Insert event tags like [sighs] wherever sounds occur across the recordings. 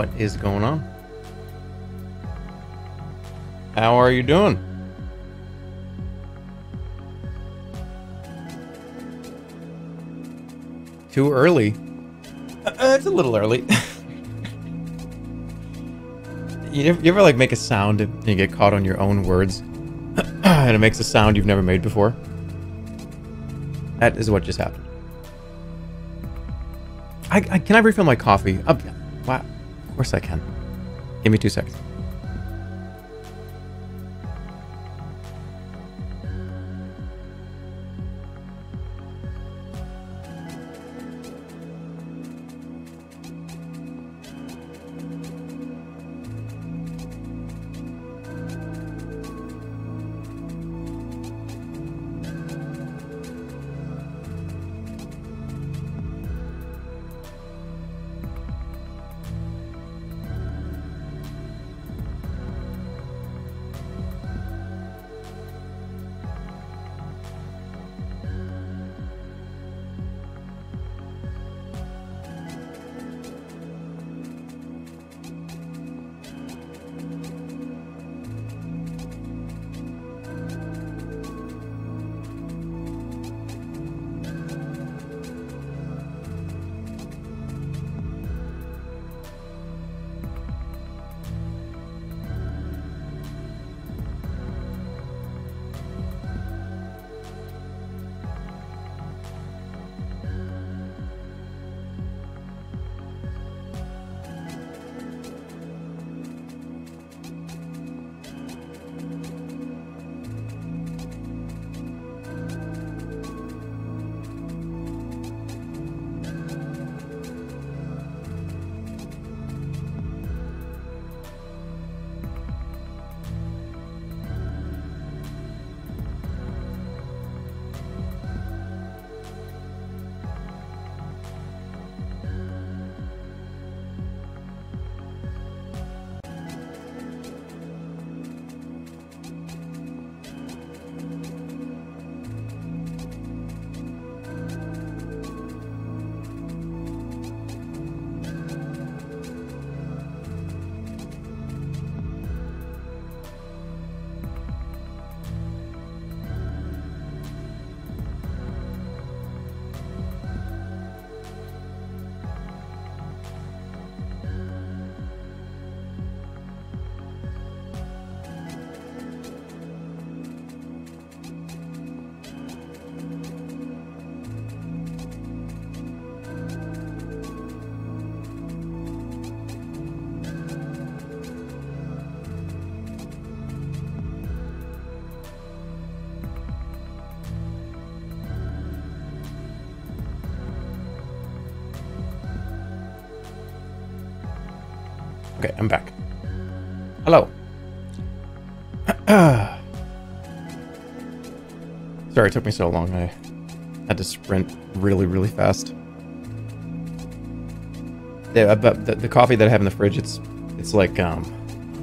What is going on? How are you doing? Too early? Uh, it's a little early. [laughs] you, ever, you ever like make a sound and you get caught on your own words? [clears throat] and it makes a sound you've never made before? That is what just happened. I, I can I refill my coffee? Uh, wow. Of course I can. Give me two seconds. Took me so long. I had to sprint really, really fast. Yeah, but the, the coffee that I have in the fridge, it's it's like um,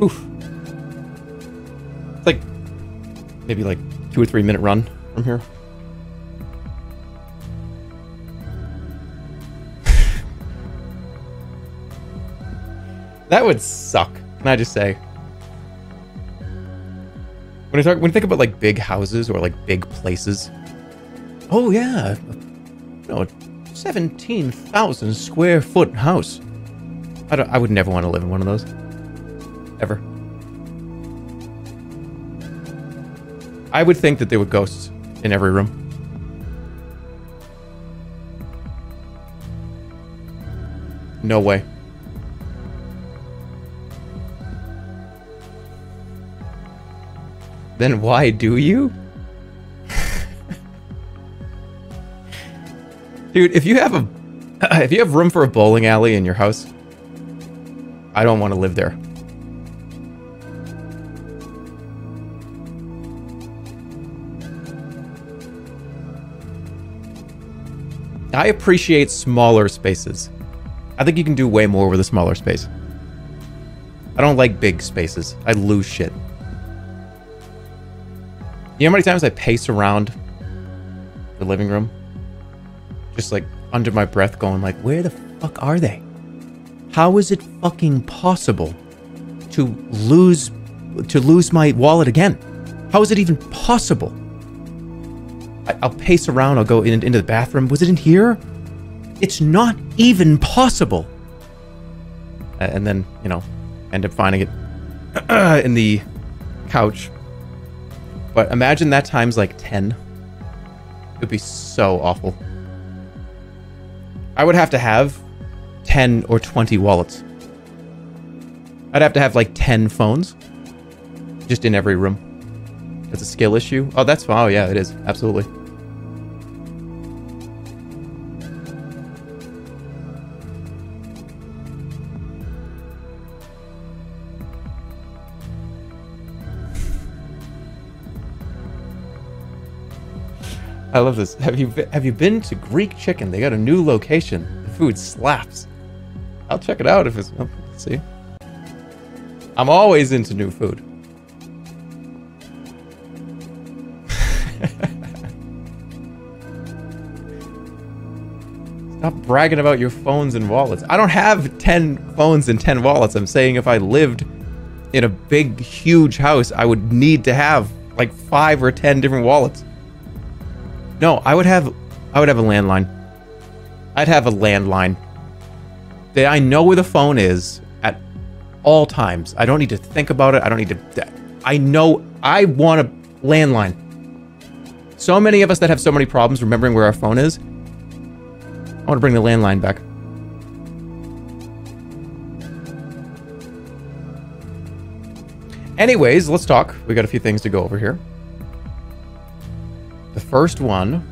oof. It's like maybe like two or three minute run from here. [laughs] That would suck. Can I just say? When talk, when you think about like big houses or like big places, oh yeah, no, seventeen thousand square foot house. I don't. I would never want to live in one of those. Ever. I would think that there were ghosts in every room. No way. Then why do you? Dude, if you have a [clears throat] if you have room for a bowling alley in your house, I don't want to live there. I appreciate smaller spaces. I think you can do way more with a smaller space. I don't like big spaces. I lose shit. You know how many times I pace around the living room? Just like under my breath going like, where the fuck are they? How is it fucking possible to lose to lose my wallet again? How is it even possible? I, will pace around. I'll go in, into the bathroom. Was it in here? It's not even possible. And then, you know, end up finding it [clears throat] in the couch. But imagine that times like 10. It would be so awful. I would have to have 10 or 20 wallets. I'd have to have like 10 phones. Just in every room. That's a skill issue. Oh, that's. Oh, yeah, it is. Absolutely. I love this. Have you have you been to Greek Chicken? They got a new location. The food slaps. I'll check it out if it's. Oh, see. I'm always into new food. [laughs] Stop bragging about your phones and wallets. I don't have 10 phones and 10 wallets. I'm saying if I lived in a big, huge house, I would need to have like five or 10 different wallets. No, I would have I would have a landline. I'd have a landline. That I know where the phone is at all times. I don't need to think about it. I don't need to I know I want a landline. So many of us that have so many problems remembering where our phone is. I want to bring the landline back. Anyways, let's talk. We got a few things to go over here. The first one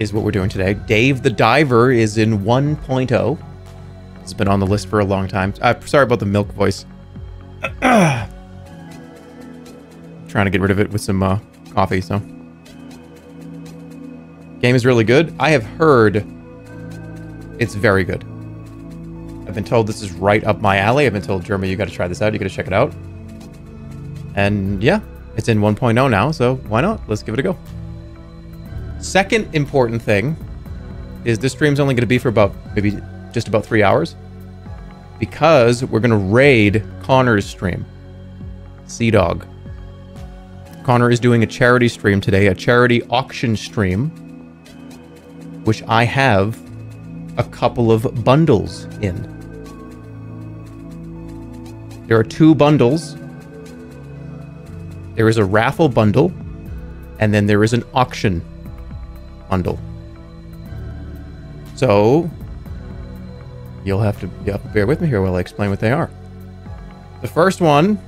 is what we're doing today. Dave the Diver is in 1.0. It's been on the list for a long time. Uh, sorry about the milk voice. [clears throat] Trying to get rid of it with some uh, coffee, so. Game is really good. I have heard it's very good. I've been told this is right up my alley. I've been told, Jeremy, you got to try this out. You got to check it out. And yeah, it's in 1.0 now, so why not? Let's give it a go. Second important thing is this stream's only going to be for about maybe just about three hours because we're going to raid Connor's stream. CDawg. Connor is doing a charity stream today, a charity auction stream, which I have a couple of bundles in. There are two bundles there is a raffle bundle, and then there is an auction bundle. So you'll have to, bear with me here while I explain what they are. The first one,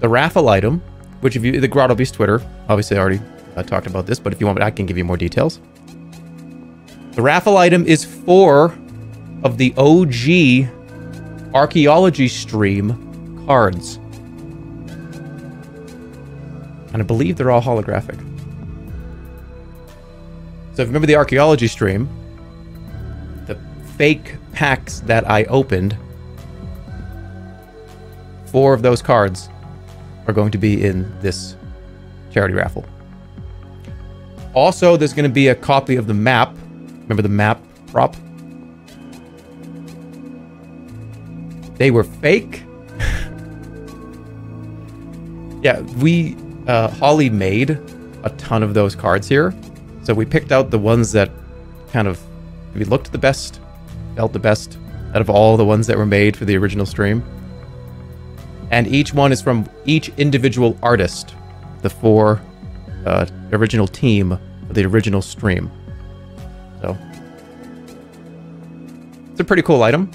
the raffle item, which if you the Grotto Beast Twitter, obviously I already uh, talked about this, but if you want, I can give you more details. The raffle item is four of the OG archaeology stream cards. And I believe they're all holographic. So if you remember the archaeology stream, the fake packs that I opened, four of those cards are going to be in this charity raffle. Also, there's going to be a copy of the map. Remember the map prop? They were fake. [laughs] yeah, we uh, Holly made a ton of those cards here. So we picked out the ones that kind of we looked the best, felt the best out of all the ones that were made for the original stream. And each one is from each individual artist, the four uh, original team of the original stream. So it's a pretty cool item.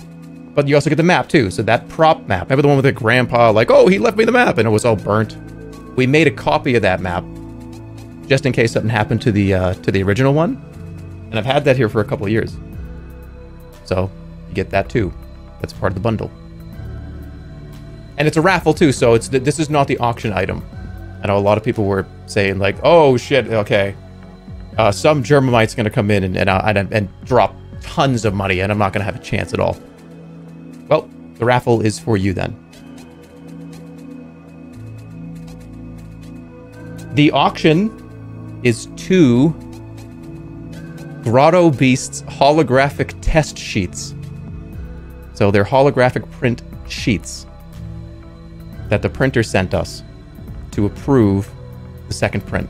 But you also get the map too. So that prop map. Remember the one with the grandpa like, oh, he left me the map and it was all burnt we made a copy of that map just in case something happened to the uh, to the original one. And I've had that here for a couple years. So you get that too. That's part of the bundle. And it's a raffle too, so it's this is not the auction item. I know a lot of people were saying like, "Oh shit, okay, uh, some Germamite's going to come in and and, uh, and and drop tons of money, and I'm not to have a chance at all." Well, the raffle is for you then. The auction is two Grotto Beasts holographic test sheets. So they're holographic print sheets that the printer sent us to approve the second print.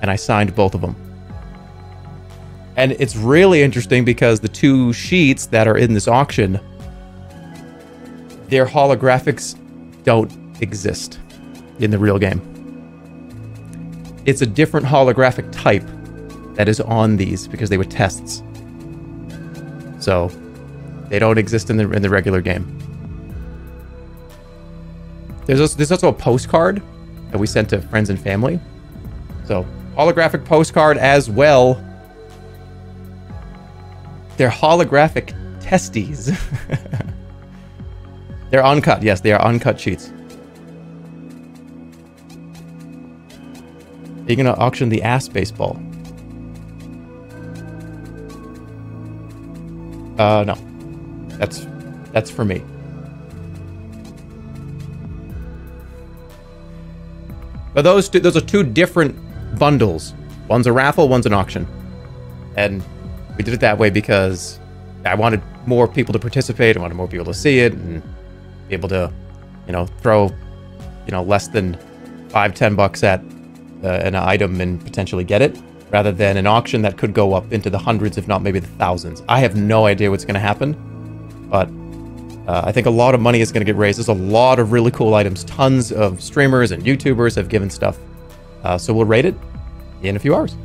And I signed both of them. And it's really interesting because the two sheets that are in this auction, their holographics don't exist in the real game. It's a different holographic type that is on these because they were tests. So they don't exist in the in the regular game. There's also, there's also a postcard that we sent to friends and family. So holographic postcard as well. They're holographic testes. [laughs] They're uncut. Yes, they are uncut sheets. Are you gonna auction the ass baseball? Uh, no. That's that's for me. But those two, those are two different bundles. One's a raffle, one's an auction, and we did it that way because I wanted more people to participate. I wanted more people to see it and be able to, you know, throw, you know, less than five, ten bucks at uh, an item and potentially get it, rather than an auction that could go up into the hundreds, if not maybe the thousands. I have no idea what's going to happen, but uh, I think a lot of money is going to get raised. There's a lot of really cool items. Tons of streamers and YouTubers have given stuff. Uh, so we'll rate it in a few hours.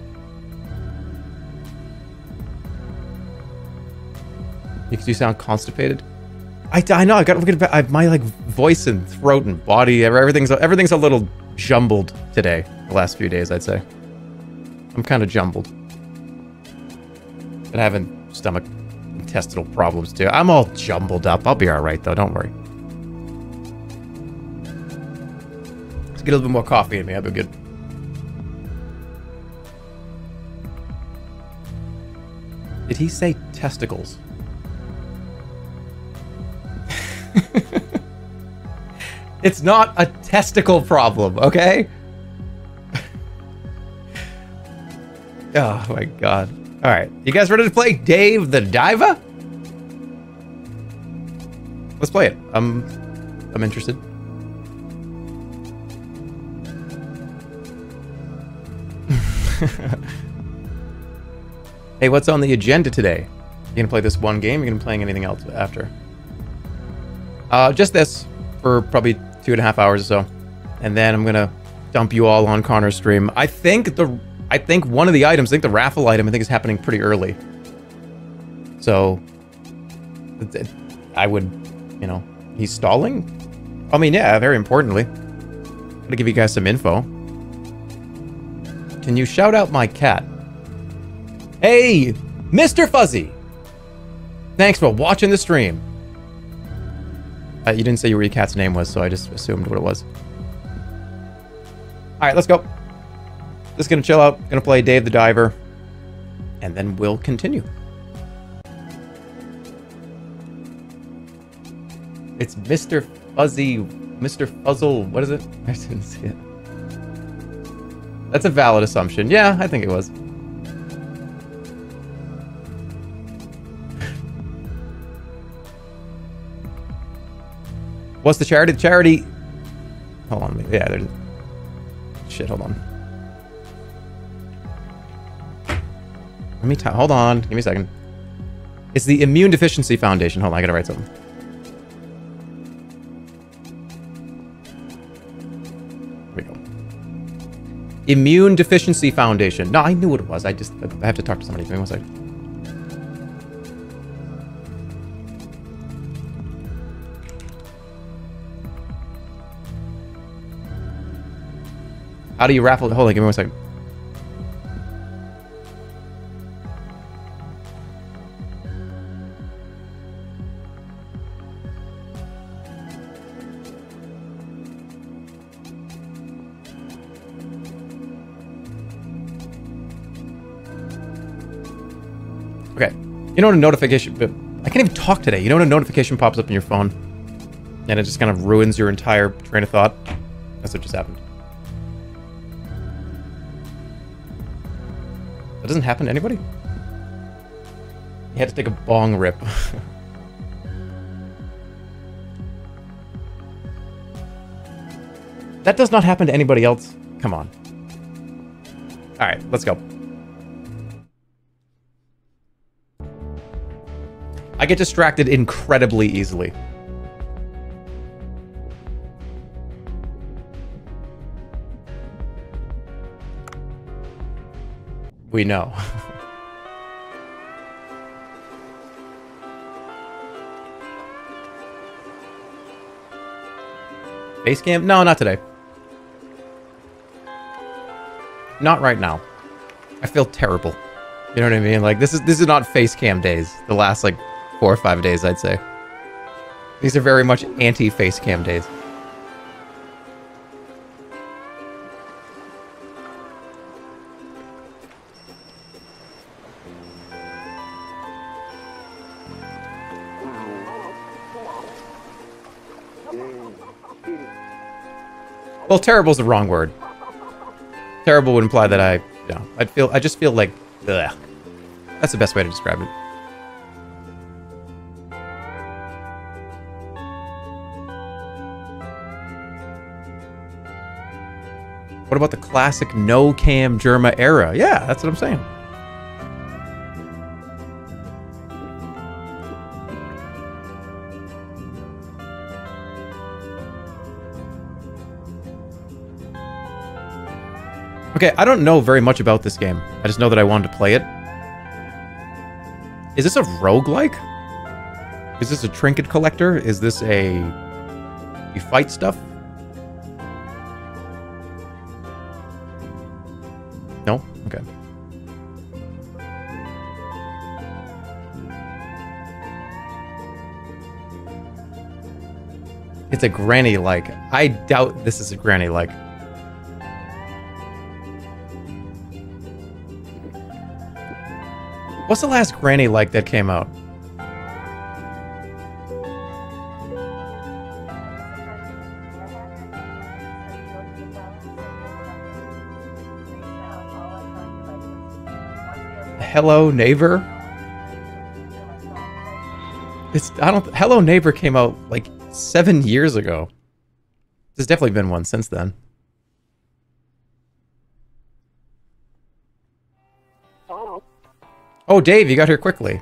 Because you sound constipated. I, I know. I got to look at my like voice and throat and body. Everything's everything's a little jumbled today. The last few days, I'd say. I'm kind of jumbled. Been having stomach intestinal problems too. I'm all jumbled up. I'll be all right though. Don't worry. Let's get a little bit more coffee in me. I'll be good. Did he say testicles? [laughs] it's not a testicle problem, okay? [laughs] oh my god. Alright, you guys ready to play Dave the Diver? Let's play it. I'm I'm interested. [laughs] hey, what's on the agenda today? You gonna play this one game? You gonna be playing anything else after? Uh, just this for probably two and a half hours or so, and then I'm gonna dump you all on Connor's stream. I think the I think one of the items, I think the raffle item, I think is happening pretty early. So I would, you know, he's stalling. I mean, yeah, very importantly, gotta give you guys some info. Can you shout out my cat? Hey, Mr. Fuzzy. Thanks for watching the stream. Uh, you didn't say your cat's name was, so I just assumed what it was. All right, let's go. Just gonna chill out, gonna play Dave the Diver, and then we'll continue. It's Mr. Fuzzy, Mr. Fuzzle, what is it? [laughs] I didn't see it. That's a valid assumption. Yeah, I think it was. What's the charity? The charity. Hold on. Yeah, there's. Shit, hold on. Let me. Hold on. Give me a second. It's the Immune Deficiency Foundation. Hold on, I gotta write something. Here we go. Immune Deficiency Foundation. No, I knew what it was. I just I have to talk to somebody. Give me one second. How do you raffle? Hold on, give me one second. Okay. You know what a notification... I can't even talk today. You know when a notification pops up in your phone? And it just kind of ruins your entire train of thought? That's what just happened. Doesn't happen to anybody? He had to take a bong rip. [laughs] that does not happen to anybody else. Come on. All right, let's go. I get distracted incredibly easily. We know. [laughs] Base camp? No, not today. Not right now. I feel terrible. You know what I mean? Like this is this is not face cam days. The last like four or five days, I'd say. These are very much anti face cam days. Well, terrible is the wrong word. Terrible would imply that I, you know, I'd feel, I just feel like. That's the best way to describe it. What about the classic no cam Jerma era? Yeah, that's what I'm saying. Okay, I don't know very much about this game. I just know that I wanted to play it. Is this a roguelike? Is this a trinket collector? Is this a... You fight stuff? No? Okay. It's a granny-like. I doubt this is a granny-like. What's the last granny like that came out? Hello Neighbor? It's I don't Hello Neighbor came out like 7 years ago. There's definitely been one since then. Oh, Dave, you got here quickly.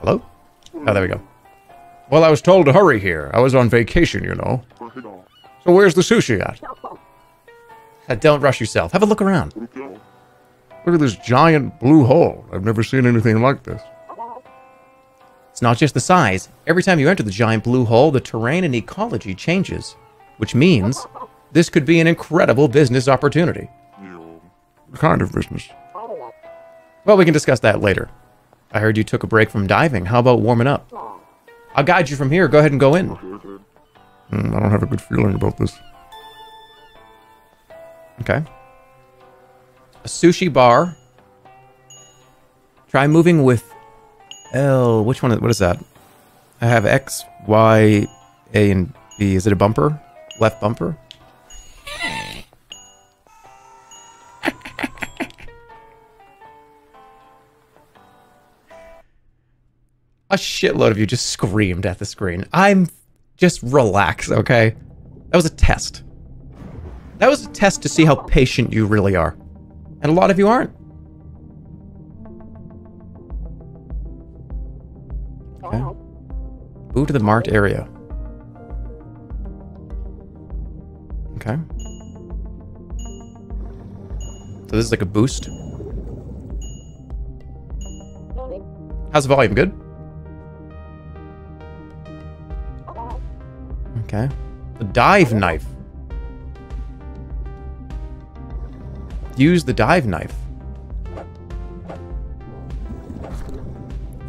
Hello? Oh, there we go. Well, I was told to hurry here. I was on vacation, you know. So where's the sushi at? Uh, don't rush yourself. Have a look around. Look at this giant blue hole. I've never seen anything like this. It's not just the size. Every time you enter the giant blue hole, the terrain and ecology changes. Which means this could be an incredible business opportunity kind of business? Well, we can discuss that later. I heard you took a break from diving. How about warming up? I'll guide you from here. Go ahead and go in. Mm, I don't have a good feeling about this. Okay. A sushi bar. Try moving with L. Which one? What is that? I have X, Y, A, and B. Is it a bumper? Left bumper? A shitload of you just screamed at the screen. I'm just relax, okay? That was a test. That was a test to see how patient you really are. And a lot of you aren't. Okay. Move to the marked area. Okay. So this is like a boost. How's the volume? Good? Okay. The dive knife. Use the dive knife.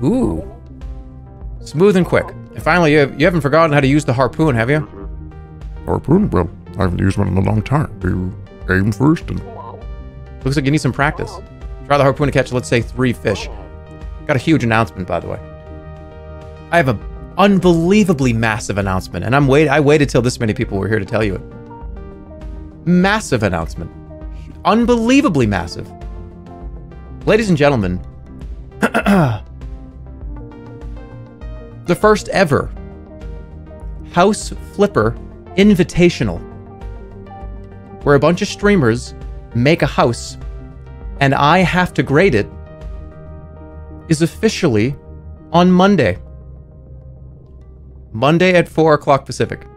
Ooh. Smooth and quick. And finally, you, have, you haven't forgotten how to use the harpoon, have you? Harpoon? Well, I haven't used one in a long time. Do you aim first and... Looks like you need some practice. Try the harpoon to catch, let's say, three fish. Got a huge announcement, by the way. I have a unbelievably massive announcement, and I'm wait. I waited till this many people were here to tell you it. Massive announcement, unbelievably massive. Ladies and gentlemen, [clears throat] the first ever House Flipper Invitational, where a bunch of streamers make a house and I have to grade it, is officially on Monday. Monday at 4 o'clock Pacific.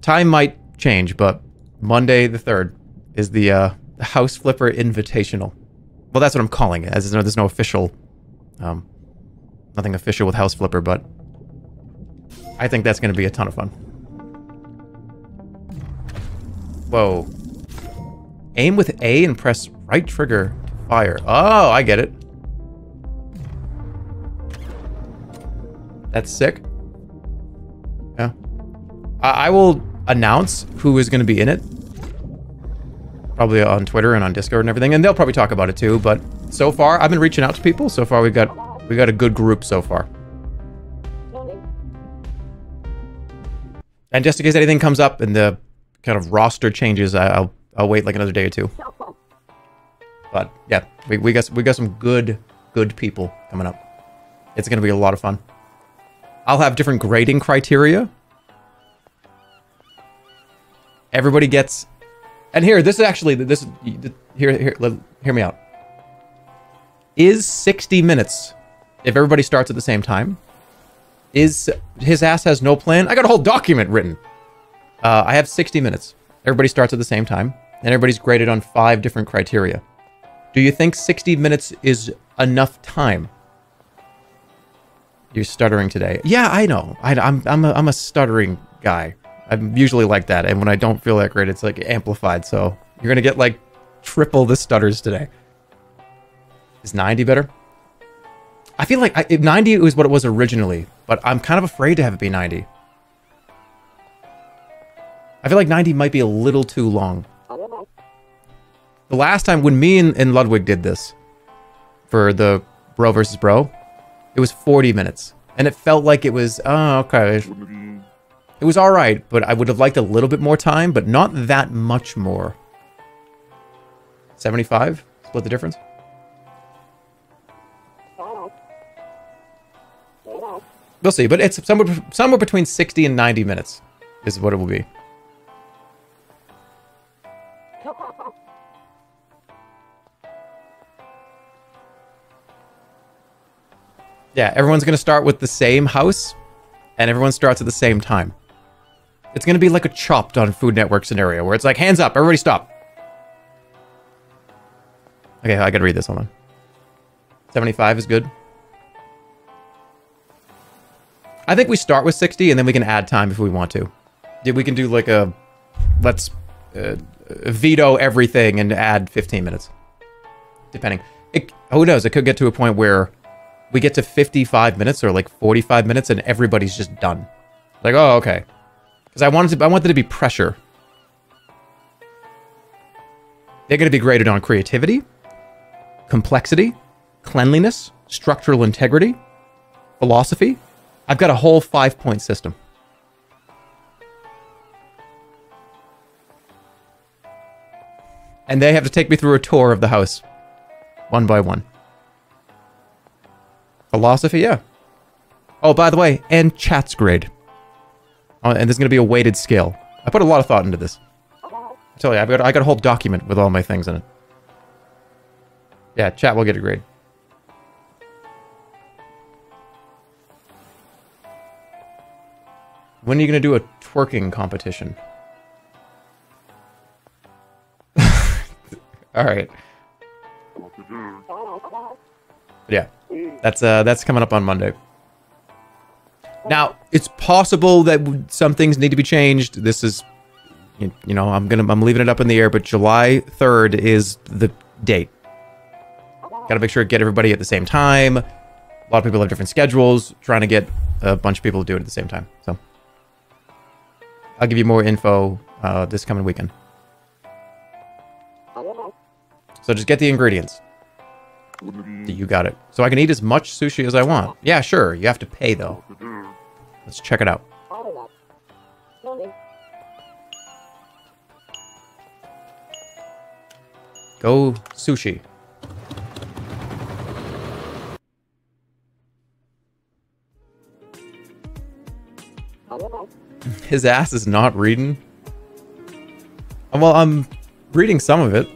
Time might change, but Monday the 3rd is the, uh, House Flipper Invitational. Well, that's what I'm calling it, as there's no, there's no official, um, nothing official with House Flipper, but I think that's going to be a ton of fun. Whoa. Aim with A and press right trigger to fire. Oh, I get it. That's sick. Yeah. I, I will announce who is going to be in it. Probably on Twitter and on Discord and everything, and they'll probably talk about it too. But so far, I've been reaching out to people. So far, we've got we got a good group so far. And just in case anything comes up and the kind of roster changes, I'll I'll wait like another day or two. But yeah, we, we got we got some good good people coming up. It's gonna be a lot of fun. I'll have different grading criteria. Everybody gets, and here this is actually this here here let, hear me out. Is sixty minutes if everybody starts at the same time? Is his ass has no plan? I got a whole document written. Uh, I have 60 minutes. Everybody starts at the same time, and everybody's graded on five different criteria. Do you think 60 minutes is enough time? You're stuttering today. Yeah, I know. I, am I'm, a, I'm a stuttering guy. I'm usually like that, and when I don't feel that great, it's like amplified. So you're gonna get like triple the stutters today. Is 90 better? I feel like I, 90 was what it was originally, but I'm kind of afraid to have it be 90. I feel like 90 might be a little too long. The last time when me and, and Ludwig did this for the bro versus bro, it was 40 minutes. And it felt like it was, oh, okay. It was all right, but I would have liked a little bit more time, but not that much more. 75? Split the difference? We'll see, but it's somewhere, somewhere between 60 and 90 minutes is what it will be. Yeah, everyone's to start with the same house, and everyone starts at the same time. It's to be like a chopped on Food Network scenario, where it's like, hands up, everybody stop. Okay, I gotta read this, hold on. 75 is good. I think we start with 60, and then we can add time if we want to. We can do like a, let's uh, veto everything and add 15 minutes. Depending. It, who knows, it could get to a point where we get to 55 minutes or like 45 minutes and everybody's just done. Like, oh, okay. Because I wanted to, I wanted to be pressure. They're going to be graded on creativity, complexity, cleanliness, structural integrity, philosophy. I've got a whole five-point system. And they have to take me through a tour of the house, one by one. Philosophy, yeah. Oh, by the way, and chat's grade. Oh, uh, and there's going to be a weighted scale. I put a lot of thought into this. I tell you, I've got, I got a whole document with all my things in it. Yeah, chat will get a grade. When are you going to do a twerking competition? [laughs] all right. Yeah, that's uh, that's coming up on Monday. Now, it's possible that some things need to be changed. This is, you, know, I'm gonna I'm leaving it up in the air, but July 3rd is the date. Got to make sure to get everybody at the same time. A lot of people have different schedules. Trying to get a bunch of people to do it at the same time. So, I'll give you more info uh, this coming weekend. So just get the ingredients. You got it. So I can eat as much sushi as I want. Yeah, sure. You have to pay, though. Let's check it out. Go sushi. [laughs] His ass is not reading. Well, I'm reading some of it.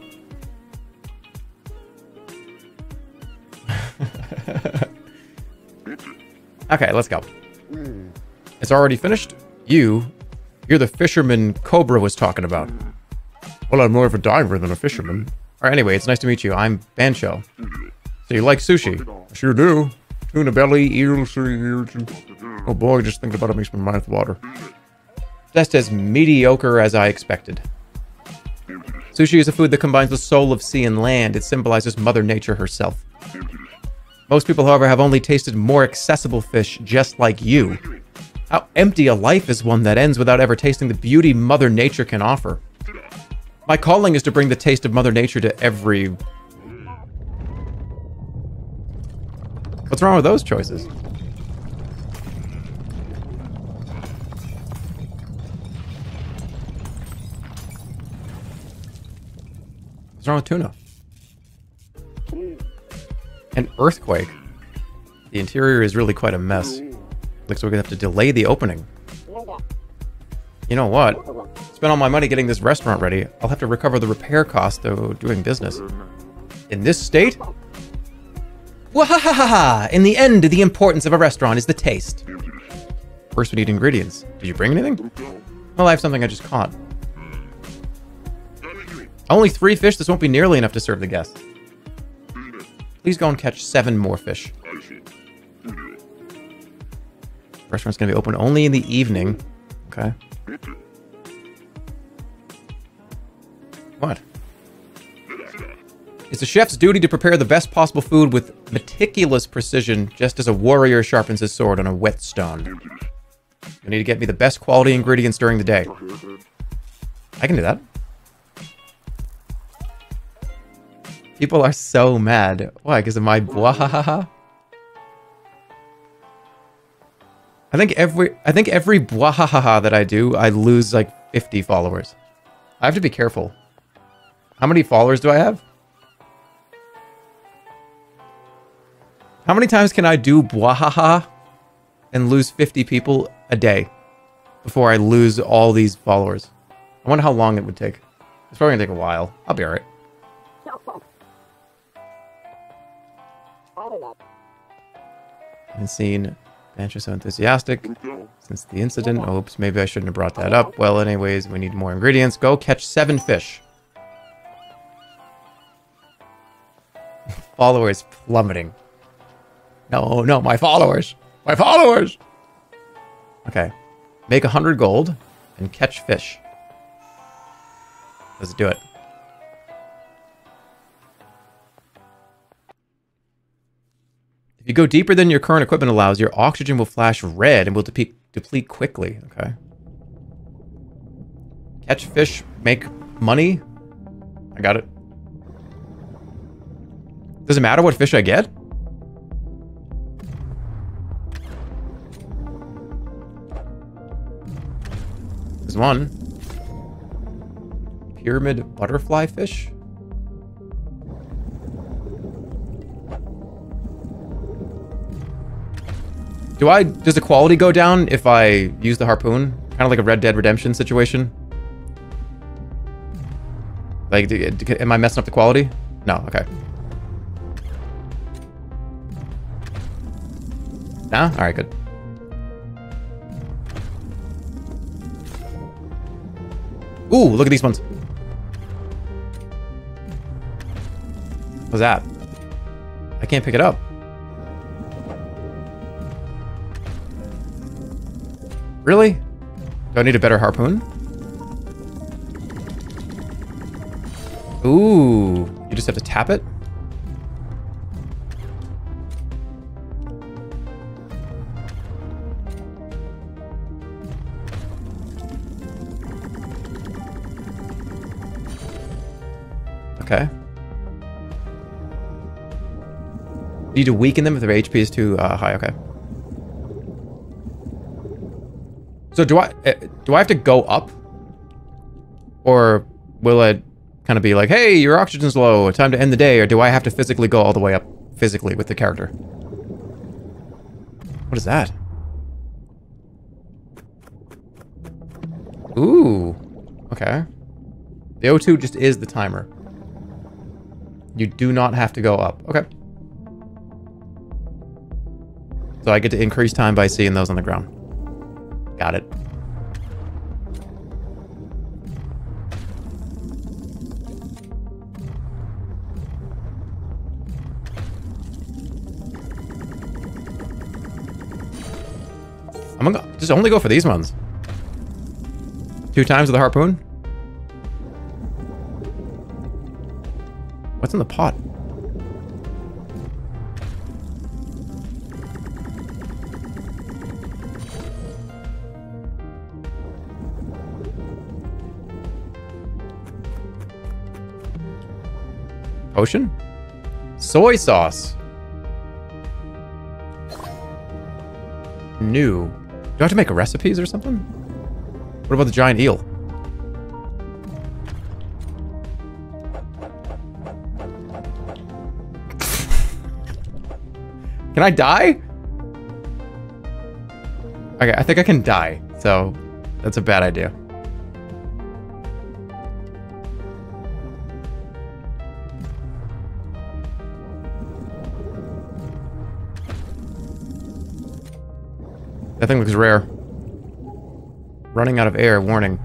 [laughs] okay, let's go. It's already finished. You, you're the fisherman Cobra was talking about. Well, I'm more of a diver than a fisherman. Or anyway, it's nice to meet you. I'm Bancho. So you like sushi? I sure do. Tuna belly, eel, sea urchin. Oh boy, just thinking about it makes my mouth water. Just as mediocre as I expected. Sushi is a food that combines the soul of sea and land. It symbolizes Mother Nature herself. Most people, however, have only tasted more accessible fish just like you. How empty a life is one that ends without ever tasting the beauty Mother Nature can offer. My calling is to bring the taste of Mother Nature to every... What's wrong with those choices? What's wrong with tuna? An earthquake. The interior is really quite a mess. Looks like we're gonna have to delay the opening. You know what? Spent all my money getting this restaurant ready. I'll have to recover the repair cost of doing business. In this state? Wahahaha! In the end, the importance of a restaurant is the taste. First, we need ingredients. Did you bring anything? Well, I have something I just caught. Only three fish? This won't be nearly enough to serve the guests. Please go and catch seven more fish. Restaurant's gonna be open only in the evening. Okay. What? It's a chef's duty to prepare the best possible food with meticulous precision, just as a warrior sharpens his sword on a whetstone. You need to get me the best quality ingredients during the day. I can do that. People are so mad. Why? Because of my bwahaha? I think every I think every bwahaha that I do, I lose like 50 followers. I have to be careful. How many followers do I have? How many times can I do bwahaha and lose 50 people a day before I lose all these followers? I wonder how long it would take. It's probably gonna take a while. I'll be alright. And seen Bancho so enthusiastic since the incident. Oops, maybe I shouldn't have brought that up. Well, anyways, we need more ingredients. Go catch seven fish. [laughs] followers plummeting. No, no, my followers. My followers. Okay. Make a hundred gold and catch fish. Let's do it. If you go deeper than your current equipment allows, your oxygen will flash red and will deplete, deplete quickly. Okay. Catch fish, make money. I got it. Does it matter what fish I get? There's one. Pyramid butterfly fish? Do I, does the quality go down if I use the harpoon? Kind of like a Red Dead Redemption situation? Like, do, do, am I messing up the quality? No, okay. Nah? Alright, good. Ooh, look at these ones. What's that? I can't pick it up. Really? Do I need a better harpoon? Ooh, you just have to tap it? Okay. Need to weaken them if their HP is too uh, high. Okay. So do I uh, do I have to go up, or will it kind of be like, hey, your oxygen's low, time to end the day, or do I have to physically go all the way up physically with the character? What is that? Ooh. Okay. The O2 just is the timer. You do not have to go up. Okay. So I get to increase time by seeing those on the ground. Got it. I'm gonna just only go for these ones. Two times with the harpoon? What's in the pot? Potion? Soy sauce. New. Do I have to make recipes or something? What about the giant eel? can I die? Okay, I think I can die, so that's a bad idea. That thing looks rare. Running out of air, warning.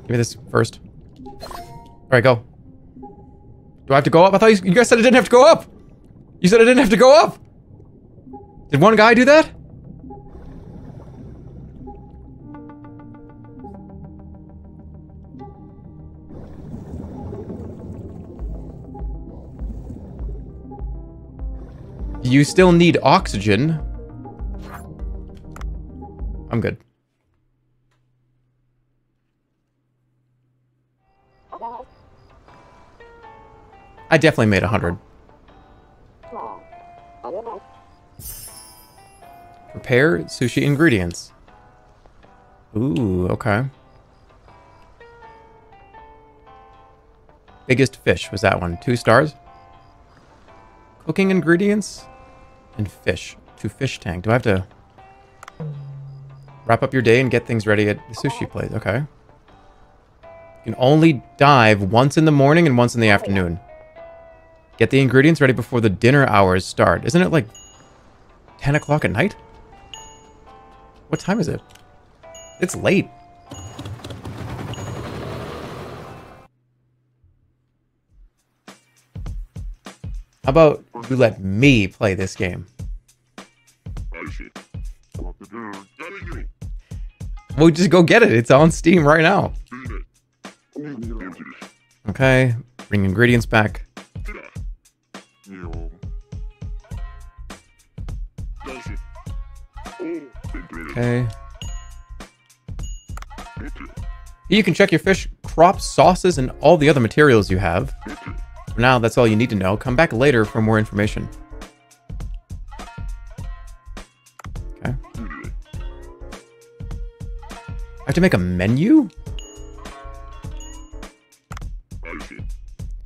Give me this first. Alright, go. Do I have to go up? I thought you, you guys said I didn't have to go up! You said I didn't have to go up! Did one guy do that? You still need oxygen. I'm good. I definitely made a hundred. Prepare sushi ingredients. Ooh, okay. Biggest fish was that one. Two stars. Cooking ingredients and fish to fish tank. Do I have to wrap up your day and get things ready at the sushi place? Okay. You can only dive once in the morning and once in the oh, afternoon. Get the ingredients ready before the dinner hours start. Isn't it like 10 o'clock at night? What time is it? It's late. How about you let me play this game? We'll just go get it. It's on Steam right now. Okay, bring ingredients back. Okay. You can check your fish, crops, sauces, and all the other materials you have. For now, that's all you need to know. Come back later for more information. Okay. I have to make a menu?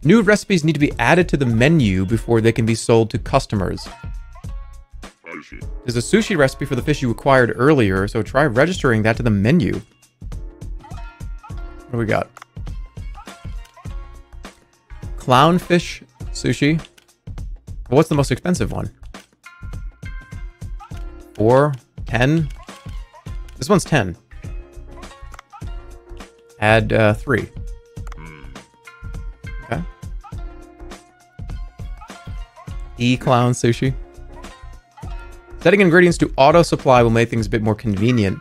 New recipes need to be added to the menu before they can be sold to customers. There's a sushi recipe for the fish you acquired earlier, so try registering that to the menu. What do we got? Clownfish sushi. What's the most expensive one? Four? Ten? This one's ten. Add uh, three. Okay. E-clown sushi. Setting ingredients to auto supply will make things a bit more convenient.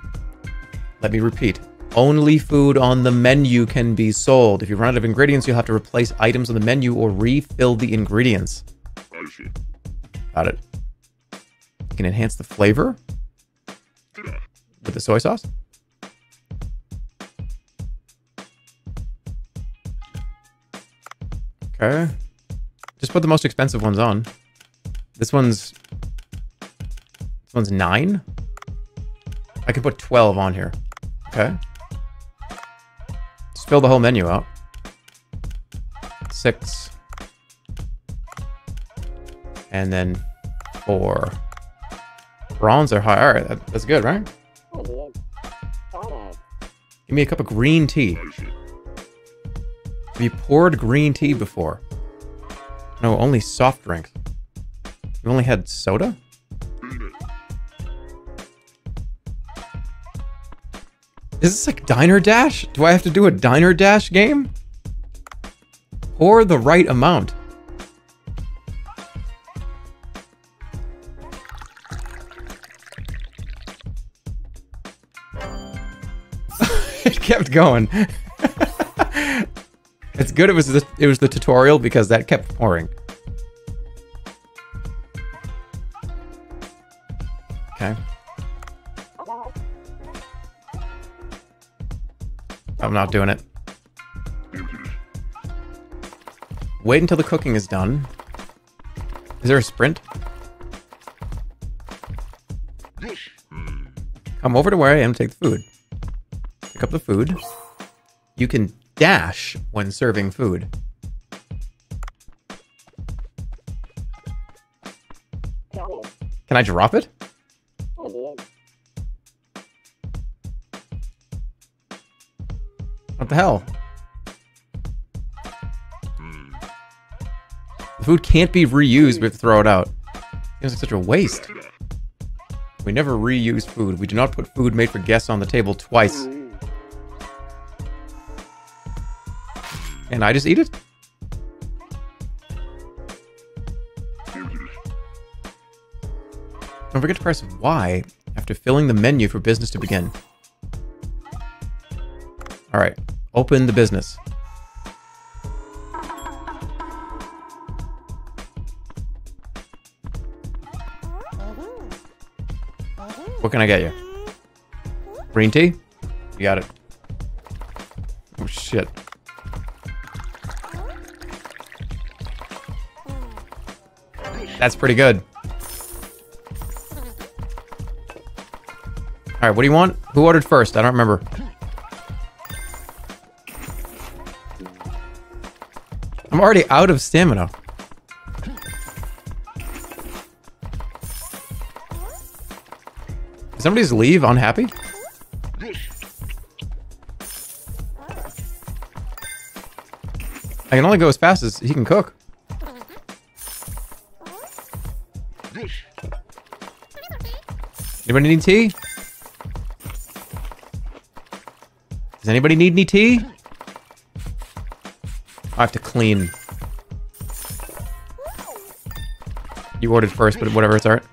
Let me repeat. Only food on the menu can be sold. If you run out of ingredients, you'll have to replace items on the menu or refill the ingredients. Got it. You can enhance the flavor with the soy sauce. Okay. Just put the most expensive ones on. This one's this one's 9? I can put 12 on here. Okay. Fill the whole menu out. Six. And then four. Bronze are high. Alright, that, that's good, right? Give me a cup of green tea. Have you poured green tea before? No, only soft drinks. You only had soda? Is this like Diner Dash? Do I have to do a Diner Dash game? Pour the right amount. [laughs] it kept going. [laughs] it's good it was the it was the tutorial because that kept pouring. Okay. I'm not doing it. Wait until the cooking is done. Is there a sprint? Come over to where I am, to take the food. Pick up the food. You can dash when serving food. Can I drop it? What the hell? The food can't be reused, we have to throw it out. Seems like such a waste. We never reuse food. We do not put food made for guests on the table twice. And I just eat it? Don't forget to press Y after filling the menu for business to begin. Alright, open the business. What can I get you? Green tea? You got it. Oh shit. That's pretty good. Alright, what do you want? Who ordered first? I don't remember. Already out of stamina. Did somebody just leave unhappy? I can only go as fast as he can cook. Anybody need tea? Does anybody need any tea? I have to clean. You ordered first, but whatever, it's alright.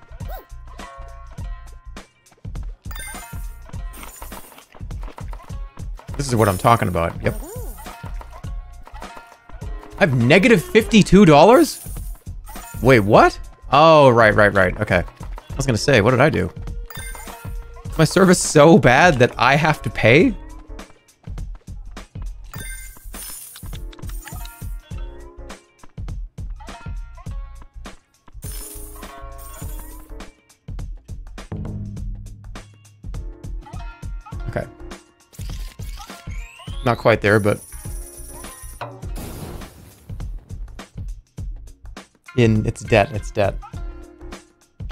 This is what I'm talking about. Yep. I have negative $52? Wait, what? Oh, right, right, right. Okay. I was gonna say, what did I do? My service so bad that I have to pay? Not quite there, but... In its debt, it's debt.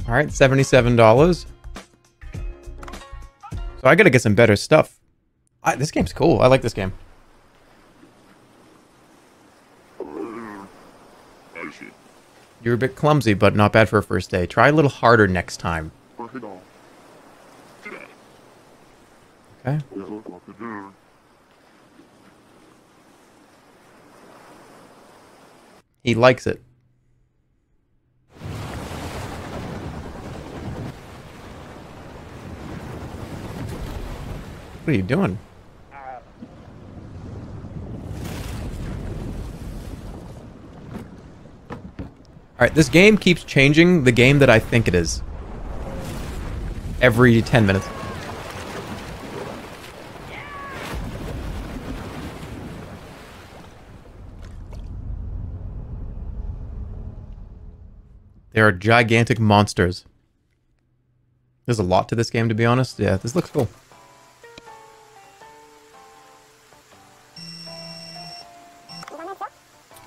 Alright, $77. So I gotta get some better stuff. I, this game's cool. I like this game. You're a bit clumsy, but not bad for a first day. Try a little harder next time. Okay. He likes it. What are you doing? Alright, this game keeps changing the game that I think it is. Every 10 minutes. They are gigantic monsters. There's a lot to this game, to be honest. Yeah, this looks cool.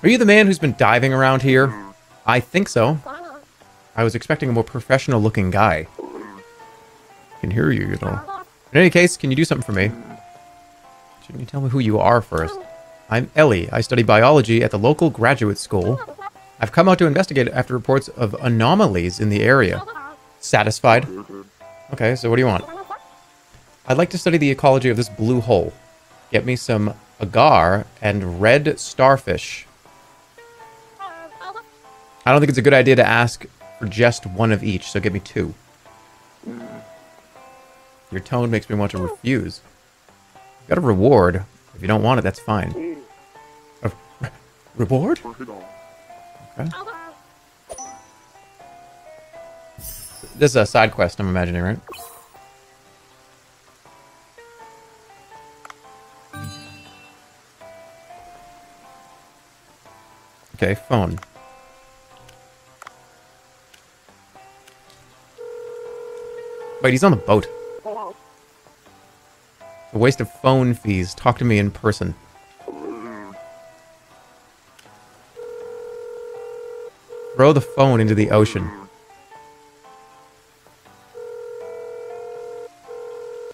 Are you the man who's been diving around here? I think so. I was expecting a more professional-looking guy. I can hear you, you know. In any case, can you do something for me? Shouldn't you tell me who you are first? I'm Ellie. I study biology at the local graduate school. I've come out to investigate after reports of anomalies in the area. Satisfied? Okay, so what do you want? I'd like to study the ecology of this blue hole. Get me some agar and red starfish. I don't think it's a good idea to ask for just one of each, so give me two. Your tone makes me want to refuse. Got a reward. If you don't want it, that's fine. A re- reward? Okay. This is a side quest, I'm imagining, right? Okay, phone. Wait, he's on the boat. A waste of phone fees. Talk to me in person. Throw the phone into the ocean.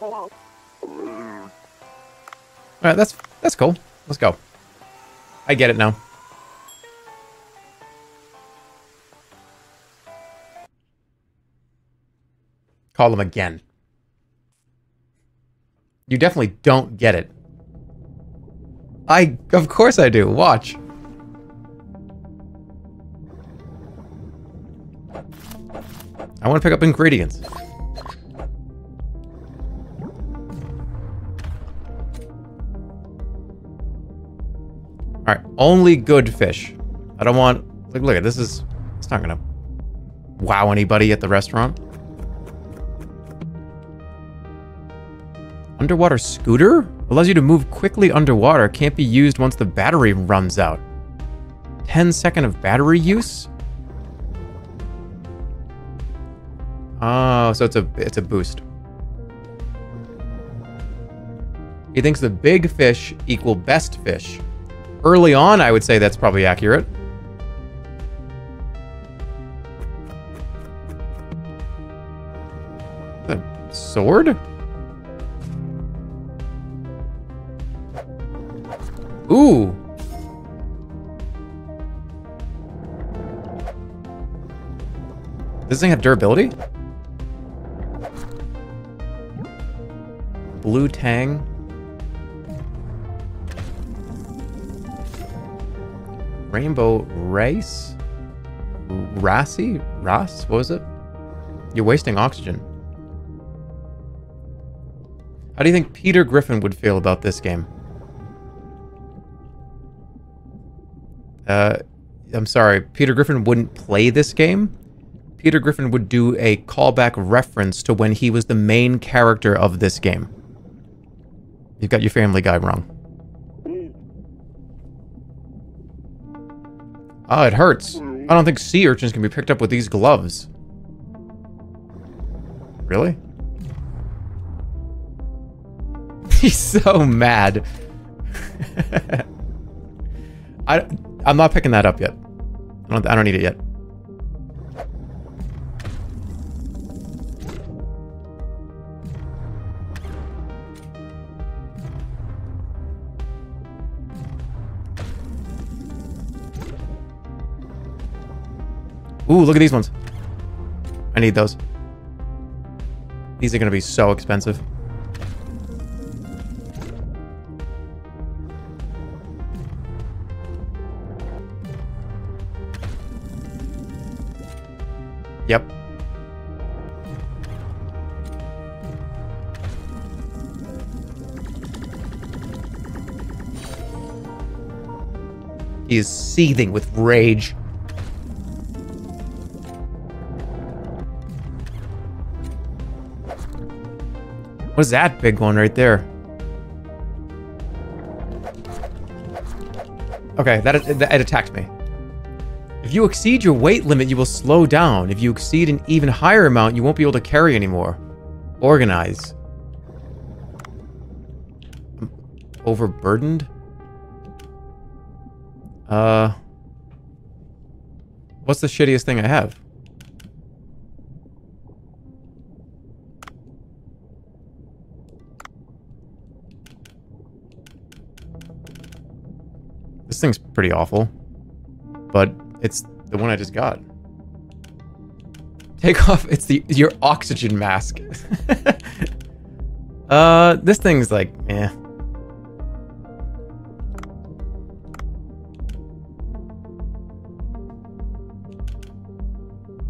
Alright, that's that's cool. Let's go. I get it now. Call him again. You definitely don't get it. I, of course I do. Watch. I want to pick up ingredients. Alright, only good fish. I don't want... Look, look at this is... It's not gonna wow anybody at the restaurant. Underwater scooter? Allows you to move quickly underwater. Can't be used once the battery runs out. 10 second of battery use? Oh, so it's a it's a boost. He thinks the big fish equal best fish. Early on, I would say that's probably accurate. A sword? Ooh. Does this thing have durability? Blue Tang. Rainbow Race? Rassi? Ras? What was it? You're wasting oxygen. How do you think Peter Griffin would feel about this game? Uh, I'm sorry, Peter Griffin wouldn't play this game. Peter Griffin would do a callback reference to when he was the main character of this game. You've got your Family Guy wrong. Oh, it hurts. I don't think sea urchins can be picked up with these gloves. Really? [laughs] He's so mad. [laughs] I, I'm not picking that up yet. I don't, I don't need it yet. Ooh, look at these ones. I need those. These are going to be so expensive. Yep. He is seething with rage. What is that big one right there? Okay, that, that it attacked me. If you exceed your weight limit, you will slow down. If you exceed an even higher amount, you won't be able to carry anymore. Organize. Overburdened? Uh, what's the shittiest thing I have? This thing's pretty awful, but it's the one I just got. Take off. It's the your oxygen mask. [laughs] uh, this thing's like, eh.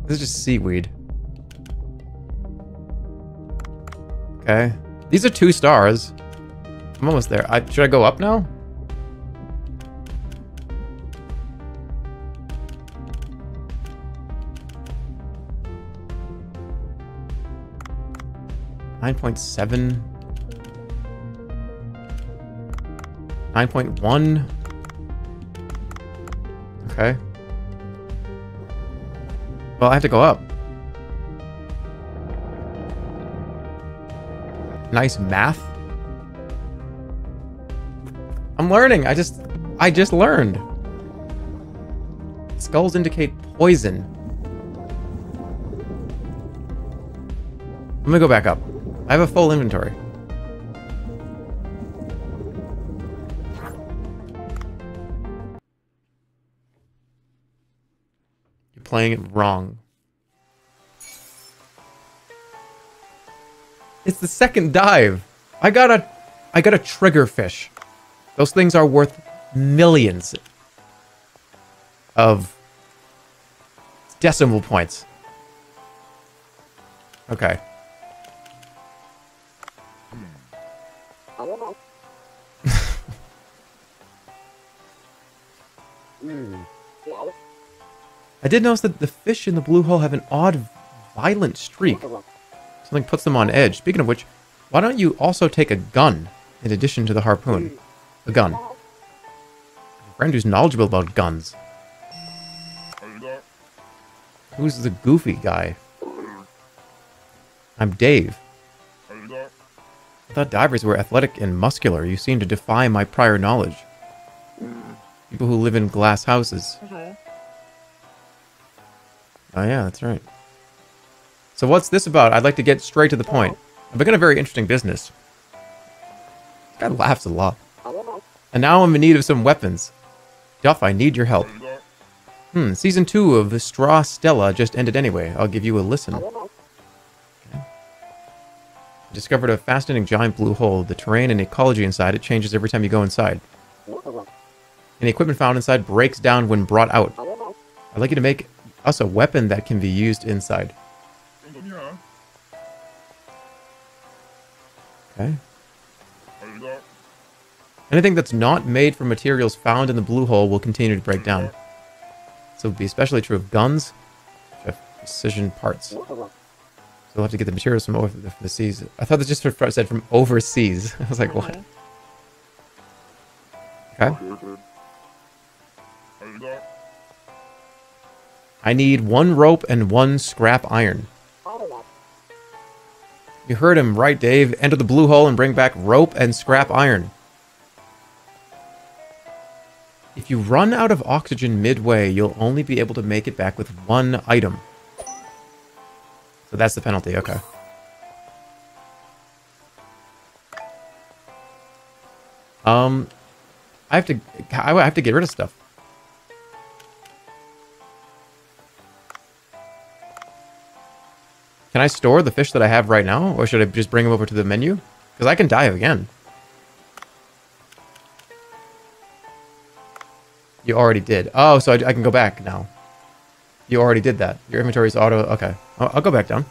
This is just seaweed. Okay. These are two stars. I'm almost there. I, should I go up now? Nine point seven. Nine point one. Okay. Well, I have to go up. Nice math. I'm learning. I just I just learned. Skulls indicate poison. I'm gonna go back up. I have a full inventory. You're playing it wrong. It's the second dive. I got a I got a trigger fish. Those things are worth millions of decimal points. Okay. Hmm. I did notice that the fish in the blue hole have an odd, violent streak. Something puts them on edge. Speaking of which, why don't you also take a gun in addition to the harpoon? A gun. A friend who's knowledgeable about guns. Who's the goofy guy? I'm Dave. I thought divers were athletic and muscular. You seem to defy my prior knowledge. People who live in glass houses. Oh yeah, that's right. So what's this about? I'd like to get straight to the point. I've begun a very interesting business. Guy laughs a lot. And now I'm in need of some weapons. Duff, I need your help. Hmm, season two of The Straw Stella just ended anyway. I'll give you a listen. Okay. Discovered a fascinating giant blue hole. The terrain and ecology inside it changes every time you go inside. And the equipment found inside breaks down when brought out. I'd like you to make us a weapon that can be used inside. Okay. Anything that's not made from materials found in the blue hole will continue to break down. So it would be especially true of guns, which have precision parts. So we'll have to get the materials from over the, the seas. I thought this just said from overseas. [laughs] I was like, what? Uh-huh. Okay. I need one rope and one scrap iron. You heard him right, Dave. Enter the blue hole and bring back rope and scrap iron. If you run out of oxygen midway, you'll only be able to make it back with one item. So that's the penalty, okay. Um, I have to, I have to get rid of stuff. Can I store the fish that I have right now? Or should I just bring them over to the menu? Because I can dive again. You already did. Oh, so I, I, can go back now. You already did that. Your inventory is auto. Okay. I'll, I'll go back down.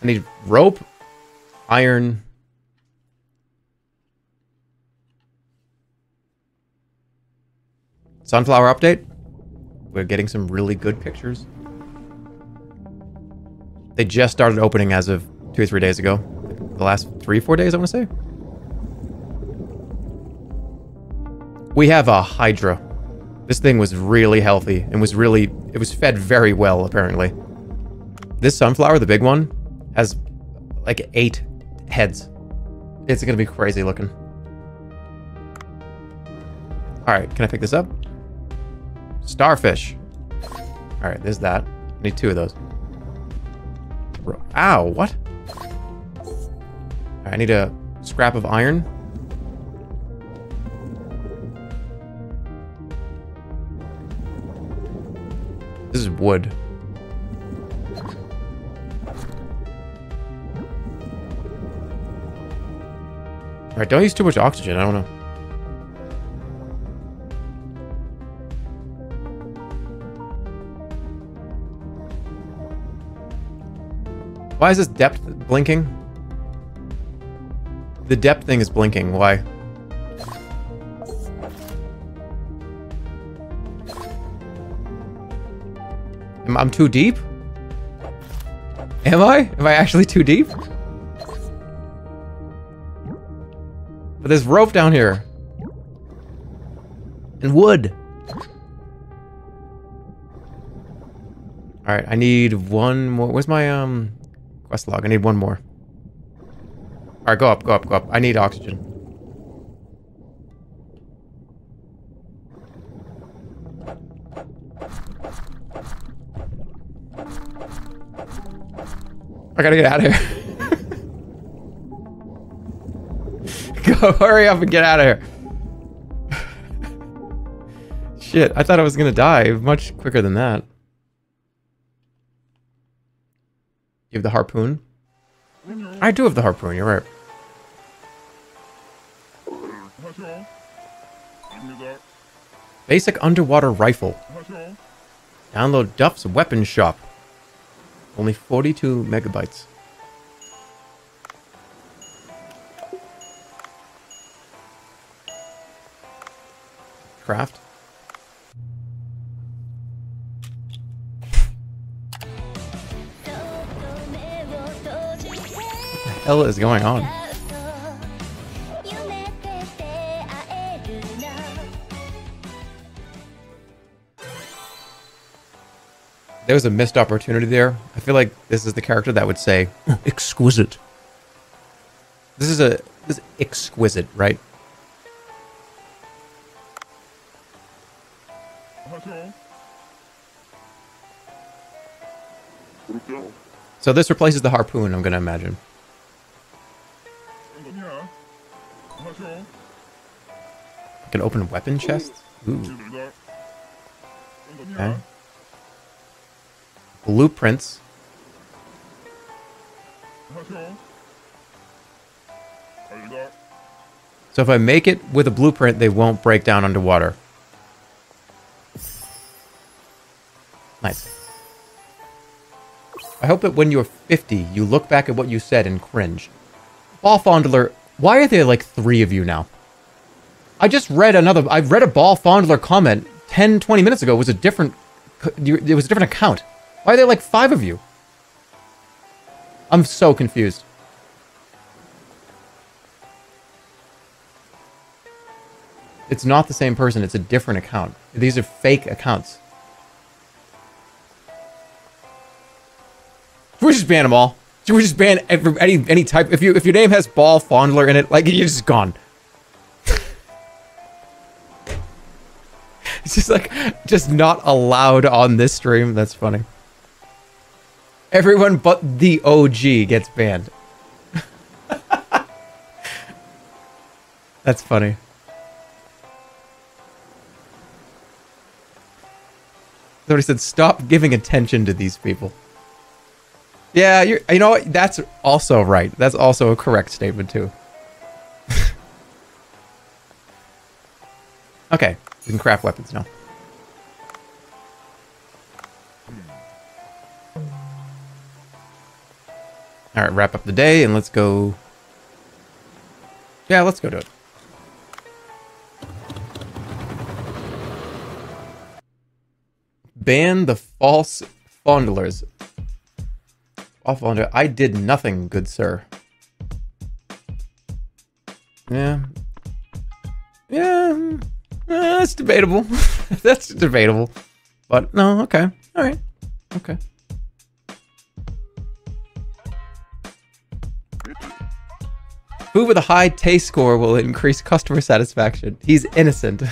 I need rope, iron. Sunflower update. We're getting some really good pictures. They just started opening as of two or three days ago. The last three, four days, I want to say. We have a Hydra. This thing was really healthy and was really, it was fed very well, apparently. This sunflower, the big one, has like eight heads. It's gonna be crazy looking. All right, can I pick this up? Starfish. All right, there's that. I need two of those. Ow, what? I need a scrap of iron. This is wood. All right, don't use too much oxygen. I don't know. Why is this depth blinking? The depth thing is blinking. Why? Am I'm too deep? Am I? Am I actually too deep? But there's rope down here. And wood. Alright, I need one more. Where's my, um, quest log? I need one more. Alright, go up, go up, go up. I need oxygen. I gotta get out of here. [laughs] Go, hurry up and get out of here. [laughs] Shit, I thought I was gonna die much quicker than that. You have the harpoon? Mm-hmm. I do have the harpoon, you're right. Basic underwater rifle. Download Duff's weapon shop. Only 42 megabytes. Craft. Hell is going on? There was a missed opportunity there. I feel like this is the character that would say, [laughs] exquisite. This is a this is exquisite, right? So this replaces the harpoon, I'm gonna imagine. Can open weapon chests? Ooh. Okay. Blueprints. So if I make it with a blueprint, they won't break down underwater. Nice. I hope that when you're 50, you look back at what you said and cringe. Ball Fondler, why are there like three of you now? I just read another, I've read a Ball Fondler comment 10, 20 minutes ago. It was a different, it was a different account. Why are there like five of you? I'm so confused. It's not the same person, it's a different account. These are fake accounts. Should we just ban them all? Should we just ban every, any any type? If you if your name has ball fondler in it, like you're just gone. It's just like just not allowed on this stream. That's funny. Everyone but the OG gets banned. [laughs] That's funny. Somebody said, stop giving attention to these people. Yeah, you you know what? That's also right. That's also a correct statement too. [laughs] okay, we can craft weapons now. All right, wrap up the day and let's go. Yeah, let's go do it. Ban the false fondlers. Off fondler. I did nothing, good sir. Yeah. Yeah. Eh, that's debatable. [laughs] that's debatable. But no, okay. All right. Okay. Food with a high taste score will increase customer satisfaction. He's innocent. [laughs] All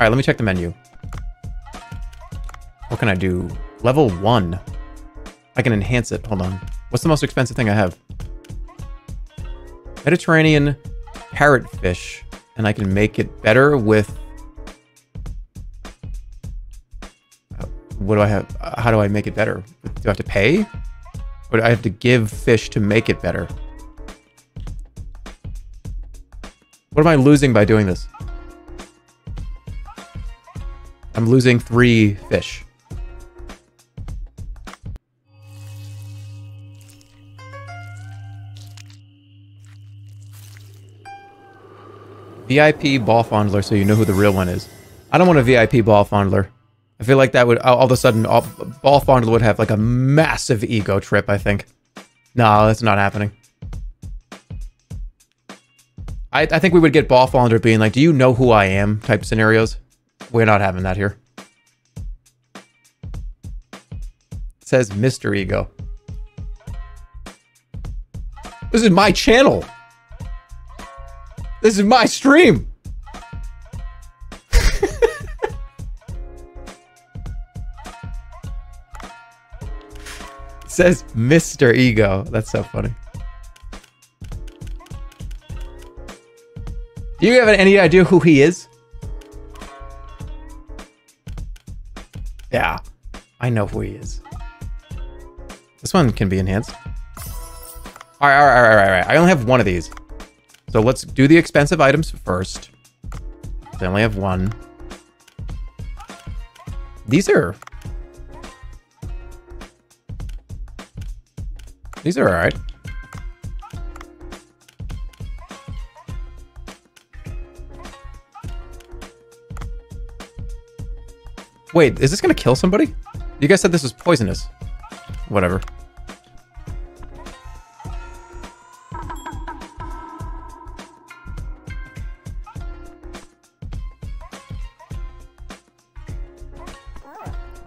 right, let me check the menu. What can I do? Level 1. I can enhance it. Hold on. What's the most expensive thing I have? Mediterranean parrotfish. And I can make it better with... What do I have? How do I make it better? Do I have to pay? Or do I have to give fish to make it better? What am I losing by doing this? I'm losing three fish. VIP ball fondler so you know who the real one is. I don't want a VIP ball fondler. I feel like that would all of a sudden all, ball fondler would have like a massive ego trip, I think. No, that's not happening. I, I think we would get ball fondler being like, do you know who I am type scenarios. We're not having that here. It says Mr. Ego. This is my channel. This is my stream. says Mr. Ego. That's so funny. Do you have any idea who he is? Yeah, I know who he is. This one can be enhanced. All right, all right, all right, all right. I only have one of these. So let's do the expensive items first. I only have one. These are... These are alright. Wait, is this gonna kill somebody? You guys said this was poisonous. Whatever.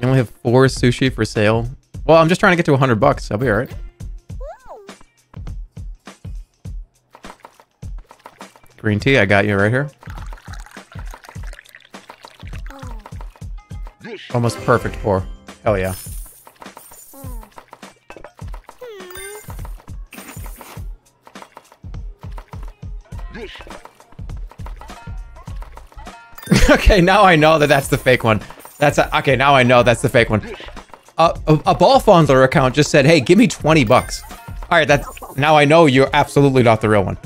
You only have four sushi for sale. Well, I'm just trying to get to 100 bucks. I'll be alright. Green tea, I got you right here. Almost perfect pour. Hell yeah. [laughs] okay, now I know that that's the fake one. That's a, okay. Now I know that's the fake one. Uh, a, a ball fondler account just said, "Hey, give me twenty bucks." All right, that's now I know you're absolutely not the real one.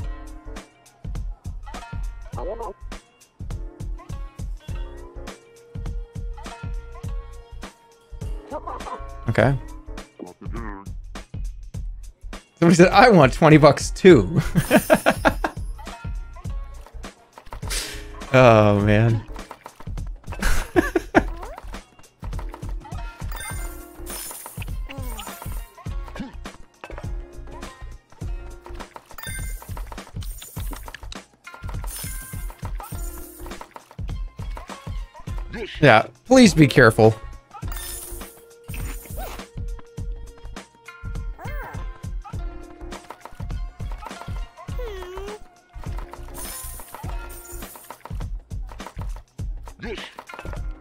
Okay. Somebody said, I want 20 bucks too. [laughs] oh, man. Yeah, please be careful.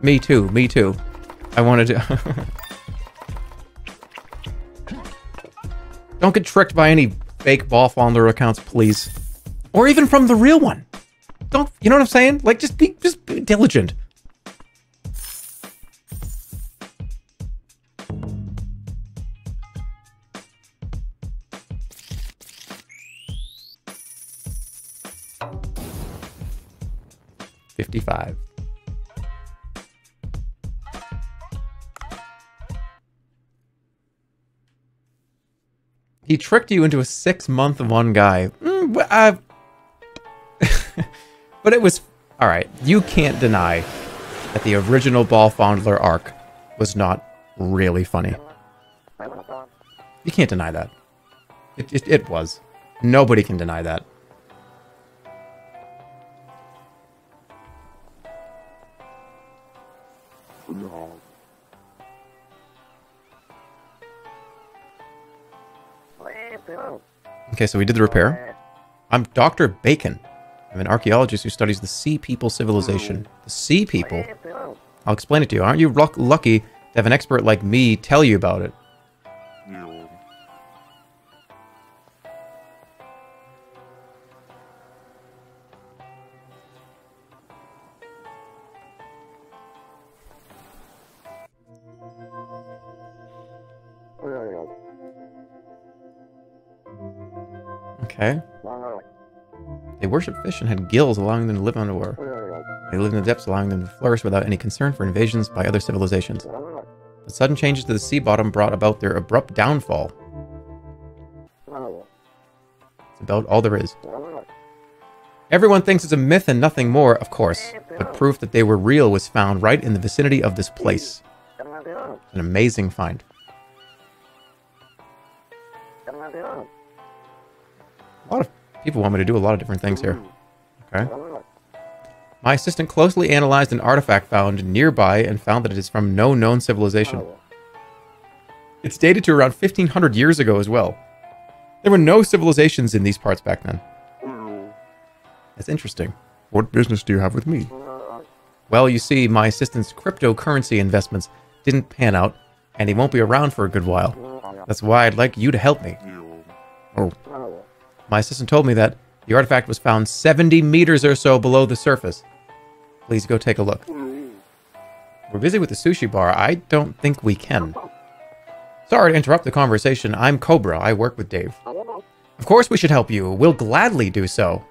Me too, me too. I wanted to... [laughs] Don't get tricked by any fake ball fondler accounts, please. Or even from the real one. Don't, you know what I'm saying? Like, just be, just be diligent. Fifty-five. He tricked you into a six-month one guy. Mm, [laughs] but it was... Alright, you can't deny that the original Ball Fondler arc was not really funny. You can't deny that. It, it, it was. Nobody can deny that. Okay, so we did the repair. I'm Dr. Bacon. I'm an archaeologist who studies the Sea People civilization. The Sea People? I'll explain it to you. Aren't you luck lucky to have an expert like me tell you about it? Okay. They worshipped fish and had gills, allowing them to live underwater. They lived in the depths, allowing them to flourish without any concern for invasions by other civilizations. The sudden changes to the sea bottom brought about their abrupt downfall. It's about all there is. Everyone thinks it's a myth and nothing more, of course, but proof that they were real was found right in the vicinity of this place. An amazing find. A lot of people want me to do a lot of different things here. Okay. My assistant closely analyzed an artifact found nearby and found that it is from no known civilization. It's dated to around 1500 years ago as well. There were no civilizations in these parts back then. That's interesting. What business do you have with me? Well, you see, my assistant's cryptocurrency investments didn't pan out, and he won't be around for a good while. That's why I'd like you to help me. Oh, My assistant told me that the artifact was found 70 meters or so below the surface. Please go take a look. We're busy with the sushi bar. I don't think we can. Sorry to interrupt the conversation. I'm Cobra. I work with Dave. Of course we should help you. We'll gladly do so.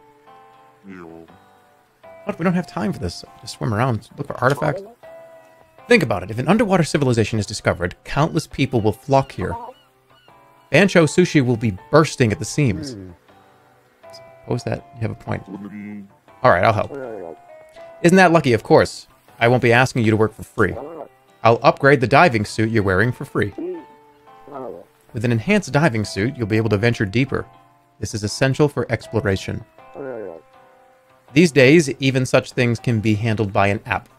What? We don't have time for this. Just swim around, look for artifacts. Think about it. If an underwater civilization is discovered, countless people will flock here. Bancho sushi will be bursting at the seams. Suppose that you have a point. All right, I'll help. Isn't that lucky? Of course. I won't be asking you to work for free. I'll upgrade the diving suit you're wearing for free. With an enhanced diving suit, you'll be able to venture deeper. This is essential for exploration. These days, even such things can be handled by an app.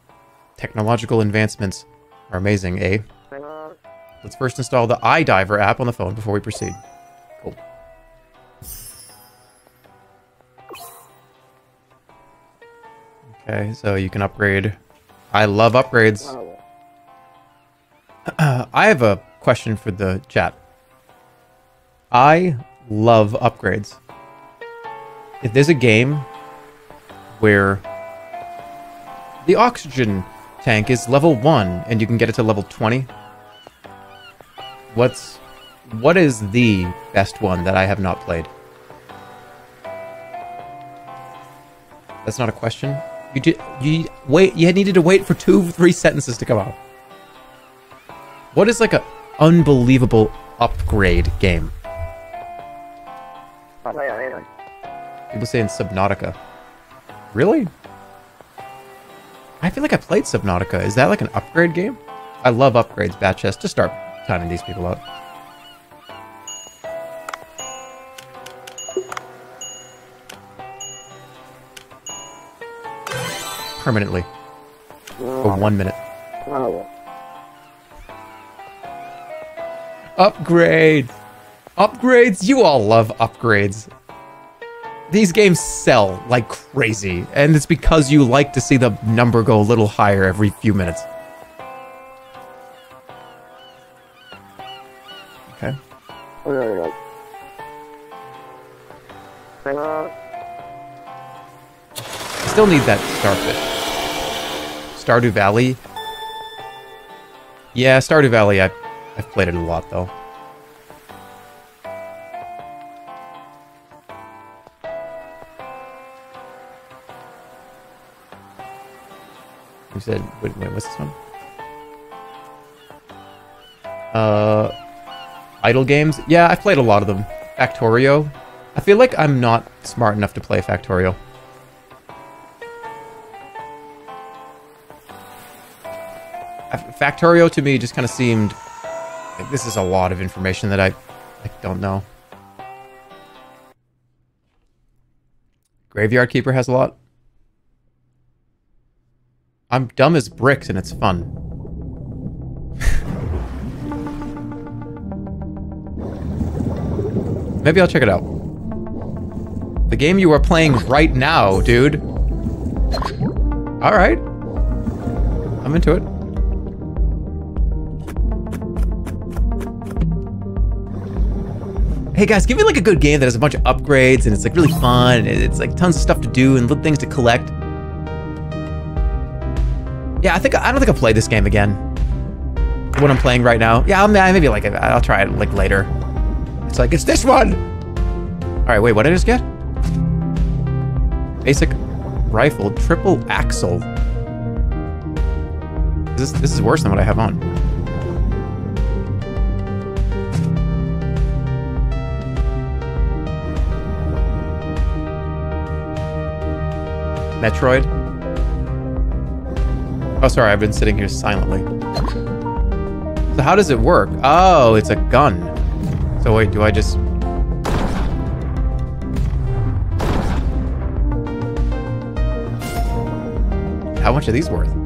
Technological advancements are amazing, eh? Let's first install the iDiver app on the phone before we proceed. Okay, so you can upgrade. I love upgrades. [clears throat] I have a question for the chat. I love upgrades. If there's a game where the oxygen tank is level 1 and you can get it to level 20, what's what is the best one that I have not played? That's not a question. You did you wait you needed to wait for two three sentences to come out. What is like a unbelievable upgrade game? People saying Subnautica. Really? I feel like I played Subnautica. Is that like an upgrade game? I love upgrades, Batchest. Just start timing these people out. Permanently. For one minute. Upgrade! Upgrades! You all love upgrades. These games sell like crazy, and it's because you like to see the number go a little higher every few minutes. Okay. I still need that starfish. Stardew Valley. Yeah, Stardew Valley, I, I've played it a lot, though. You said, wait, wait, what's this one? Uh, idle games? Yeah, I've played a lot of them. Factorio. I feel like I'm not smart enough to play Factorio. Factorio to me just kind of seemed like this is a lot of information that I, I don't know. Graveyard Keeper has a lot. I'm dumb as bricks and it's fun. [laughs] Maybe I'll check it out. The game you are playing right now, dude. All right. I'm into it. Hey guys, give me like a good game that has a bunch of upgrades and it's like really fun and it's like tons of stuff to do and little things to collect. Yeah, I think I don't think I'll play this game again. What I'm playing right now. Yeah, um, I'll, maybe like I'll try it like later. It's like it's this one. All right, wait, what did I just get? Basic rifle, triple axle. This this is worse than what I have on. Metroid. Oh, sorry, I've been sitting here silently. So how does it work? Oh, it's a gun. So wait, do I just... How much are these worth?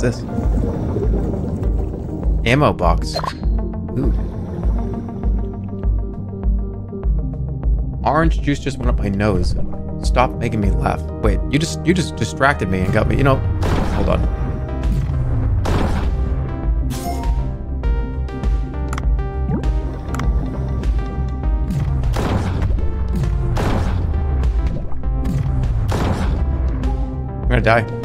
What's this? Ammo box. Ooh. Orange juice just went up my nose. Stop making me laugh. Wait, you just you just distracted me and got me. You know, hold on. I'm gonna die.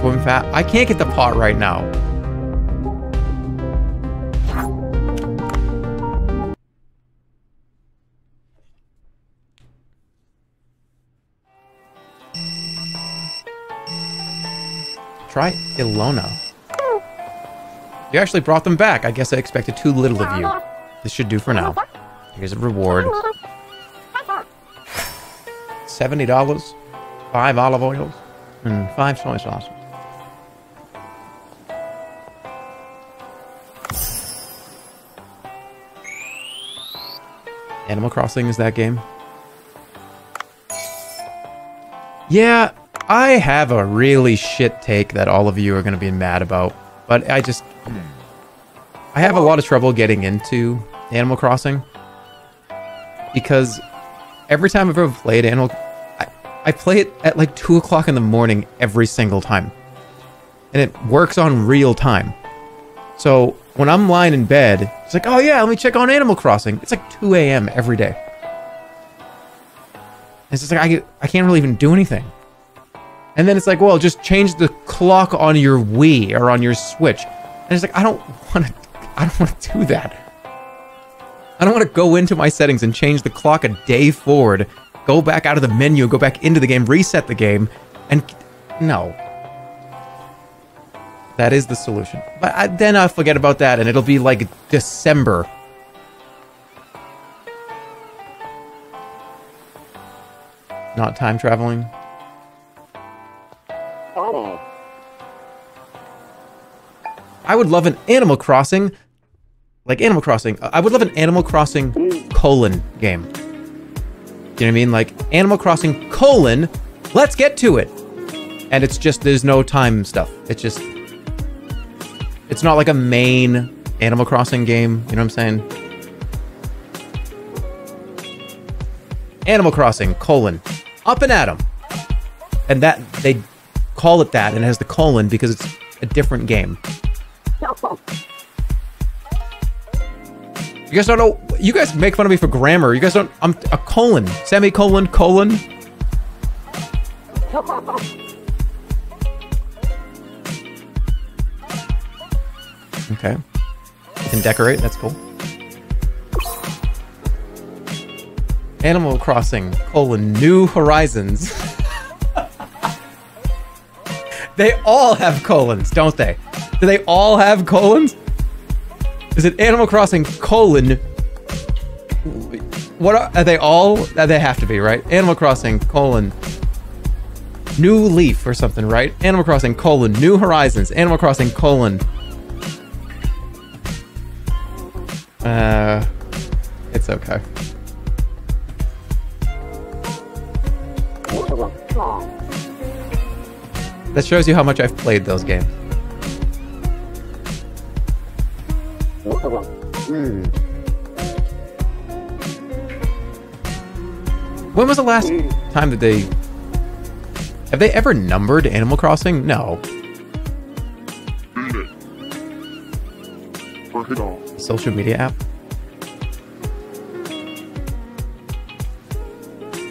Swim fat. I can't get the pot right now. Try Ilona. You actually brought them back. I guess I expected too little of you. This should do for now. Here's a reward. $70, 5 olive oils, and 5 soy sauces. Animal Crossing is that game? Yeah, I have a really shit take that all of you are going to be mad about, but I just... I have a lot of trouble getting into Animal Crossing because every time I've ever played Animal... I, I play it at like 2 o'clock in the morning every single time. And it works on real time. So when I'm lying in bed, it's like, oh yeah, let me check on Animal Crossing. It's like 2 a.m. every day. It's just like, I, I can't really even do anything. And then it's like, well, just change the clock on your Wii or on your Switch. And it's like, I don't want to, I don't want to do that. I don't want to go into my settings and change the clock a day forward, go back out of the menu, go back into the game, reset the game, and no. That is the solution. But I, then I'll forget about that and it'll be like December. Not time traveling. Oh. I would love an Animal Crossing, like Animal Crossing. I would love an Animal Crossing colon game. You know what I mean? Like Animal Crossing colon, let's get to it. And it's just, there's no time stuff. It's just, it's not like a main Animal Crossing game. You know what I'm saying? Animal Crossing, colon, up and Atom. And that, they call it that and it has the colon because it's a different game. You guys don't know, you guys make fun of me for grammar. You guys don't, I'm a colon, semicolon, colon. Okay. You can decorate, that's cool. Animal Crossing, colon, New Horizons. [laughs] they all have colons, don't they? Do they all have colons? Is it Animal Crossing, colon, what are, are they all? Uh, they have to be, right? Animal Crossing, colon, New Leaf or something, right? Animal Crossing, colon, New Horizons, Animal Crossing, colon, Uh, it's okay. That shows you how much I've played those games. When was the last time that they... Have they ever numbered Animal Crossing? No. Social media app?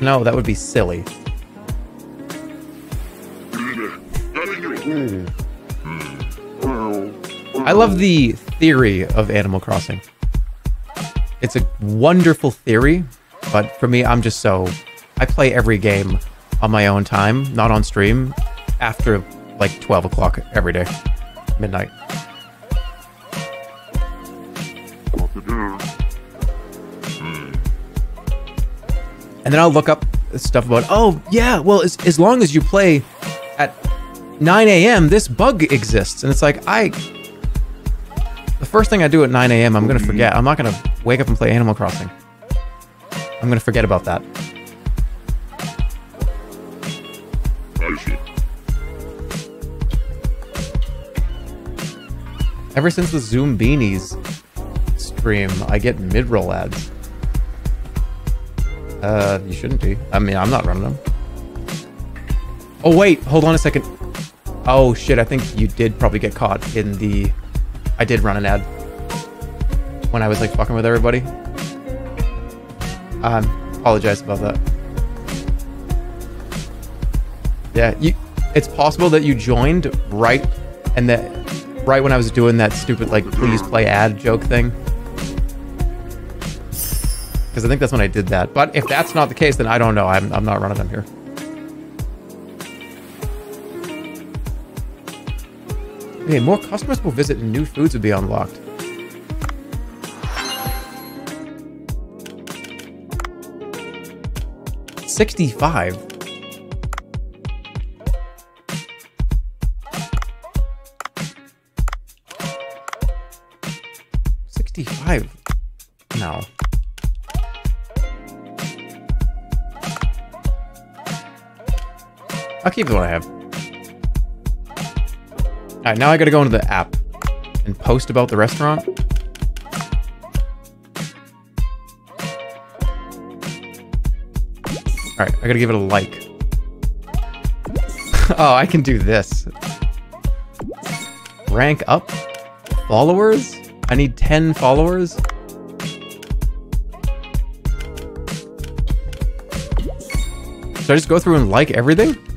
No, that would be silly. I love the theory of Animal Crossing. It's a wonderful theory, but for me, I'm just so. I play every game on my own time, not on stream, after like 12 o'clock every day, midnight. Hmm. And then I'll look up stuff about, oh, yeah, well, as, as long as you play at 9 a.m., this bug exists. And it's like, I. The first thing I do at 9 a.m., I'm going to forget. I'm not going to wake up and play Animal Crossing. I'm going to forget about that. Ever since the Zoom Beanies stream, I get mid-roll ads. Uh, you shouldn't be. I mean, I'm not running them. Oh, wait. Hold on a second. Oh, shit. I think you did probably get caught in the... I did run an ad. When I was, like, fucking with everybody. Um, apologize about that. Yeah, you... It's possible that you joined right... And that... Right when I was doing that stupid, like, please play ad joke thing because I think that's when I did that. But if that's not the case, then I don't know. I'm, I'm not running them here. Okay, more customers will visit and new foods will be unlocked. Sixty-five. Sixty-five. No. I'll keep the one I have. Alright, now I gotta go into the app and post about the restaurant. Alright, I gotta give it a like. [laughs] oh, I can do this. Rank up? Followers? I need 10 followers? Should I just go through and like everything?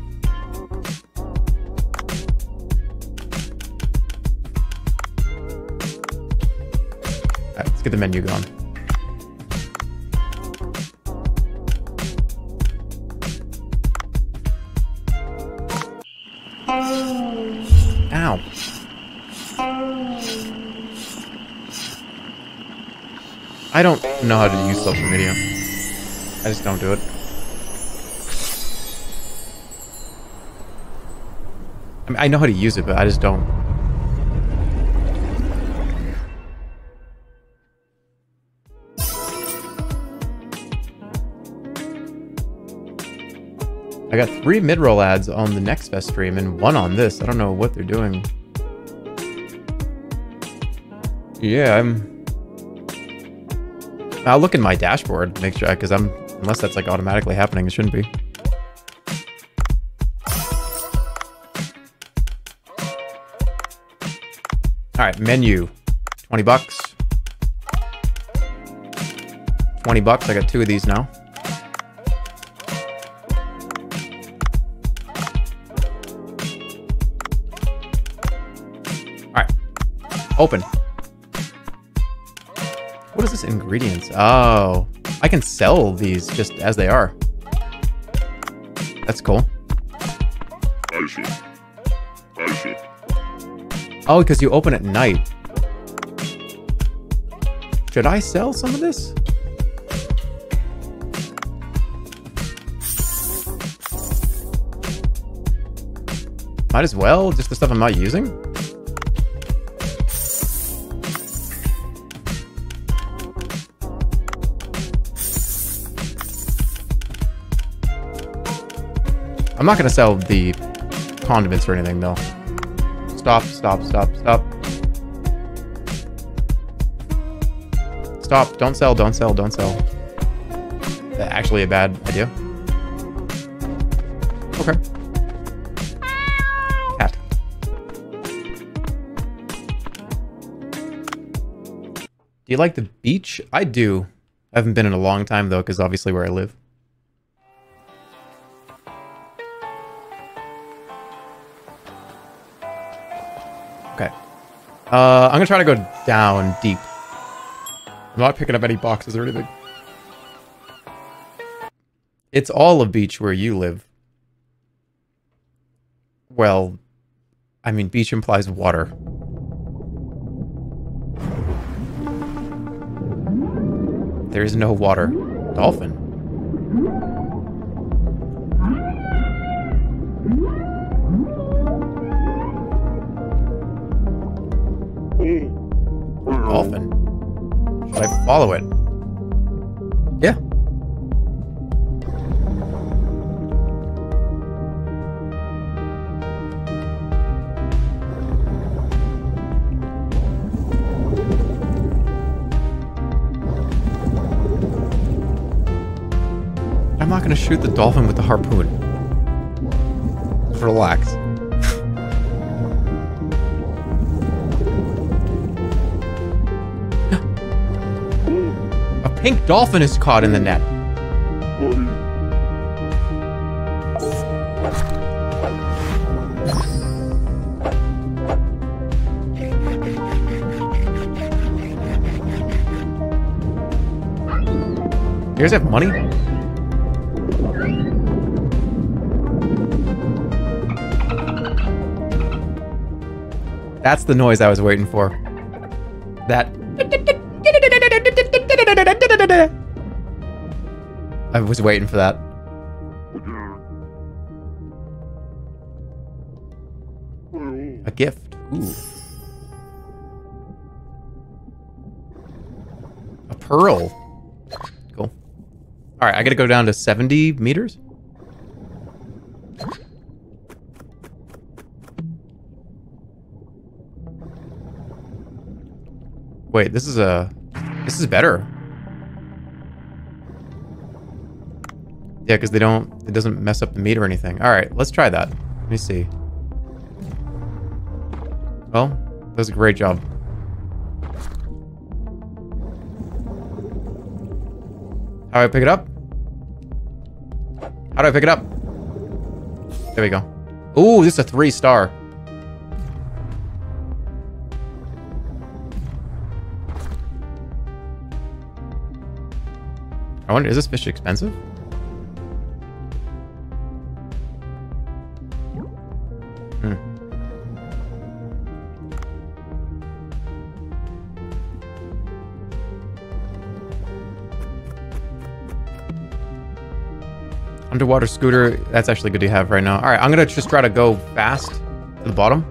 The menu gone. Ow. I don't know how to use social media. I just don't do it. I, mean, I know how to use it, but I just don't. I got three mid-roll ads on the next fest stream and one on this. I don't know what they're doing. Yeah, I'm... I'll look in my dashboard, make sure, because I'm... Unless that's like automatically happening, it shouldn't be. Alright, menu. 20 bucks. 20 bucks, I got two of these now. Open. What is this ingredients? Oh, I can sell these just as they are. That's cool. Oh, because you open at night. Should I sell some of this? Might as well, just the stuff I'm not using. I'm not gonna sell the condiments or anything though. Stop, stop, stop, stop. Stop, don't sell, don't sell, don't sell. Actually a bad idea. Okay. Cat. Do you like the beach? I do. I haven't been in a long time though, because obviously where I live. Uh, I'm gonna try to go down deep. I'm not picking up any boxes or anything. It's all a beach where you live. Well, I mean, beach implies water. There is no water. Dolphin. Mm-hmm. Dolphin. Should I follow it? Yeah. I'm not gonna shoot the dolphin with the harpoon. Just relax. Pink dolphin is caught in the net. You guys have money? That's the noise I was waiting for. That. Was waiting for that. A gift. Ooh. A pearl. Cool. Alright, I gotta go down to 70 meters? Wait, this is a... This is better. Yeah, because they don't... It doesn't mess up the meat or anything. Alright, let's try that. Let me see. Well, was a great job. How do I pick it up? How do I pick it up? There we go. Ooh, this is a three star. I wonder, is this fish expensive? Underwater scooter, that's actually good to have right now. Alright, I'm gonna just try to go fast to the bottom.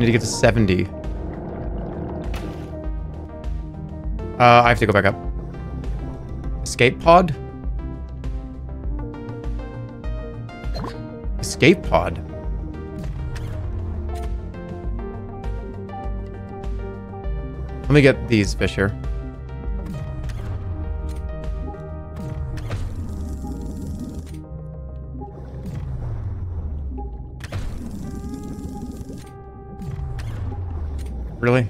Need to get to 70. Uh, I have to go back up. Escape pod? Escape pod? Let me get these fish here. Really?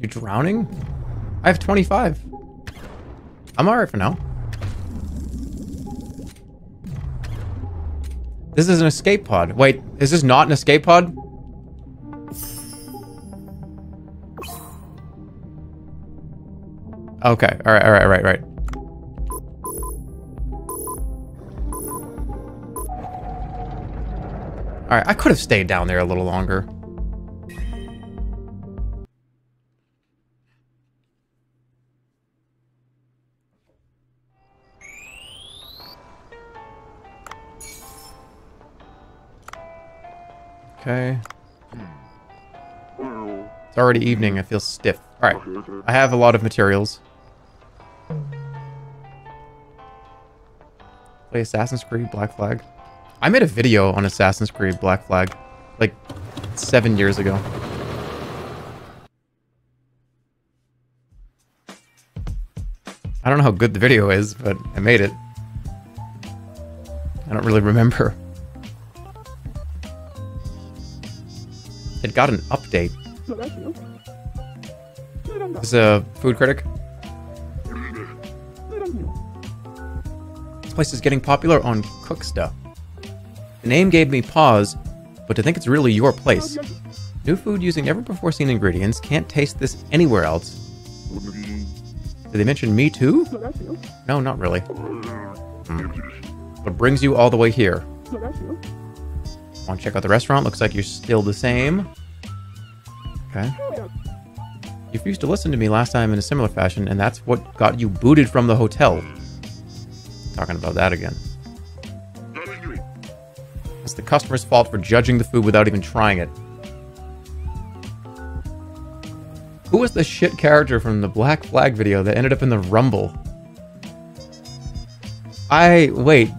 You're drowning? I have 25. I'm alright for now. This is an escape pod. Wait, is this not an escape pod? Okay, alright, alright, right, right. Alright, I could have stayed down there a little longer. Okay. It's already evening. I feel stiff. All right. I have a lot of materials. Play Assassin's Creed Black Flag. I made a video on Assassin's Creed Black Flag like seven years ago. I don't know how good the video is, but I made it. I don't really remember. It got an update. Is a food critic. This place is getting popular on Cooksta. The name gave me pause, but to think it's really your place. New food using never before seen ingredients. Can't taste this anywhere else. Did they mention me too? No, not really. Hmm. What brings you all the way here? Want to check out the restaurant? Looks like you're still the same. Okay. You refused to listen to me last time in a similar fashion, and that's what got you booted from the hotel. Talking about that again. It's the customer's fault for judging the food without even trying it. Who was the shit character from the Black Flag video that ended up in the Rumble? I wait.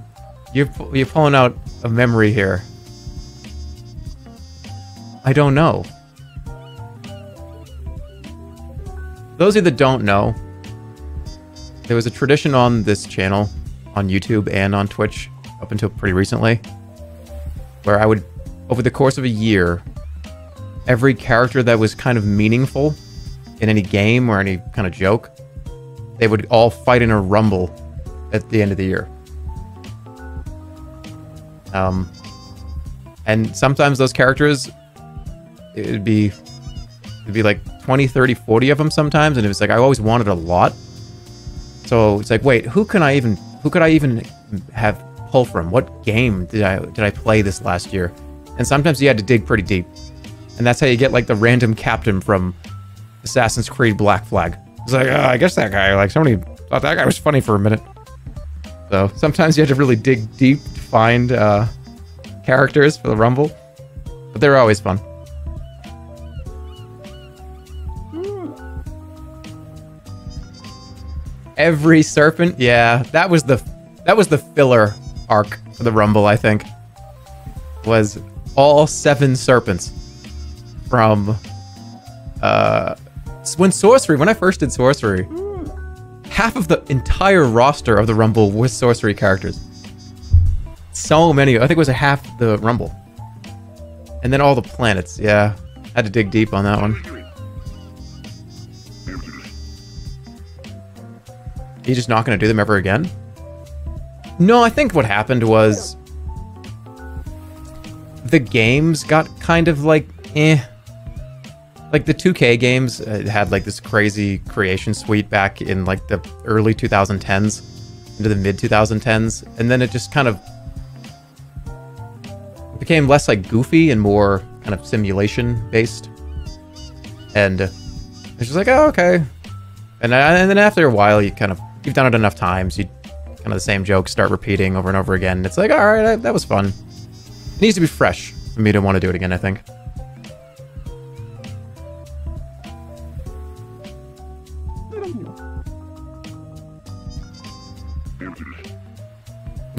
You're you're pulling out a memory here. I don't know. Those of you that don't know, there was a tradition on this channel, on YouTube and on Twitch, up until pretty recently, where I would, over the course of a year, every character that was kind of meaningful in any game or any kind of joke, they would all fight in a rumble at the end of the year. Um, and sometimes those characters, it'd be, it'd be like 20, 30, 40 of them sometimes, and it was like I always wanted a lot. So it's like, wait, who can I even, who could I even have pull from? What game did I did I play this last year? And sometimes you had to dig pretty deep, and that's how you get like the random captain from Assassin's Creed Black Flag. It's like, uh, I guess that guy, like somebody thought that guy was funny for a minute. So sometimes you had to really dig deep to find uh, characters for the Rumble, but they're always fun. Every serpent, yeah, that was the that was the filler arc the Rumble. I think was all seven serpents from uh when sorcery when i first did sorcery half of the entire roster of the rumble was sorcery characters. So many i think it was a half the rumble. And then all the planets yeah. Had to dig deep on that one. You just not to do them ever again no i think what happened was the games got kind of like eh. Like the 2K games uh, had like this crazy creation suite back in like the early 2010s into the mid 2010s and then it just kind of became less like goofy and more kind of simulation based and it's just like oh okay. And, uh, and then after a while you kind of you've done it enough times you kind of the same jokes start repeating over and over again it's like all right that was fun it needs to be fresh for me to want to do it again i think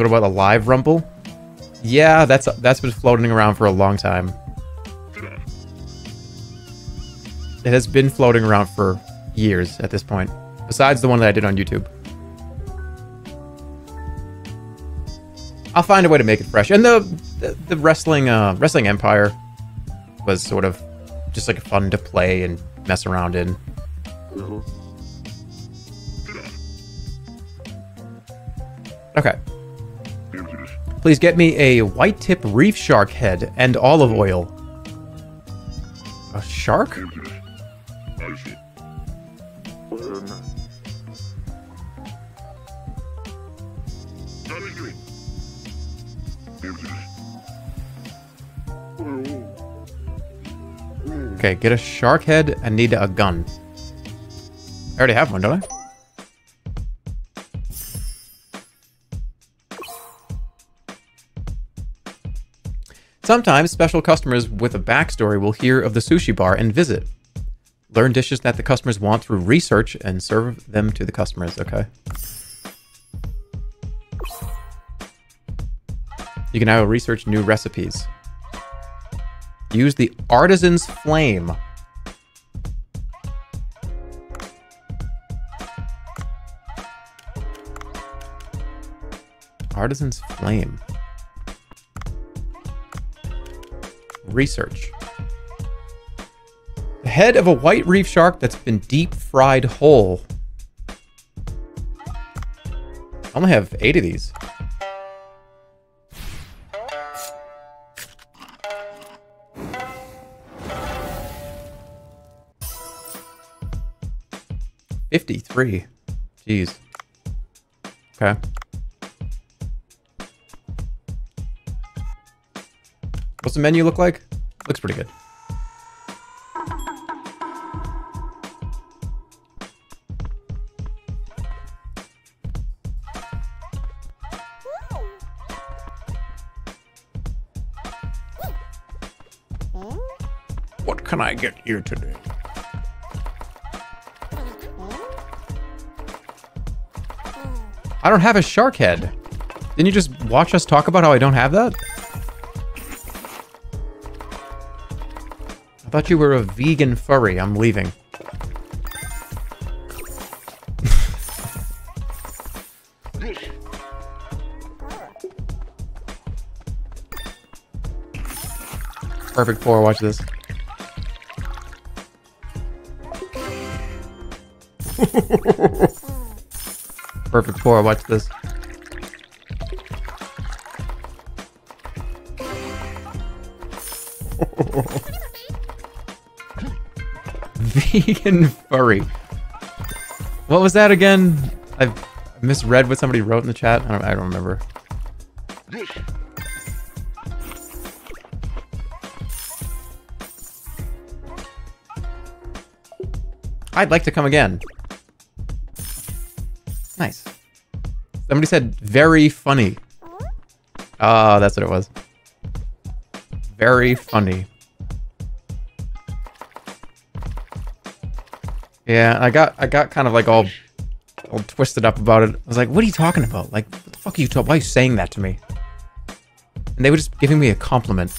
What about a live rumble? Yeah, that's that's been floating around for a long time. It has been floating around for years at this point. Besides the one that I did on YouTube. I'll find a way to make it fresh. And the the, the wrestling uh, wrestling empire was sort of just like fun to play and mess around in. Okay. Please get me a white tip reef shark head and olive oil. A shark? Okay, get a shark head and need a gun. I already have one, don't I? Sometimes special customers with a backstory will hear of the sushi bar and visit. Learn dishes that the customers want through research and serve them to the customers, okay? You can now research new recipes. Use the Artisan's Flame. Artisan's Flame. Research. The head of a white reef shark that's been deep fried whole. I only have eight of these. Fifty-three. Jeez. Okay. What's the menu look like? Looks pretty good. What can I get you today? I don't have a shark head. Didn't you just watch us talk about how I don't have that? I thought you were a vegan furry. I'm leaving. Perfect four, watch this. [laughs] Perfect four, watch this. [laughs] Vegan furry. What was that again? I misread what somebody wrote in the chat. I don't, I don't remember. I'd like to come again. Somebody said very funny. Ah, that's what it was. Very funny. Yeah, I got I got kind of like all all twisted up about it. I was like, "What are you talking about? Like, what the fuck are you talking? Why are you saying that to me?" And they were just giving me a compliment.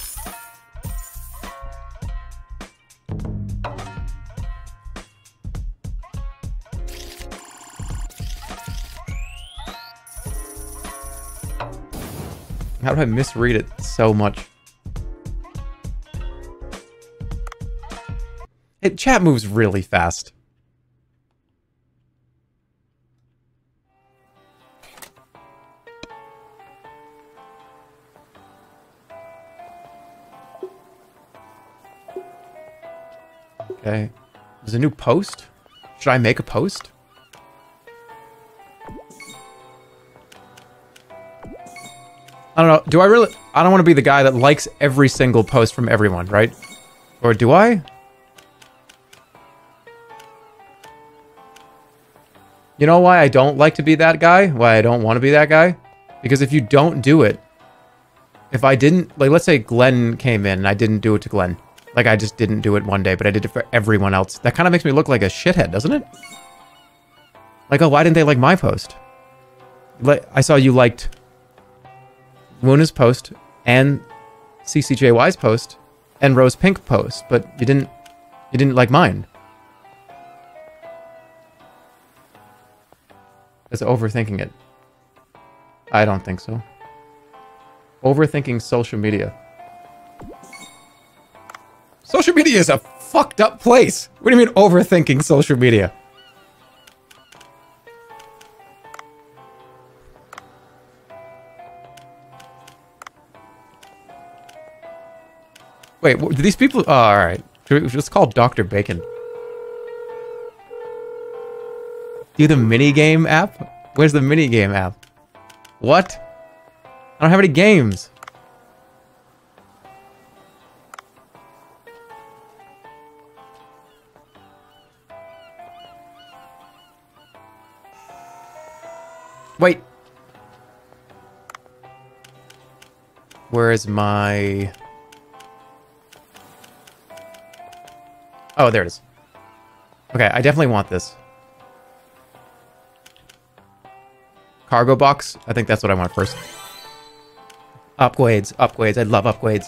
How do I misread it so much? It chat moves really fast. Okay. There's a new post? Should I make a post? I don't know. Do I really... I don't want to be the guy that likes every single post from everyone, right? Or do I? You know why I don't like to be that guy? Why I don't want to be that guy? Because if you don't do it, if I didn't, like, let's say Glenn came in and I didn't do it to Glenn. Like, I just didn't do it one day, but I did it for everyone else. That kind of makes me look like a shithead, doesn't it? Like, oh, why didn't they like my post? Like, I saw you liked Luna's post and CCJY's post and Rose Pink post, but you didn't, you didn't like mine. That's overthinking it. I don't think so. Overthinking social media. Social media is a fucked up place. What do you mean overthinking social media? Wait, what, do these people? Oh, all right. Let's call Dr. Bacon. Do the minigame app? Where's the minigame app? What? I don't have any games. Wait. Where is my... Oh, there it is. Okay, I definitely want this. Cargo box? I think that's what I want first. Upgrades, upgrades. I love upgrades.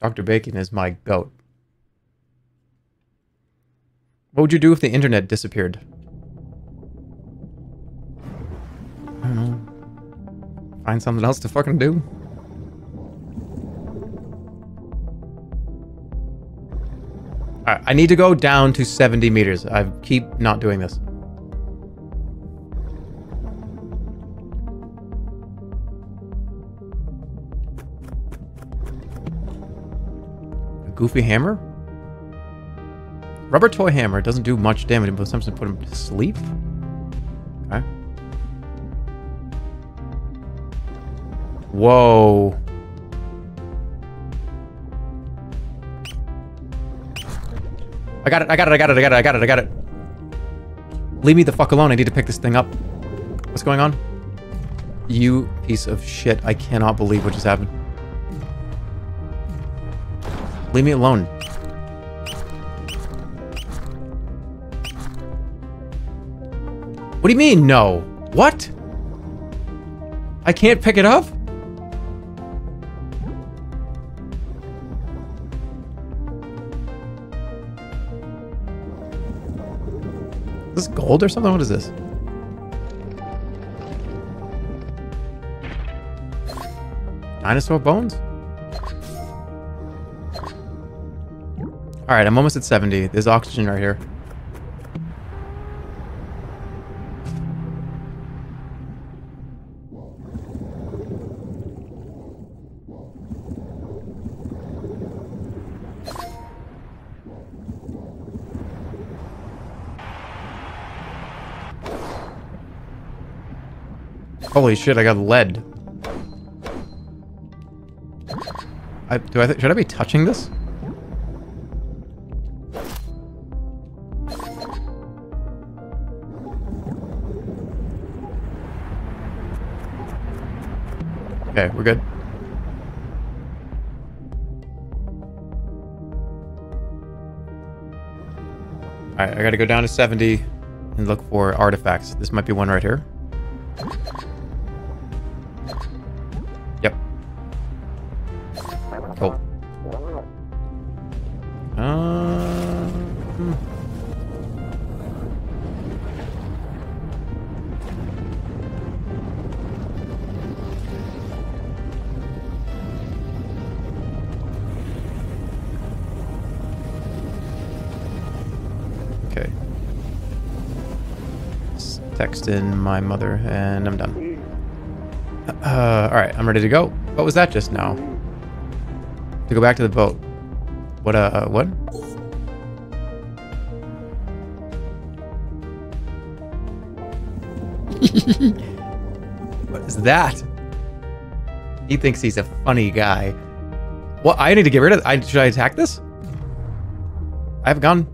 Dr. Bacon is my goat. What would you do if the internet disappeared? I don't know. Find something else to fucking do? Alright, I need to go down to 70 meters. I keep not doing this. A goofy hammer? Rubber toy hammer doesn't do much damage, but sometimes put him to sleep. Okay. Whoa. I got it, I got it, I got it, I got it, I got it, I got it. Leave me the fuck alone, I need to pick this thing up. What's going on? You piece of shit, I cannot believe what just happened. Leave me alone. What do you mean, no? What? I can't pick it up? Is this gold or something? What is this? Dinosaur bones? Alright, I'm almost at 70. There's oxygen right here. Holy shit, I got lead. I, do I should I be touching this? Okay, we're good. Alright, I gotta go down to 70 and look for artifacts. This might be one right here. My mother and I'm done. Uh, alright, I'm ready to go. What was that just now? To go back to the boat. What, uh, what? [laughs] what is that? He thinks he's a funny guy. What? I need to get rid of I Should I attack this? I have a gun.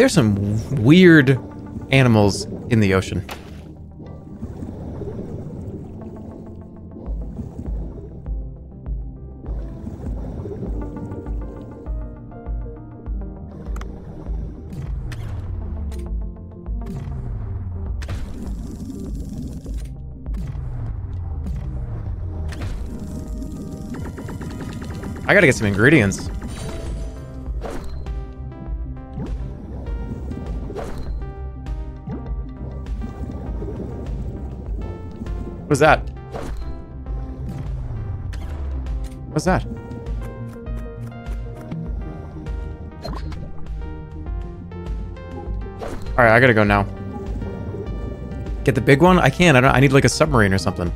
There's some weird animals in the ocean. I gotta get some ingredients. What's that? What's that? Alright, I gotta go now. Get the big one? I can't. I don't I need like a submarine or something.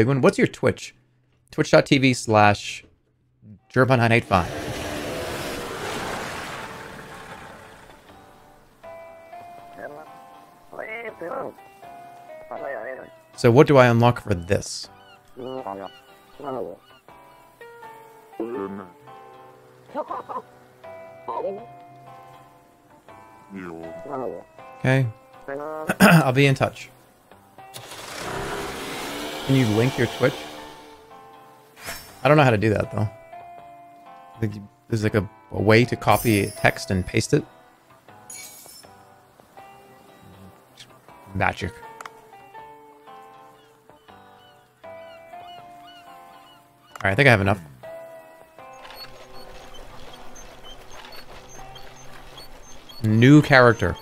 Big one. What's your Twitch? Twitch.tv slash Jerma985. So what do I unlock for this? [laughs] Okay. [clears throat] I'll be in touch. Can you link your Twitch? I don't know how to do that though. There's like a, a way to copy text and paste it. Magic. Alright, I think I have enough. New character.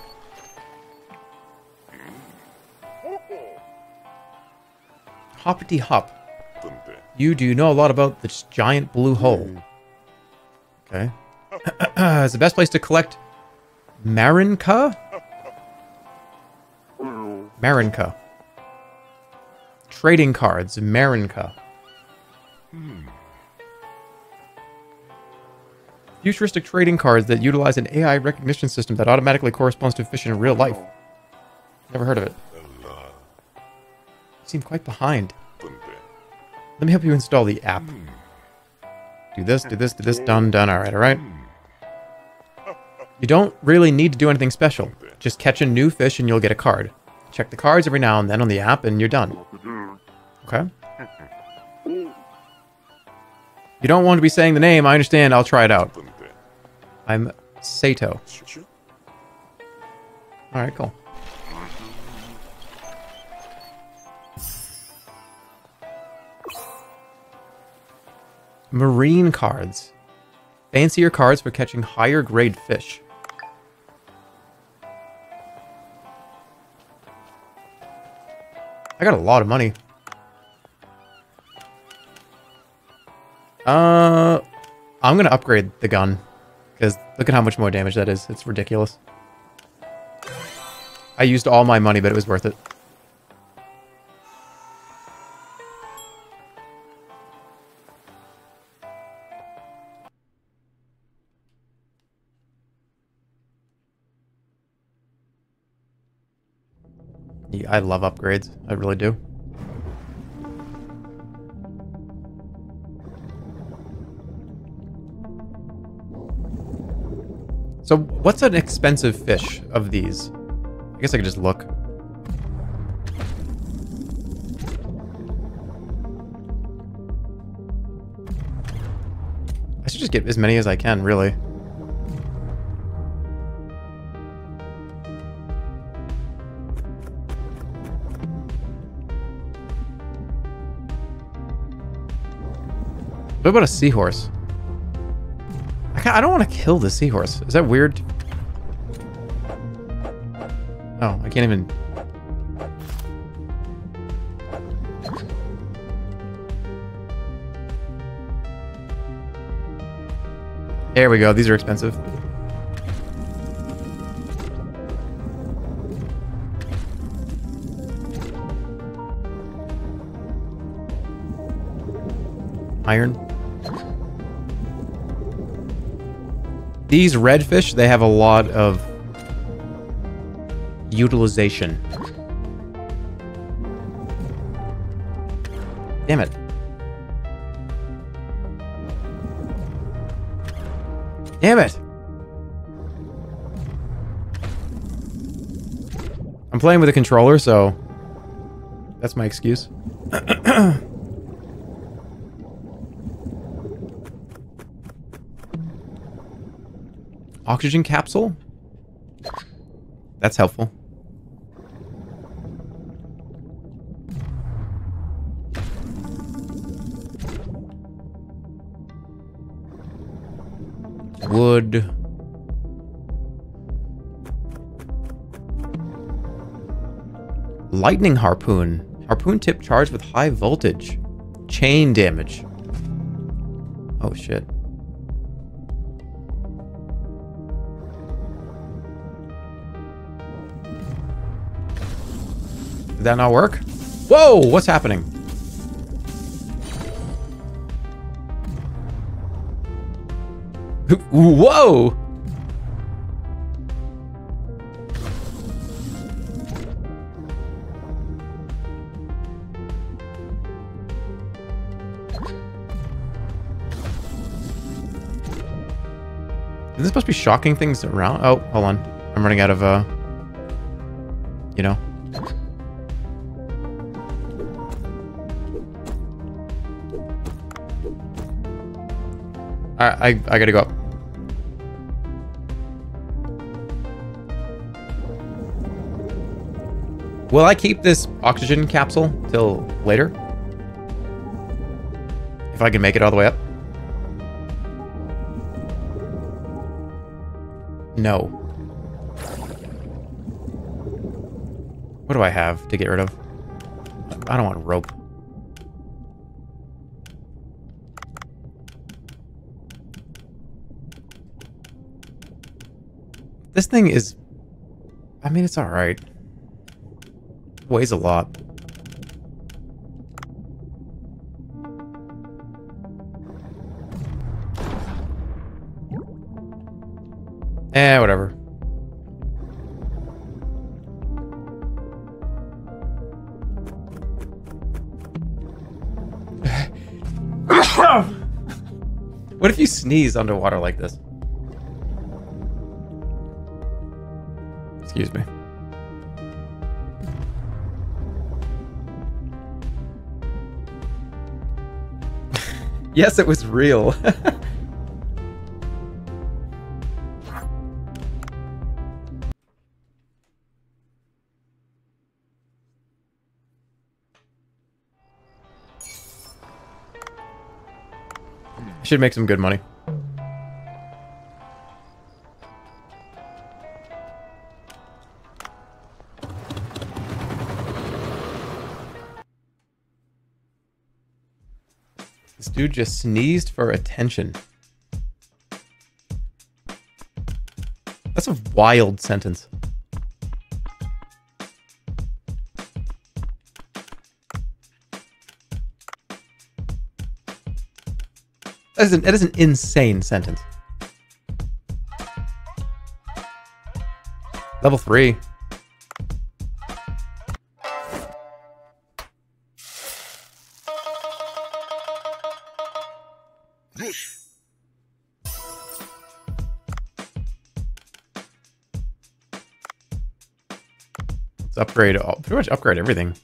Hoppity hop. You do know a lot about this giant blue hole. Hmm. Okay. [clears throat] it's the best place to collect Marinca? Hmm. Marinca. Trading cards, Marinca. Hmm. Futuristic trading cards that utilize an AI recognition system that automatically corresponds to fish in real life. Oh. Never heard of it. Seem quite behind. Let me help you install the app. Do this, do this, do this, done, done. All right, all right. You don't really need to do anything special. Just catch a new fish and you'll get a card. Check the cards every now and then on the app and you're done. Okay? You don't want to be saying the name. I understand. I'll try it out. I'm Sato. All right, cool. Marine cards. Fancier cards for catching higher grade fish. I got a lot of money. Uh, I'm gonna upgrade the gun because look at how much more damage that is. It's ridiculous. I used all my money, but it was worth it. I love upgrades. I really do. So, what's an expensive fish of these? I guess I could just look. I should just get as many as I can, really. What about a seahorse? I, I don't want to kill the seahorse. Is that weird? Oh, I can't even... There we go. These are expensive. Iron. These redfish, they have a lot of utilization. Damn it. Damn it. I'm playing with a controller, so that's my excuse. [clears throat] oxygen capsule. That's helpful. Wood. Lightning harpoon. Harpoon tip charged with high voltage. Chain damage. Oh shit. Did that not work? Whoa, what's happening? Whoa! Is this supposed to be shocking things around? Oh, hold on. I'm running out of, uh... You know? I, I, I gotta go up. Will I keep this oxygen capsule till later? If I can make it all the way up? No. What do I have to get rid of? I don't want rope. This thing is... I mean, it's alright. Weighs a lot. Eh, whatever. [laughs] what if you sneeze underwater like this? Excuse me. [laughs] yes, it was real. [laughs] Should make some good money. Dude just sneezed for attention. That's a wild sentence. That is an, that is an insane sentence. Level 3. Upgrade, pretty much upgrade everything.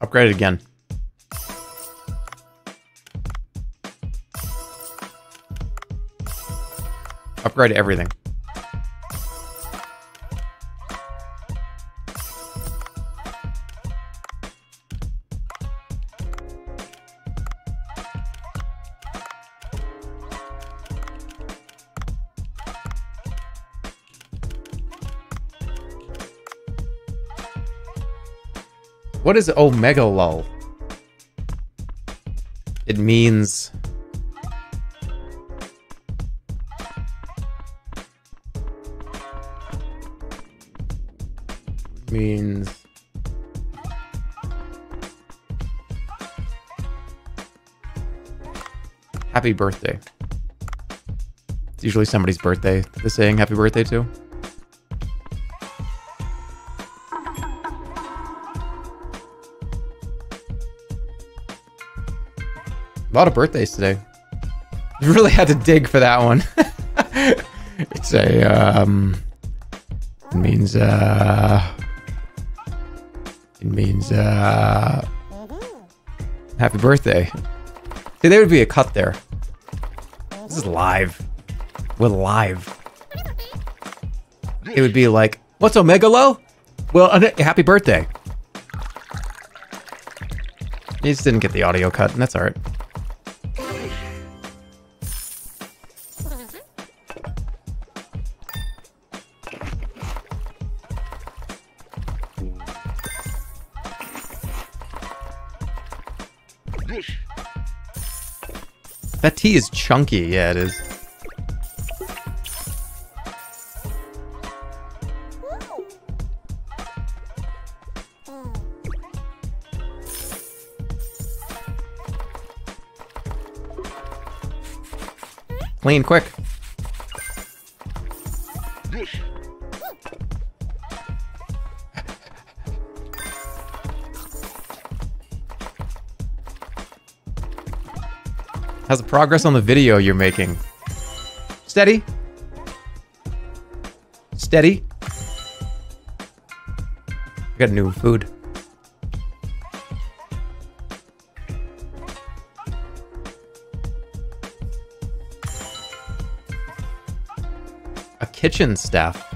Upgrade it again. Upgrade everything. What is Omega Lull? It means means happy birthday. It's usually somebody's birthday they're saying happy birthday to. A lot of birthdays today. You really had to dig for that one. [laughs] it's a um it means uh it means uh happy birthday. See there would be a cut there. This is live. We're live. It would be like, what's Omega Low? Well, uh, happy birthday. You just didn't get the audio cut, and that's alright. Tea is chunky. Yeah, it is. Clean, quick. How's the progress on the video you're making? Steady. Steady. We got new food. A kitchen staff.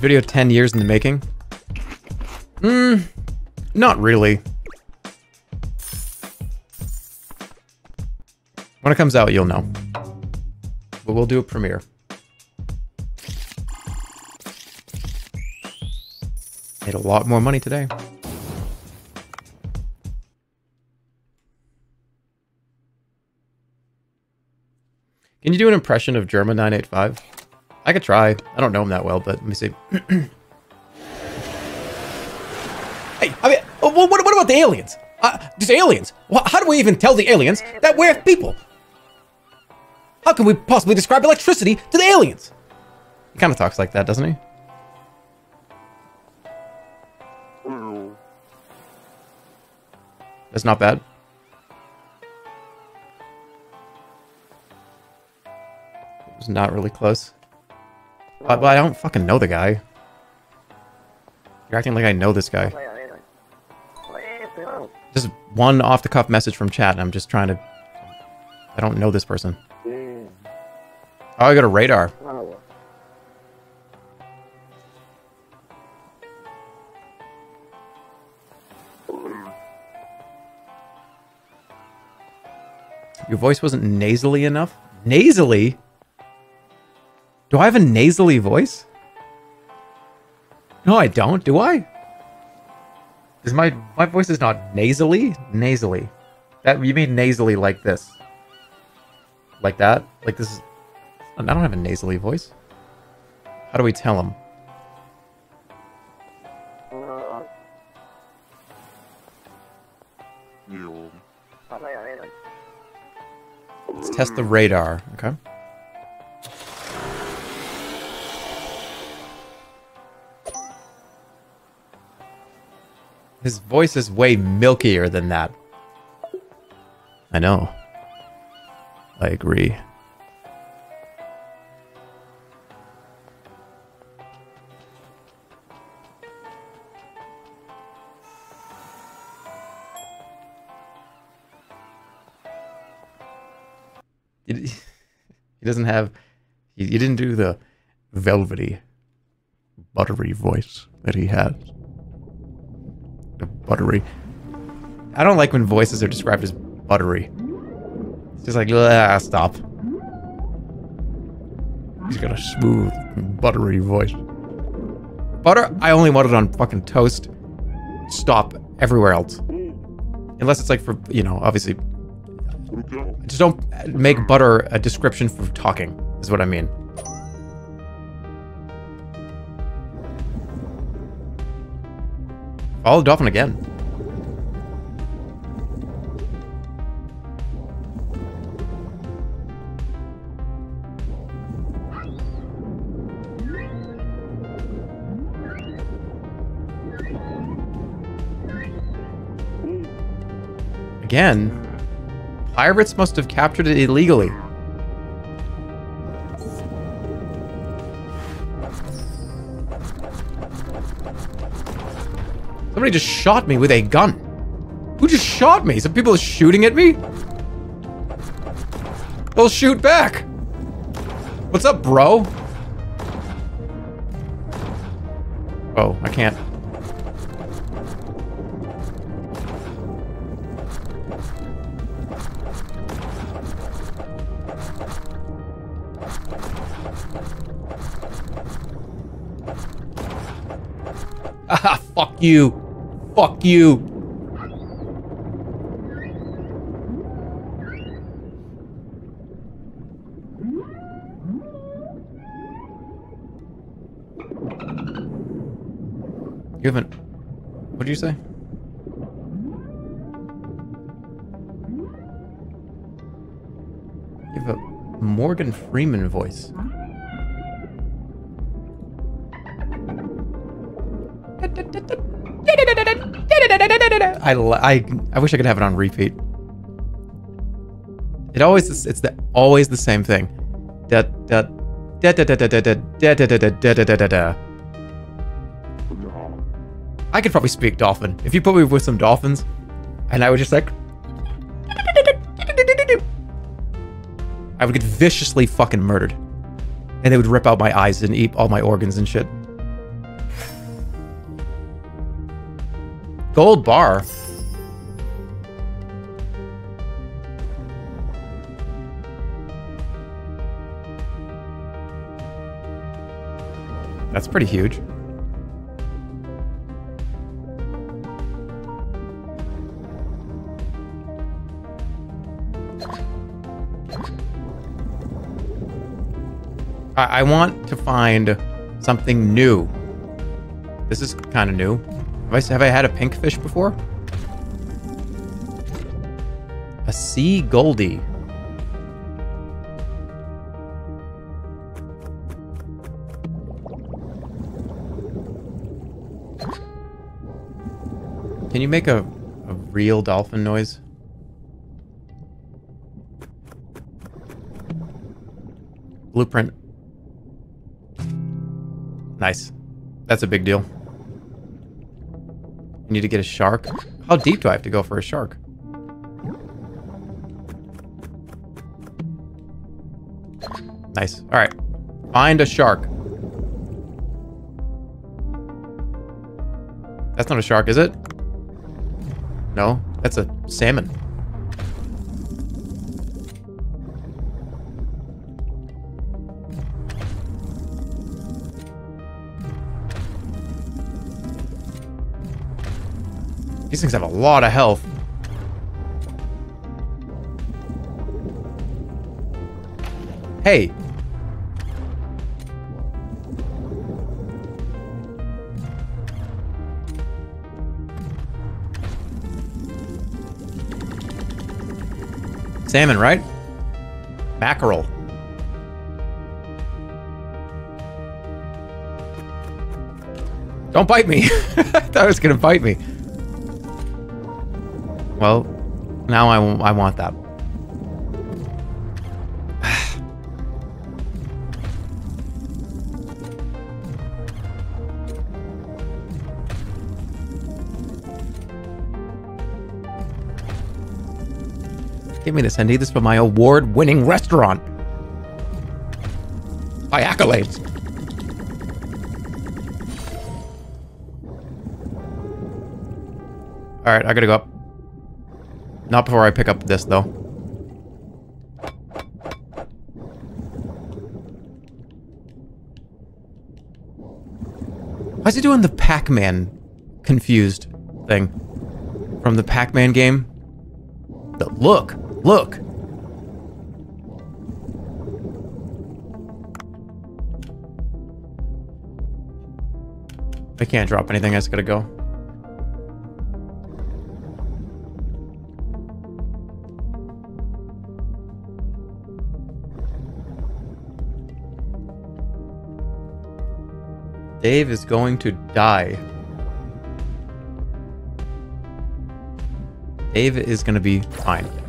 Video 10 years in the making? Hmm, not really. When it comes out, you'll know. But we'll do a premiere. Made a lot more money today. Can you do an impression of Jerma 985? I could try. I don't know him that well, but let me see. hey, I mean, what, what, what about the aliens? Uh, these aliens. How do we even tell the aliens that we're people? How can we possibly describe electricity to the aliens? He kind of talks like that, doesn't he? That's not bad. It was not really close. But, but I don't fucking know the guy. You're acting like I know this guy. Just one off the cuff message from chat, and I'm just trying to. I don't know this person. Oh, I got a radar. Your voice wasn't nasally enough? Nasally? Do I have a nasally voice? No, I don't. Do I? Is my my voice is not nasally? Nasally. That you mean nasally like this? Like that? Like this is I don't have a nasally voice. How do we tell him? Let's test the radar. Okay. His voice is way milkier than that. I know. I agree. He, [laughs] he doesn't have. He, he didn't do the velvety, buttery voice that he has. Buttery. I don't like when voices are described as buttery. It's just like, ah, stop. He's got a smooth, buttery voice. Butter, I only want it on fucking toast. Stop everywhere else. Unless it's like for, you know, obviously just don't make butter a description for talking, is what I mean. Follow Dolphin again. Again? Pirates must have captured it illegally. Somebody just shot me with a gun. Who just shot me? Some people are shooting at me? They'll shoot back. What's up, bro? Oh, I can't. [laughs] Ah, fuck you. Fuck you. You haven't. What did you say? You have a Morgan Freeman voice. I, I, I wish I could have it on repeat. It always is, it's the, always the same thing. Da da da da da da da da da da da da da da. I could probably speak dolphin. If you put me with some dolphins, and I would just like. I would get viciously fucking murdered. And they would rip out my eyes and eat all my organs and shit. Gold bar. That's pretty huge. I, I want to find something new. This is kind of new. Have I, have I had a pink fish before? A sea goldie. Can you make a, a real dolphin noise? Blueprint. Nice. That's a big deal. I need to get a shark. How deep do I have to go for a shark? Nice. All right. Find a shark. That's not a shark, is it? No, that's a salmon. These things have a lot of health. Hey. Salmon, right? Mackerel. Don't bite me. [laughs] I thought it was going to bite me. Well, now I want that. Give me this. I need this for my award winning restaurant. My accolades. All right, I gotta go up. Not before I pick up this, though. Why's he doing the Pac-Man confused thing from the Pac-Man game? The look, look. I can't drop anything. I just gotta go. Dave is going to die. Dave is going to be fine.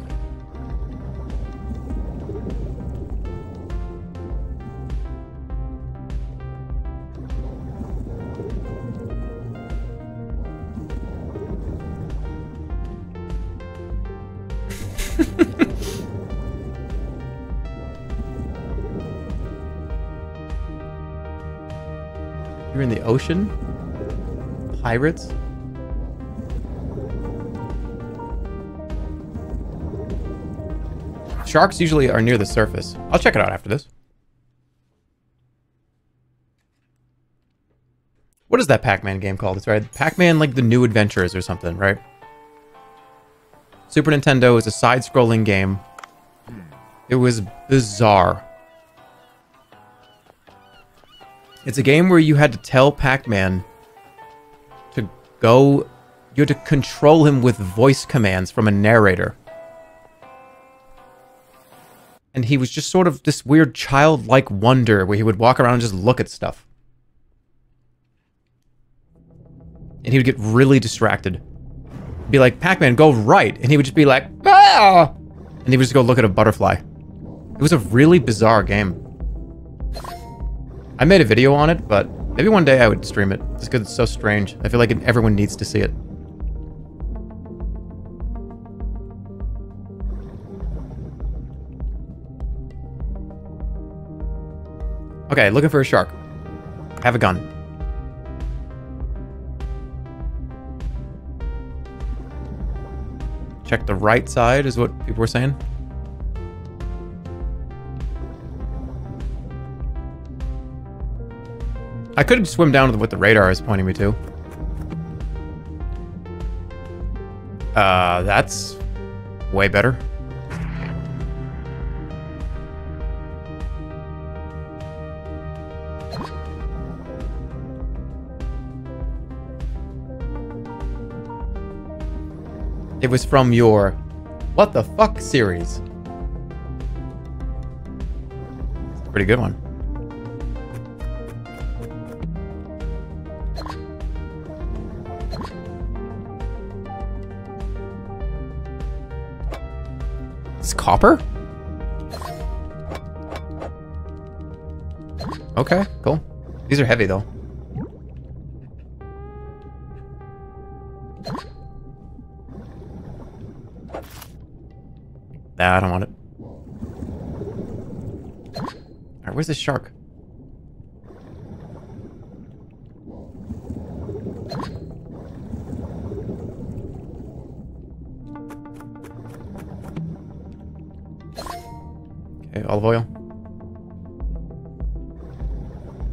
Pirates? Sharks usually are near the surface. I'll check it out after this. What is that Pac-Man game called? It's right. Pac-Man like the New Adventures or something, right? Super Nintendo is a side-scrolling game. It was bizarre. It's a game where you had to tell Pac-Man go... You had to control him with voice commands from a narrator. And he was just sort of this weird childlike wonder where he would walk around and just look at stuff. And he would get really distracted. Be like, Pac-Man, go right. And he would just be like, ah! And he would just go look at a butterfly. It was a really bizarre game. I made a video on it, but maybe one day I would stream it. Just because it's so strange. I feel like everyone needs to see it. Okay, looking for a shark. Have a gun. Check the right side is what people were saying. I could swim down to what the radar is pointing me to. Uh, that's way better. It was from your What the Fuck series. Pretty good one. Copper? Okay, cool. These are heavy though. Nah, I don't want it. Alright, where's this shark? Olive oil.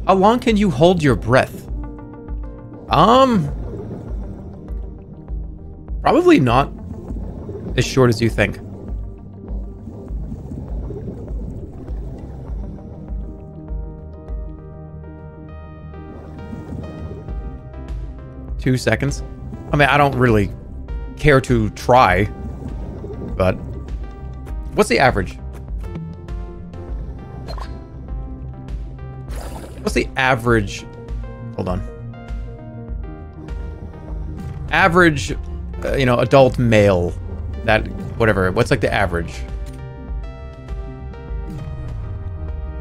How long can you hold your breath? Um... Probably not as short as you think. Two seconds. I mean, I don't really care to try, but what's the average? What's the average? Hold on. Average, uh, you know, adult male. That whatever. What's like the average?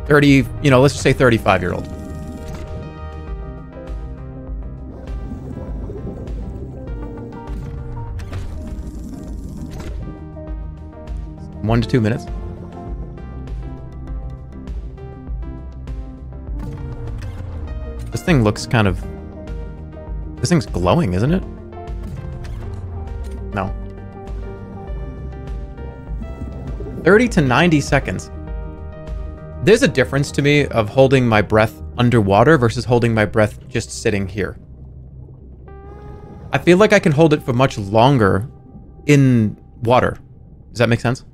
30, you know, let's just say 35 year old. One to two minutes. Thing looks kind of... This thing's glowing, isn't it? No. 30 to 90 seconds. There's a difference to me of holding my breath underwater versus holding my breath just sitting here. I feel like I can hold it for much longer in water. Does that make sense?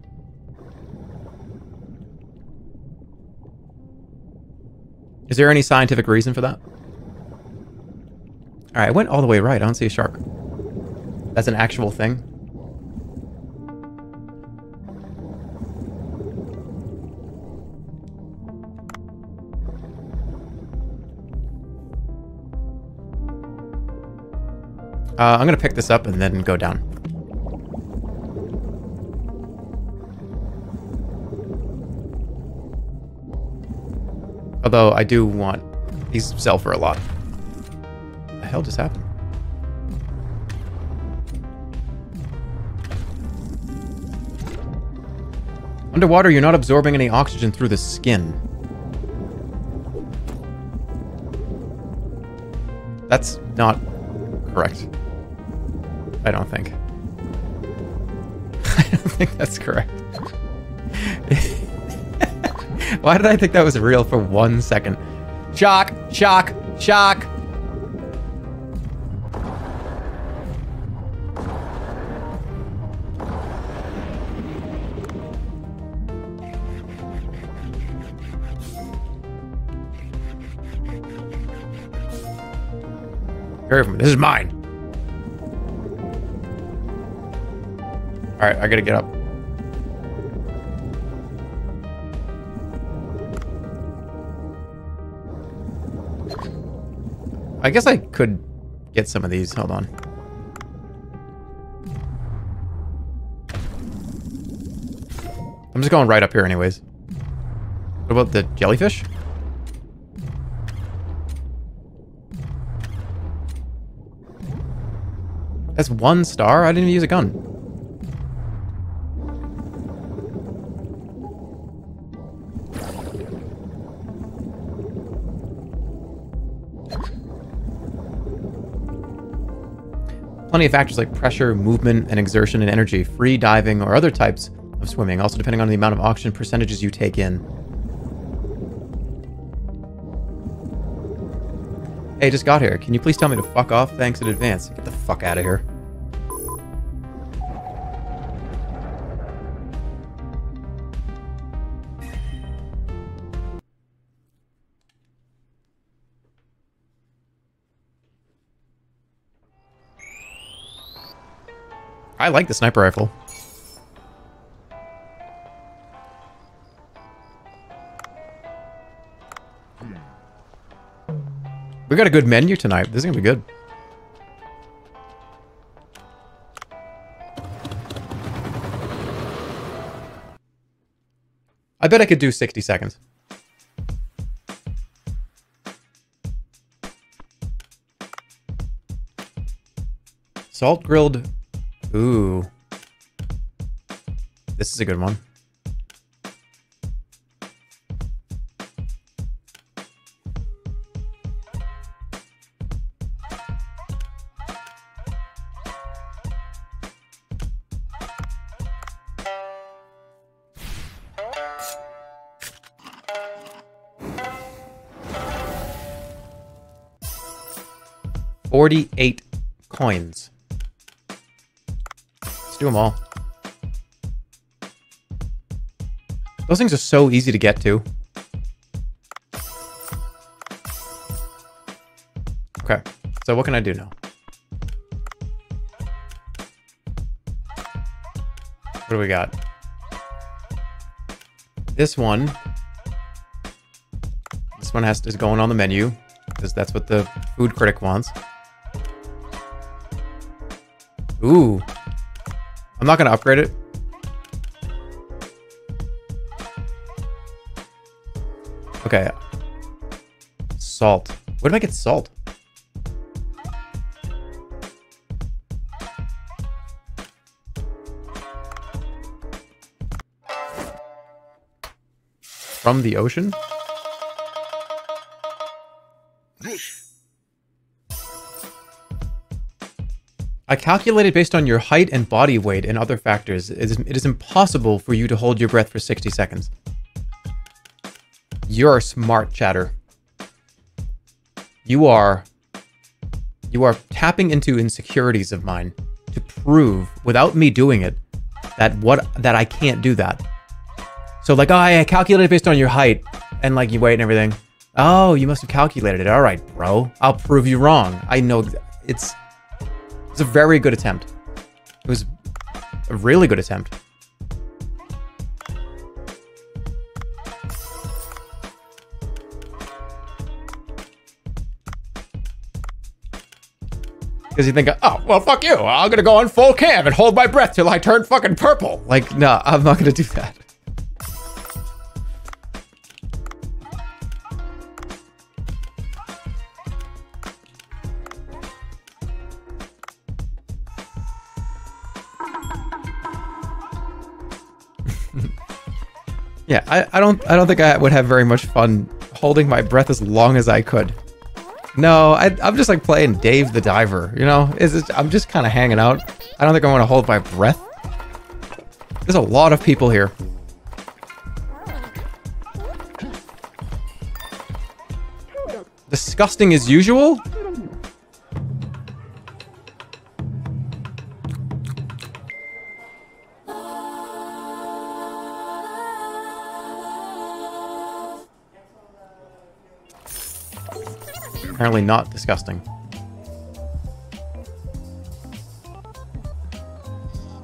Is there any scientific reason for that? Alright, I went all the way right. I don't see a shark. That's an actual thing? Uh, I'm gonna pick this up and then go down. Although I do want these sell for a lot. Hell just happened? Underwater, you're not absorbing any oxygen through the skin. That's not correct. I don't think. [laughs] I don't think that's correct. [laughs] Why did I think that was real for one second? Shock! Shock! Shock! This is mine. All right, I gotta get up. I guess I could get some of these. Hold on. I'm just going right up here anyways. What about the jellyfish? That's one star? I didn't even use a gun. Plenty of factors like pressure, movement, and exertion and energy, free diving, or other types of swimming, also depending on the amount of oxygen percentages you take in. Hey, just got here. Can you please tell me to fuck off? Thanks in advance. Get the fuck out of here. I like the sniper rifle. We got a good menu tonight. This is gonna be good. I bet I could do 60 seconds. Salt grilled. Ooh. This is a good one. Forty-eight coins. Let's do them all. Those things are so easy to get to. Okay, so what can I do now? What do we got? This one. This one has to is going on the menu because that's what the food critic wants. Ooh. I'm not going to upgrade it. Okay. Salt. Where do I get salt? From the ocean? I calculated based on your height and body weight and other factors. It is, it is impossible for you to hold your breath for 60 seconds. You're smart, chatter. You are... You are tapping into insecurities of mine to prove, without me doing it, that what that I can't do that. So like, oh, I calculated based on your height and like your weight and everything. Oh, you must have calculated it. All right, bro. I'll prove you wrong. I know it's it's a very good attempt. It was a really good attempt. Because you think, oh, well, fuck you. I'm going to go on full cam and hold my breath till I turn fucking purple. Like, no, I'm not going to do that. Yeah, I, I don't I don't think I would have very much fun holding my breath as long as I could. No, I, I'm just like playing Dave the Diver, you know? Is I'm just kind of hanging out. I don't think I want to hold my breath. There's a lot of people here. Disgusting as usual? Apparently not disgusting.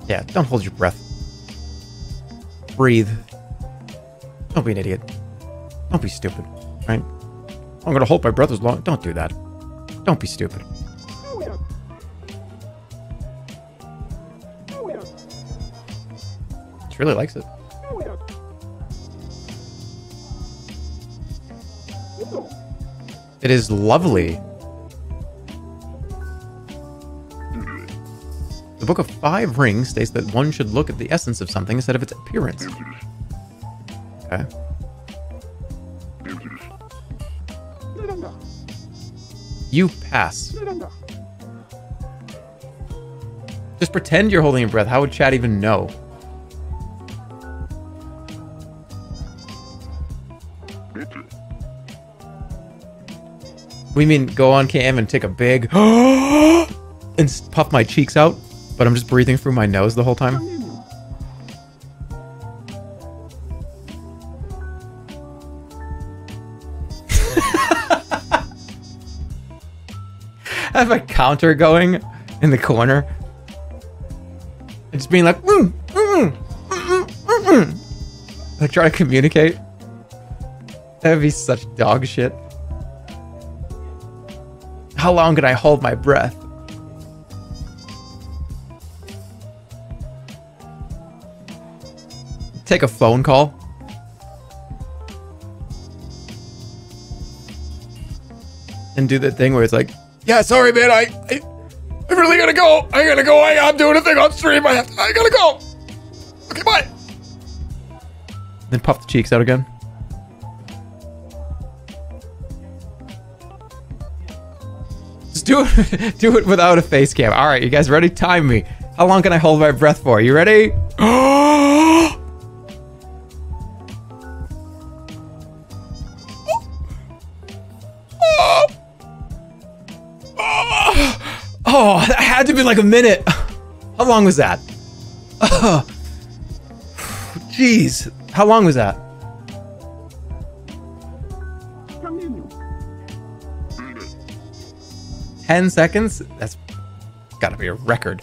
Yeah, don't hold your breath. Breathe. Don't be an idiot. Don't be stupid, right? I'm gonna hold my breath as long. Don't do that. Don't be stupid. She really likes it. It is lovely. The Book of Five Rings states that one should look at the essence of something instead of its appearance. Okay. You pass. Just pretend you're holding your breath. How would Chad even know? We mean go on cam and take a big [gasps] and puff my cheeks out, but I'm just breathing through my nose the whole time. I [laughs] have a counter going in the corner. Just being like, mm, mm, mm, mm, mm, mm. I try to communicate. That would be such dog shit. How long can I hold my breath? Take a phone call. And do the thing where it's like, Yeah, sorry, man. I, I, I really gotta go. I gotta go. I, I'm doing a thing on stream. I, have to, I gotta go. Okay, bye. then puff the cheeks out again. Do it, [laughs] do it without a face cam. All right, you guys ready? Time me. How long can I hold my breath for? You ready? [gasps] Oh, that had to be like a minute. [sighs] How long was that? [sighs] Jeez, how long was that? Ten seconds? That's gotta be a record.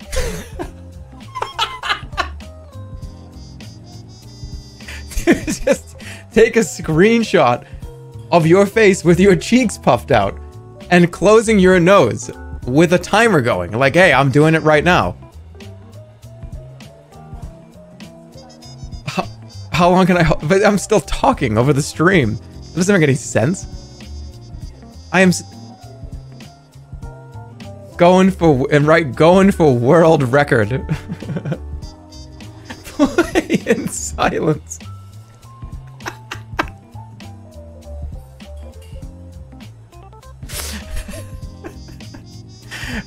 [laughs] Just take a screenshot of your face with your cheeks puffed out and closing your nose with a timer going. Like, hey, I'm doing it right now. How, how long can I? But I'm still talking over the stream. It doesn't make any sense. I am going for and right going for world record. [laughs] Play in silence. [laughs]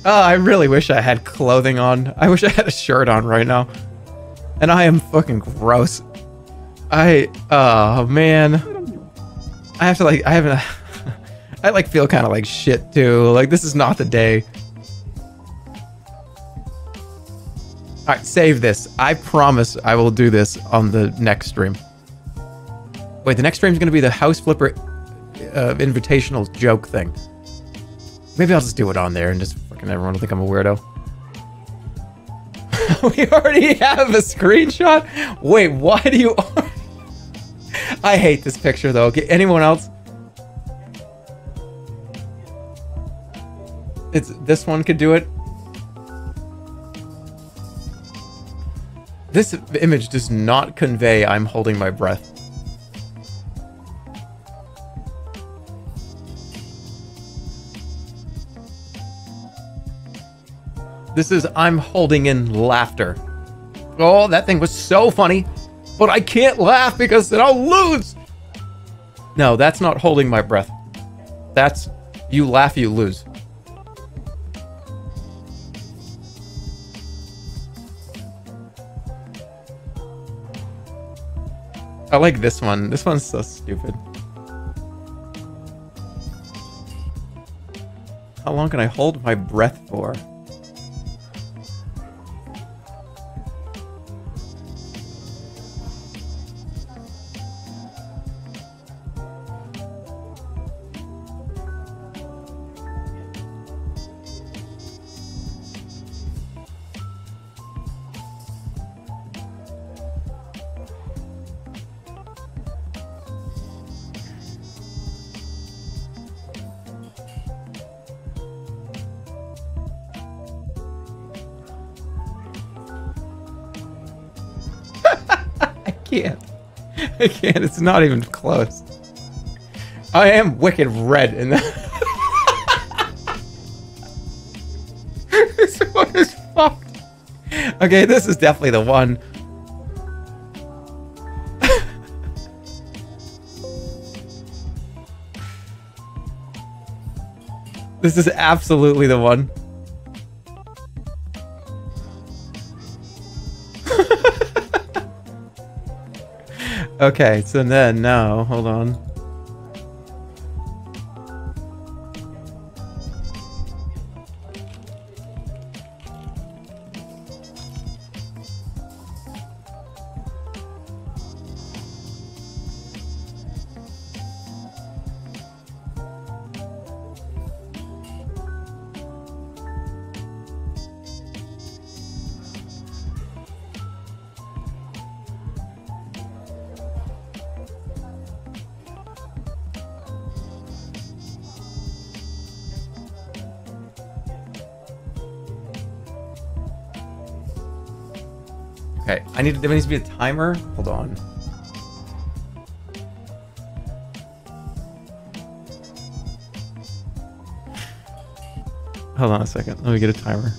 Oh, I really wish I had clothing on. I wish I had a shirt on right now. And I am fucking gross. I oh man. I have to like I haven't I like feel kind of like shit too. Like this is not the day. All right, save this. I promise I will do this on the next stream. Wait, the next stream is going to be the House Flipper uh, invitational joke thing. Maybe I'll just do it on there and just fucking everyone will think I'm a weirdo. [laughs] we already have a screenshot? Wait, why do you... [laughs] I hate this picture though. Okay, anyone else? It's this one could do it. This image does not convey I'm holding my breath. This is I'm holding in laughter. Oh, that thing was so funny. but I can't laugh because then I'll lose. No, that's not holding my breath. That's you laugh, you lose. I like this one. This one's so stupid. How long can I hold my breath for? I can't. It's not even close. I am wicked red in that. [laughs] this one is fucked. Okay, this is definitely the one. [laughs] this is absolutely the one. Okay, so then now, hold on. Need. There needs to be a timer. Hold on. Hold on a second. Let me get a timer.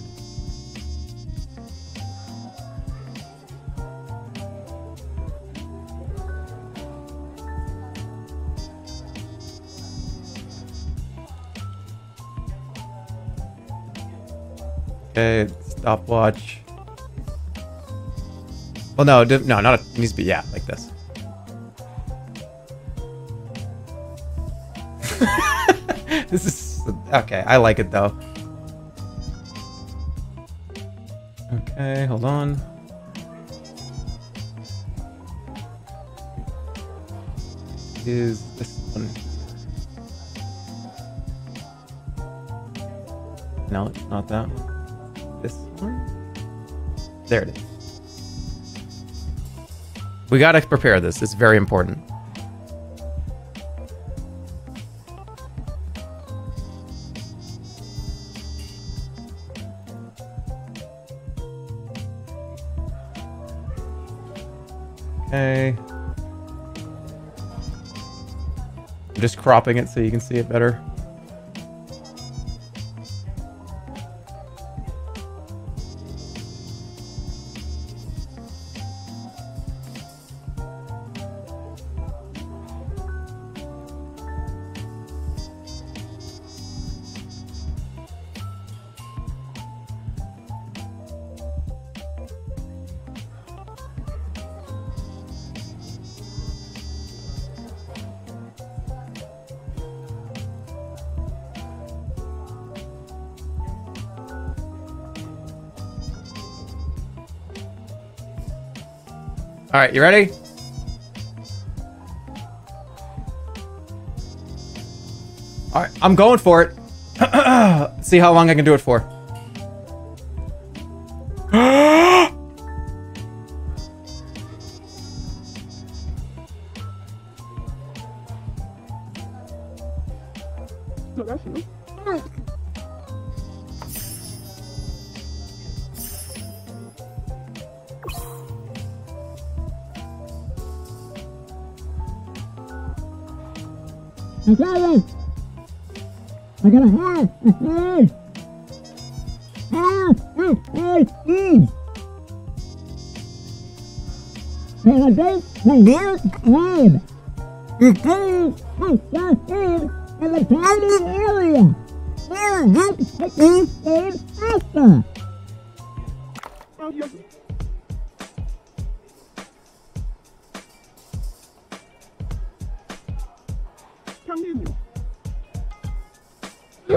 Okay, stopwatch. Well, no, no, not. A, it needs to be yeah, like this. [laughs] this is okay. I like it though. Okay, hold on. Is this one? No, not that one. This one? There it is. We gotta prepare this. It's very important. Okay. I'm just cropping it so you can see it better. You ready? All right, I'm going for it. [clears throat] See how long I can do it for. I got it! I got a hat! A hat! Ah! Ah! Ah! Mm. celebrate the new crib. The food has just in in the private area. We'll help the new crib faster.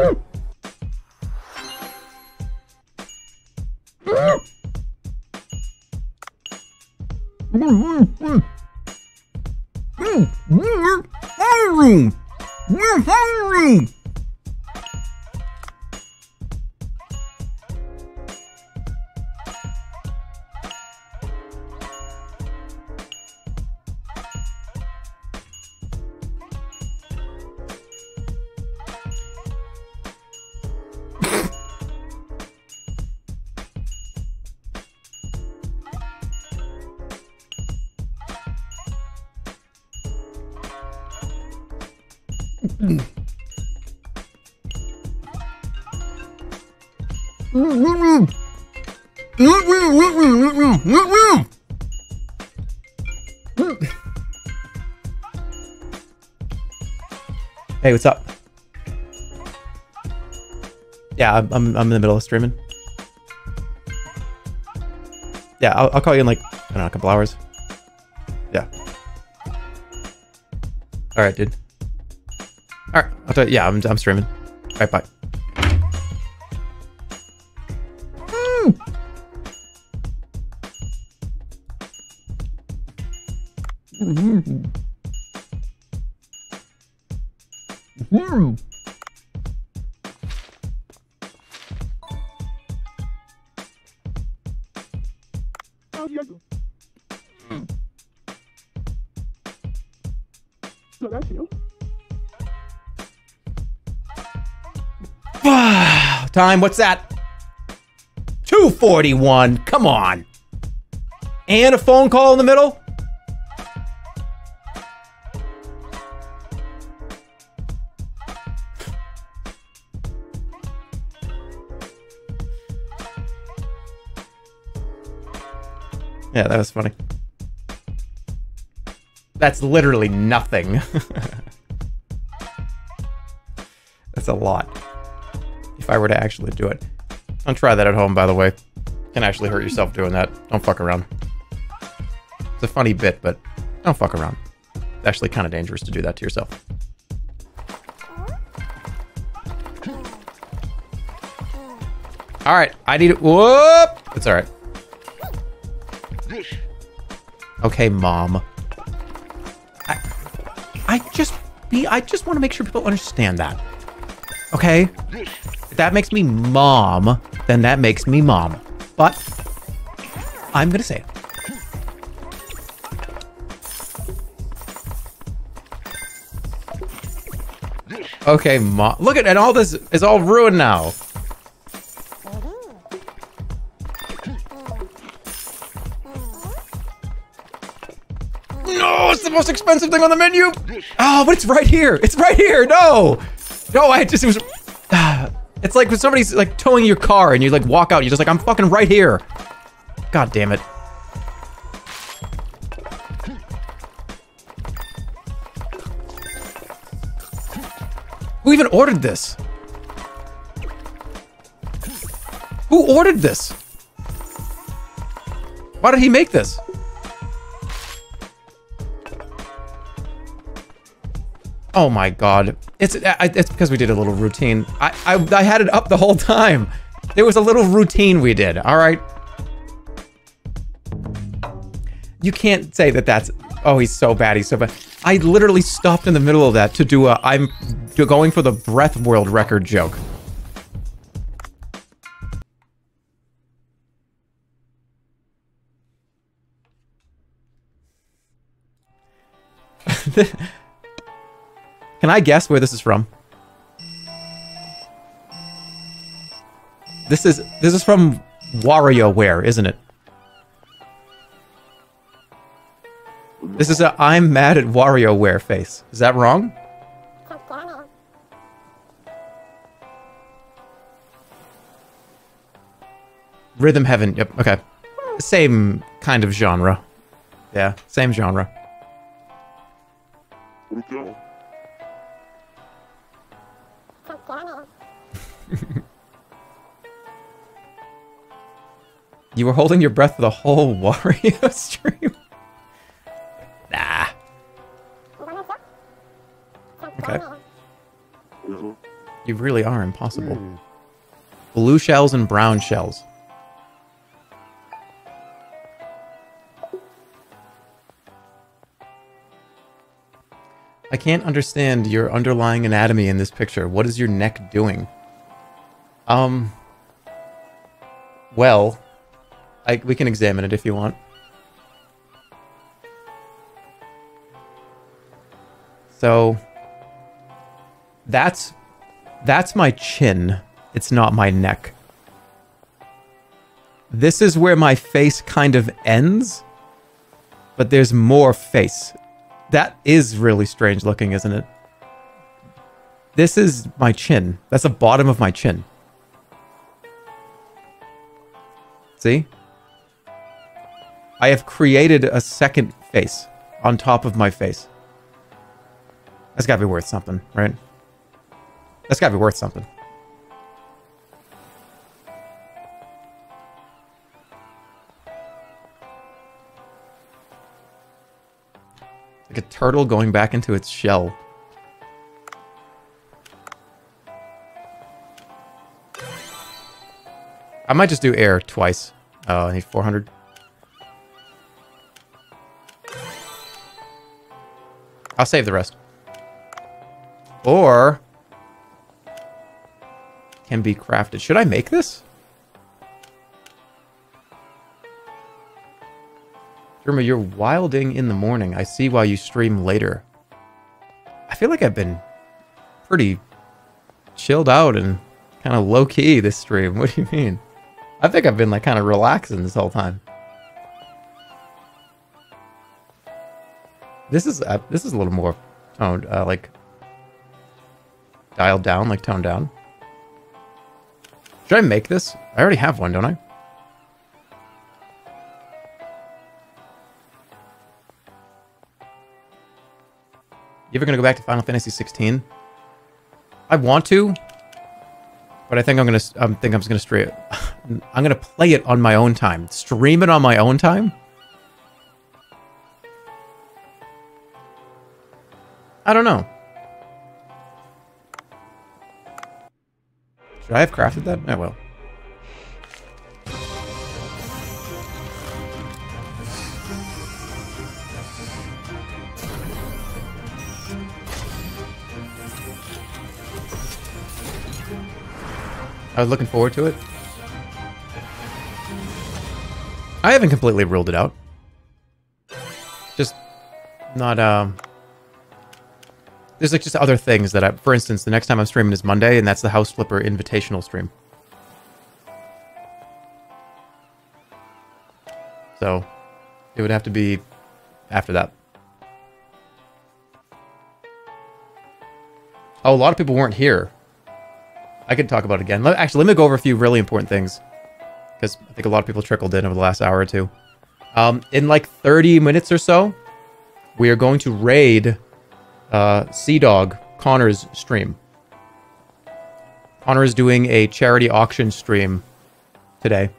I Hey, what's up? Yeah, I'm, I'm, in the middle of streaming. Yeah, I'll, I'll call you in like, I don't know, a couple hours. Yeah. Alright, dude. Alright, I'll tell you, yeah, I'm, I'm streaming. Alright, bye. Time, what's that? 241, come on. And a phone call in the middle? Yeah, that was funny. That's literally nothing. [laughs] That's a lot. I were to actually do it. Don't try that at home, by the way. Can actually hurt yourself doing that. Don't fuck around. It's a funny bit, but don't fuck around. It's actually kind of dangerous to do that to yourself. All right, I need it. Whoop! It's all right. Okay, mom. I, I just be. I just want to make sure people understand that. Okay. That makes me mom, then that makes me mom. But I'm gonna say it. Okay, mom. Look at and all this is all ruined now. No, it's the most expensive thing on the menu. Oh, but it's right here. It's right here. No, no, I just was. It's like when somebody's like towing your car and you like walk out. You're just like, I'm fucking right here. God damn it. Who even ordered this? Who ordered this? Why did he make this? Oh my god. It's it's because we did a little routine. I, I I had it up the whole time. There was a little routine we did. All right. You can't say that that's oh he's so bad he's so bad. I literally stopped in the middle of that to do a I'm going for the breath world record joke. [laughs] Can I guess where this is from? This is this is from WarioWare, isn't it? This is a I'm mad at WarioWare face. Is that wrong? Rhythm Heaven. Yep. Okay. Same kind of genre. Yeah, same genre. Where'd [laughs] You were holding your breath for the whole Wario [laughs] stream? Nah. Okay. Mm-hmm. You really are impossible. Hmm. Blue shells and brown shells. I can't understand your underlying anatomy in this picture. What is your neck doing? Um. Well, I, we can examine it if you want. So, that's that's my chin. It's not my neck. This is where my face kind of ends, but there's more face. That is really strange looking, isn't it? This is my chin. That's the bottom of my chin. See? I have created a second face on top of my face. That's gotta be worth something, right? That's gotta be worth something. Like a turtle going back into its shell. I might just do air twice. Oh, I need 400. I'll save the rest. Or can be crafted. Should I make this? Jerma, you're wilding in the morning. I see why you stream later. I feel like I've been pretty chilled out and kind of low key this stream. [laughs] What do you mean? I think I've been like kind of relaxing this whole time. This is uh, this is a little more toned, uh, like dialed down, like toned down. Should I make this? I already have one, don't I? You ever gonna go back to Final Fantasy 16? I want to, but I think I'm gonna. I think I'm just gonna straight. [sighs] I'm gonna play it on my own time. Stream it on my own time. I don't know. Should I have crafted that? Oh, I will. I was looking forward to it. I haven't completely ruled it out. Just not um there's like just other things that I for instance, the next time I'm streaming is Monday and that's the House Flipper Invitational stream. So it would have to be after that. Oh, a lot of people weren't here. I could talk about it again. Let, actually, let me go over a few really important things. Because I think a lot of people trickled in over the last hour or two. Um, in like 30 minutes or so, we are going to raid uh, CDawg Connor's stream. Connor is doing a charity auction stream today.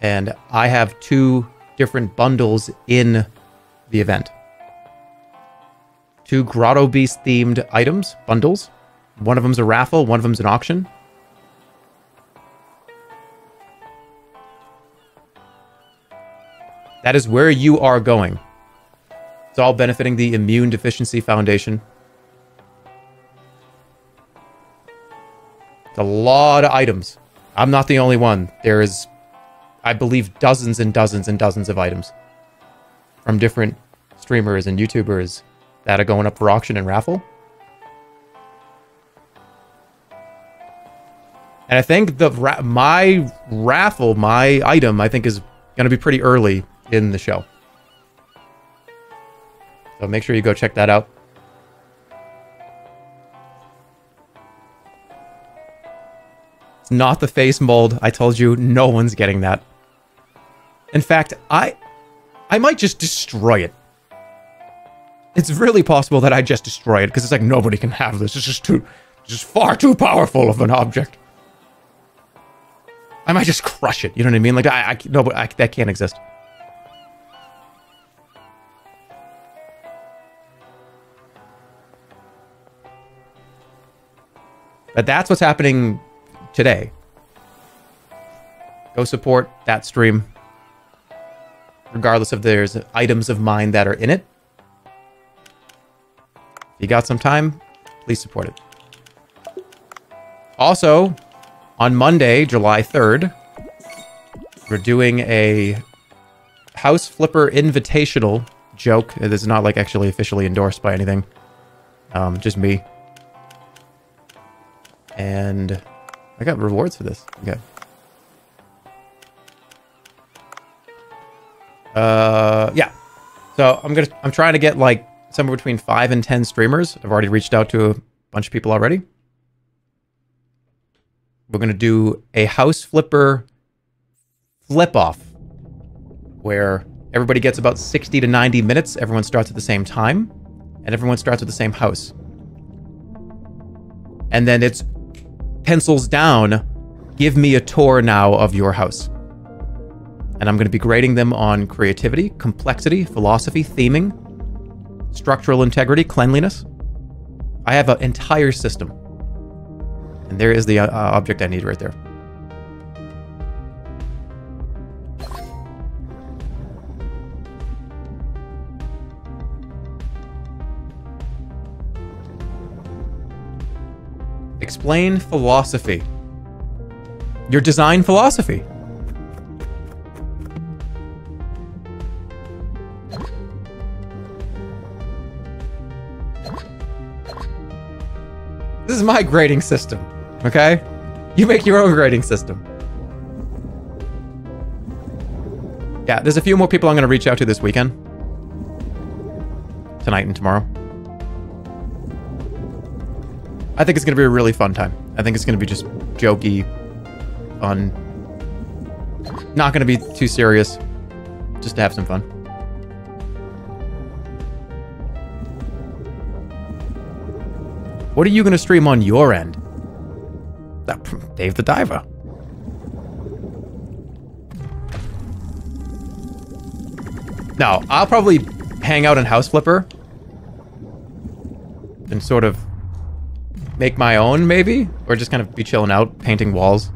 And I have two different bundles in the event. Two Grotto Beast themed items, bundles. One of them's a raffle, one of them's an auction. That is where you are going. It's all benefiting the Immune Deficiency Foundation. It's a lot of items. I'm not the only one. There is, I believe, dozens and dozens and dozens of items from different streamers and YouTubers that are going up for auction and raffle. And I think the my raffle, my item, I think is going to be pretty early in the show. So make sure you go check that out. It's not the face mold. I told you no one's getting that. In fact, I I might just destroy it. It's really possible that I just destroy it because it's like nobody can have this. It's just too, just far too powerful of an object. I might just crush it. You know what I mean? Like I, I no, but I, that can't exist. But that's what's happening today. Go support that stream. Regardless if there's items of mine that are in it. If you got some time, please support it. Also, on Monday, July 3rd, we're doing a House Flipper Invitational joke. This is not like actually officially endorsed by anything. Um, just me. And I got rewards for this. Okay. Uh, yeah. So I'm gonna I'm trying to get like somewhere between five and ten streamers. I've already reached out to a bunch of people already. We're gonna do a house flipper flip off, where everybody gets about 60 to 90 minutes. Everyone starts at the same time, and everyone starts with the same house. And then it's pencils down. Give me a tour now of your house. And I'm going to be grading them on creativity, complexity, philosophy, theming, structural integrity, cleanliness. I have an entire system. And there is the uh, object I need right there. Explain philosophy. Your design philosophy. This is my grading system, okay? You make your own grading system. Yeah, there's a few more people I'm going to reach out to this weekend. Tonight and tomorrow. I think it's going to be a really fun time. I think it's going to be just jokey, fun. Not going to be too serious. Just to have some fun. What are you going to stream on your end? Dave the Diver. No, I'll probably hang out in House Flipper. And sort of make my own, maybe? Or just kind of be chilling out, painting walls.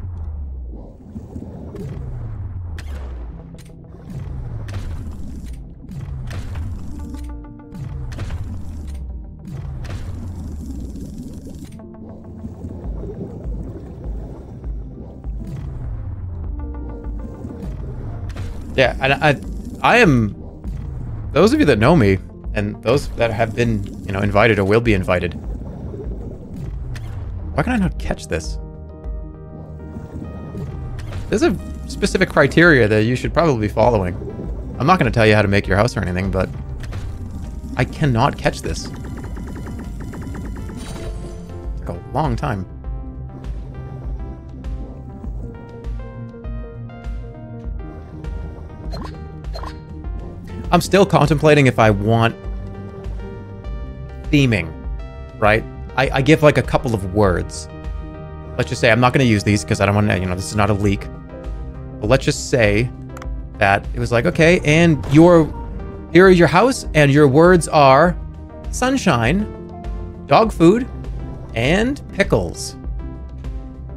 Yeah, and I, I am. Those of you that know me, and those that have been, you know, invited or will be invited. Why can I not catch this? There's a specific criteria that you should probably be following. I'm not going to tell you how to make your house or anything, but I cannot catch this. Took a long time. I'm still contemplating if I want theming, right? I, I give like a couple of words. Let's just say I'm not going to use these because I don't want to, you know, this is not a leak. But let's just say that it was like, okay, and your, here is your house, and your words are sunshine, dog food, and pickles.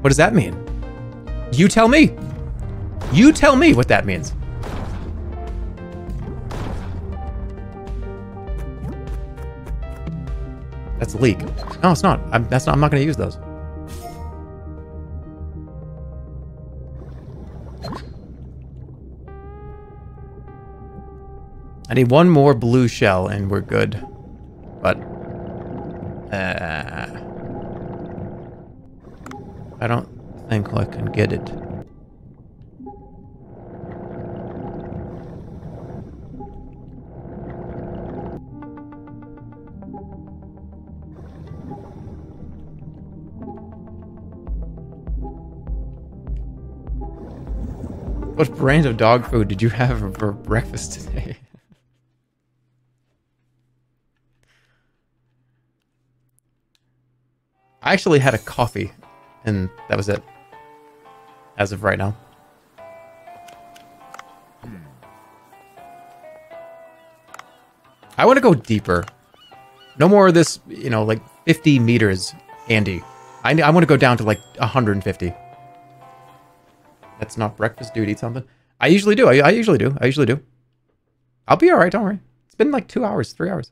What does that mean? You tell me. You tell me what that means. That's a leak. No, it's not. I'm, that's not. I'm not going to use those. I need one more blue shell and we're good. But uh, I don't think I can get it. What brand of dog food did you have for breakfast today? [laughs] I actually had a coffee, and that was it. As of right now. I want to go deeper. No more of this, you know, like 50 meters, Andy. I, I want to go down to like 150. That's not breakfast, dude. Eat something. I usually do. I, I usually do. I usually do. I'll be all right. Don't worry. It's been like two hours, three hours.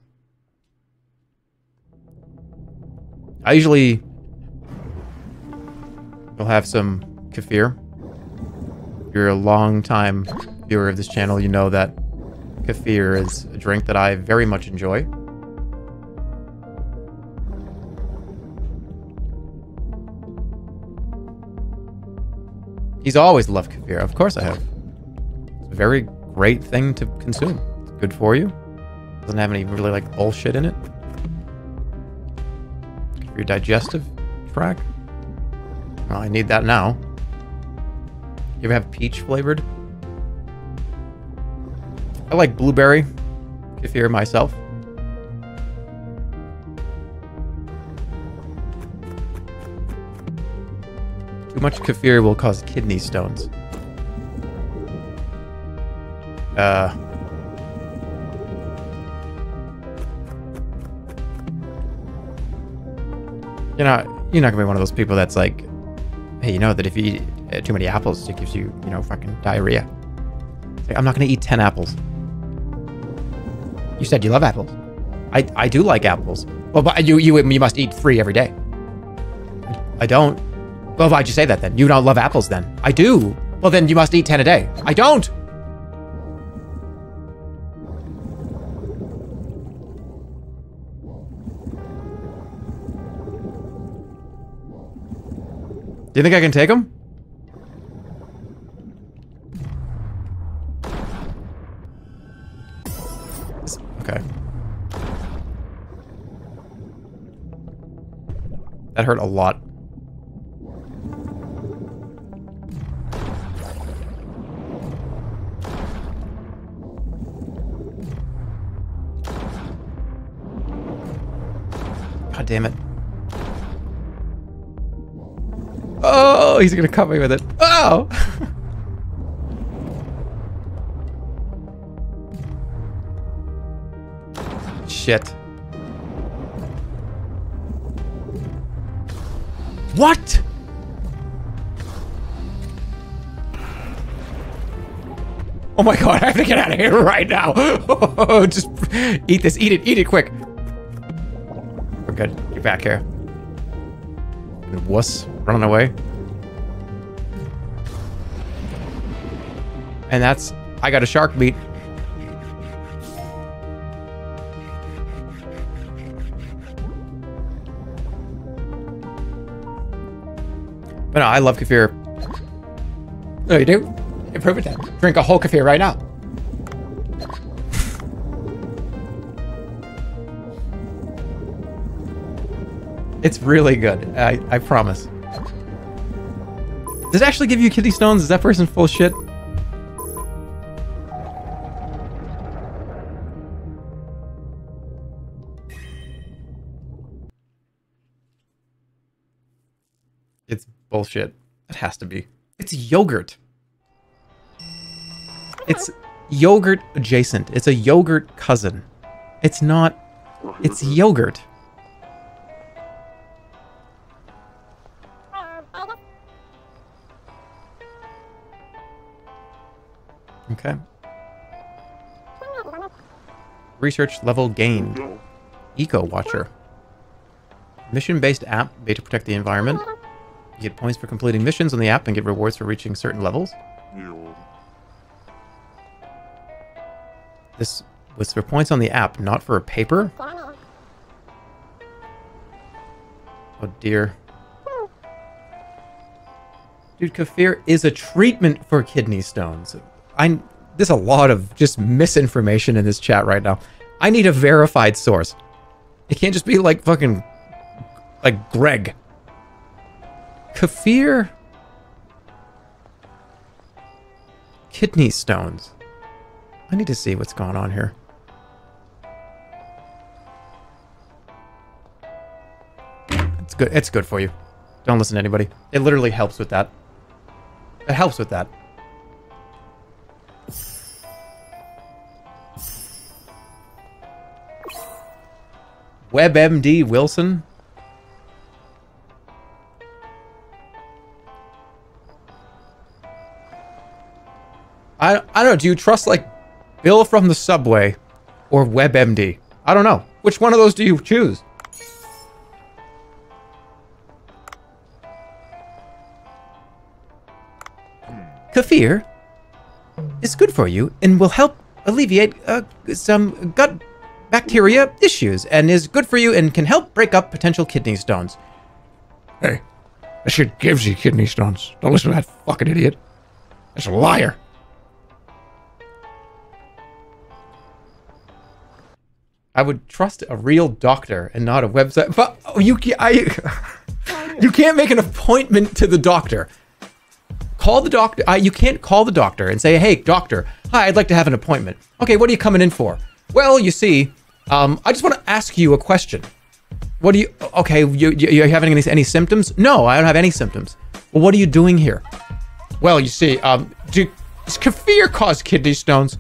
I usually will have some kefir. If you're a long time viewer of this channel, you know that kefir is a drink that I very much enjoy. He's always loved kefir. Of course I have. It's a very great thing to consume. It's good for you. Doesn't have any really like bullshit in it. Your digestive tract. Well, I need that now. You ever have peach flavored? I like blueberry kefir myself. Too much kefir will cause kidney stones. Uh. You're not, you're not gonna be one of those people that's like, hey, you know that if you eat uh, too many apples, it gives you, you know, fucking diarrhea. Like, I'm not gonna eat 10 apples. You said you love apples. I, I do like apples. Well, but you, you, you must eat three every day. I don't. Well, why'd you say that then? You don't love apples then? I do. Well, then you must eat 10 a day. I don't. Do you think I can take them? Okay. That hurt a lot. Damn it. Oh, he's gonna cut me with it. Oh! [laughs] Shit. What? Oh my god, I have to get out of here [laughs] right now. [laughs] Just eat this, eat it, eat it quick. Good. Get back here. Wuss running away. And that's I got a shark meat. But no, I love kefir. Oh, you do? Improve it then. Drink a whole kefir right now. It's really good. I, I promise. Does it actually give you kidney stones? Is that person full shit? It's bullshit. It has to be. It's yogurt. It's yogurt adjacent. It's a yogurt cousin. It's not. It's yogurt. Okay. Research level gained. Eco Watcher. Mission-based app made to protect the environment. You get points for completing missions on the app and get rewards for reaching certain levels. This was for points on the app, not for a paper. Oh dear. Dude, kefir is a treatment for kidney stones. I there's a lot of just misinformation in this chat right now. I need a verified source. It can't just be like fucking like Greg. Kefir kidney stones. I need to see what's going on here. It's good. It's good for you. Don't listen to anybody. It literally helps with that. It helps with that. WebMD Wilson? I, I don't know. Do you trust, like, Bill from the subway or WebMD? I don't know. Which one of those do you choose? Kefir is good for you and will help alleviate uh, some gut bacteria issues and is good for you and can help break up potential kidney stones. Hey, that shit gives you kidney stones. Don't listen to that fucking idiot. That's a liar. I would trust a real doctor and not a website. But oh, you can't, I, [laughs] you can't make an appointment to the doctor. Call the doctor. I, you can't call the doctor and say, "Hey, doctor, hi, I'd like to have an appointment." Okay, what are you coming in for? Well, you see, um, I just want to ask you a question. What do you? Okay, you you, you having any any symptoms? No, I don't have any symptoms. Well, what are you doing here? Well, you see, um, do, does kefir cause kidney stones?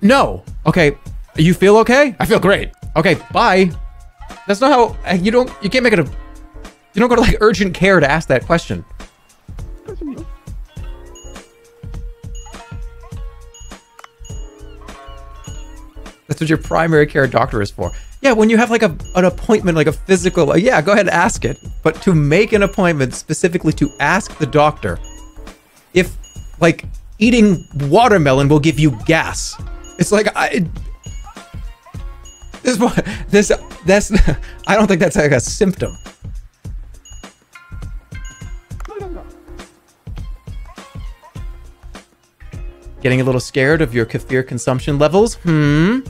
No. Okay. You feel okay? I feel great. Okay, bye. That's not how you don't you can't make it a you don't go to like urgent care to ask that question. That's what your primary care doctor is for. Yeah, when you have like a an appointment, like a physical, yeah, go ahead and ask it. But to make an appointment specifically to ask the doctor if like eating watermelon will give you gas. It's like I this [laughs] this that's [laughs] I don't think that's like a symptom. Getting a little scared of your kefir consumption levels? Hmm.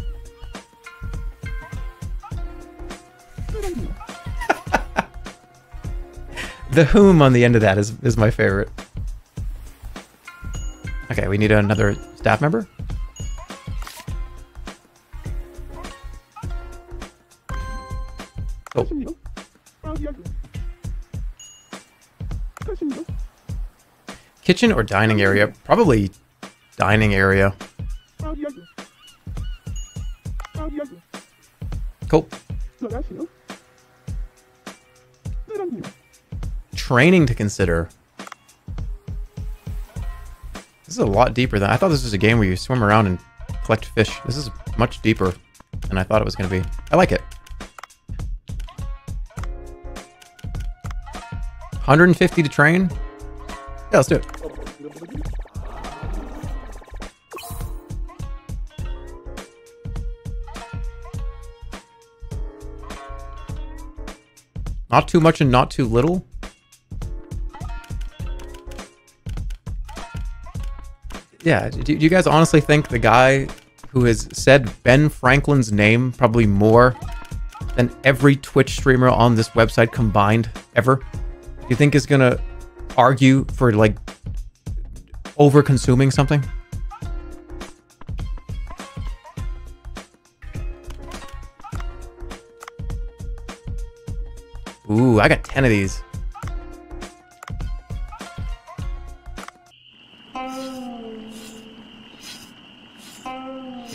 The whom on the end of that is, is my favorite. Okay, we need another staff member. Oh. Kitchen or dining area? Probably dining area. Cool. Training to consider. This is a lot deeper than I thought this was a game where you swim around and collect fish. This is much deeper than I thought it was going to be. I like it. 150 to train? Yeah, let's do it. Not too much and not too little. Yeah, do, do you guys honestly think the guy who has said Ben Franklin's name probably more than every Twitch streamer on this website combined ever? Do you think is gonna argue for like over consuming something? Ooh, I got 10 of these.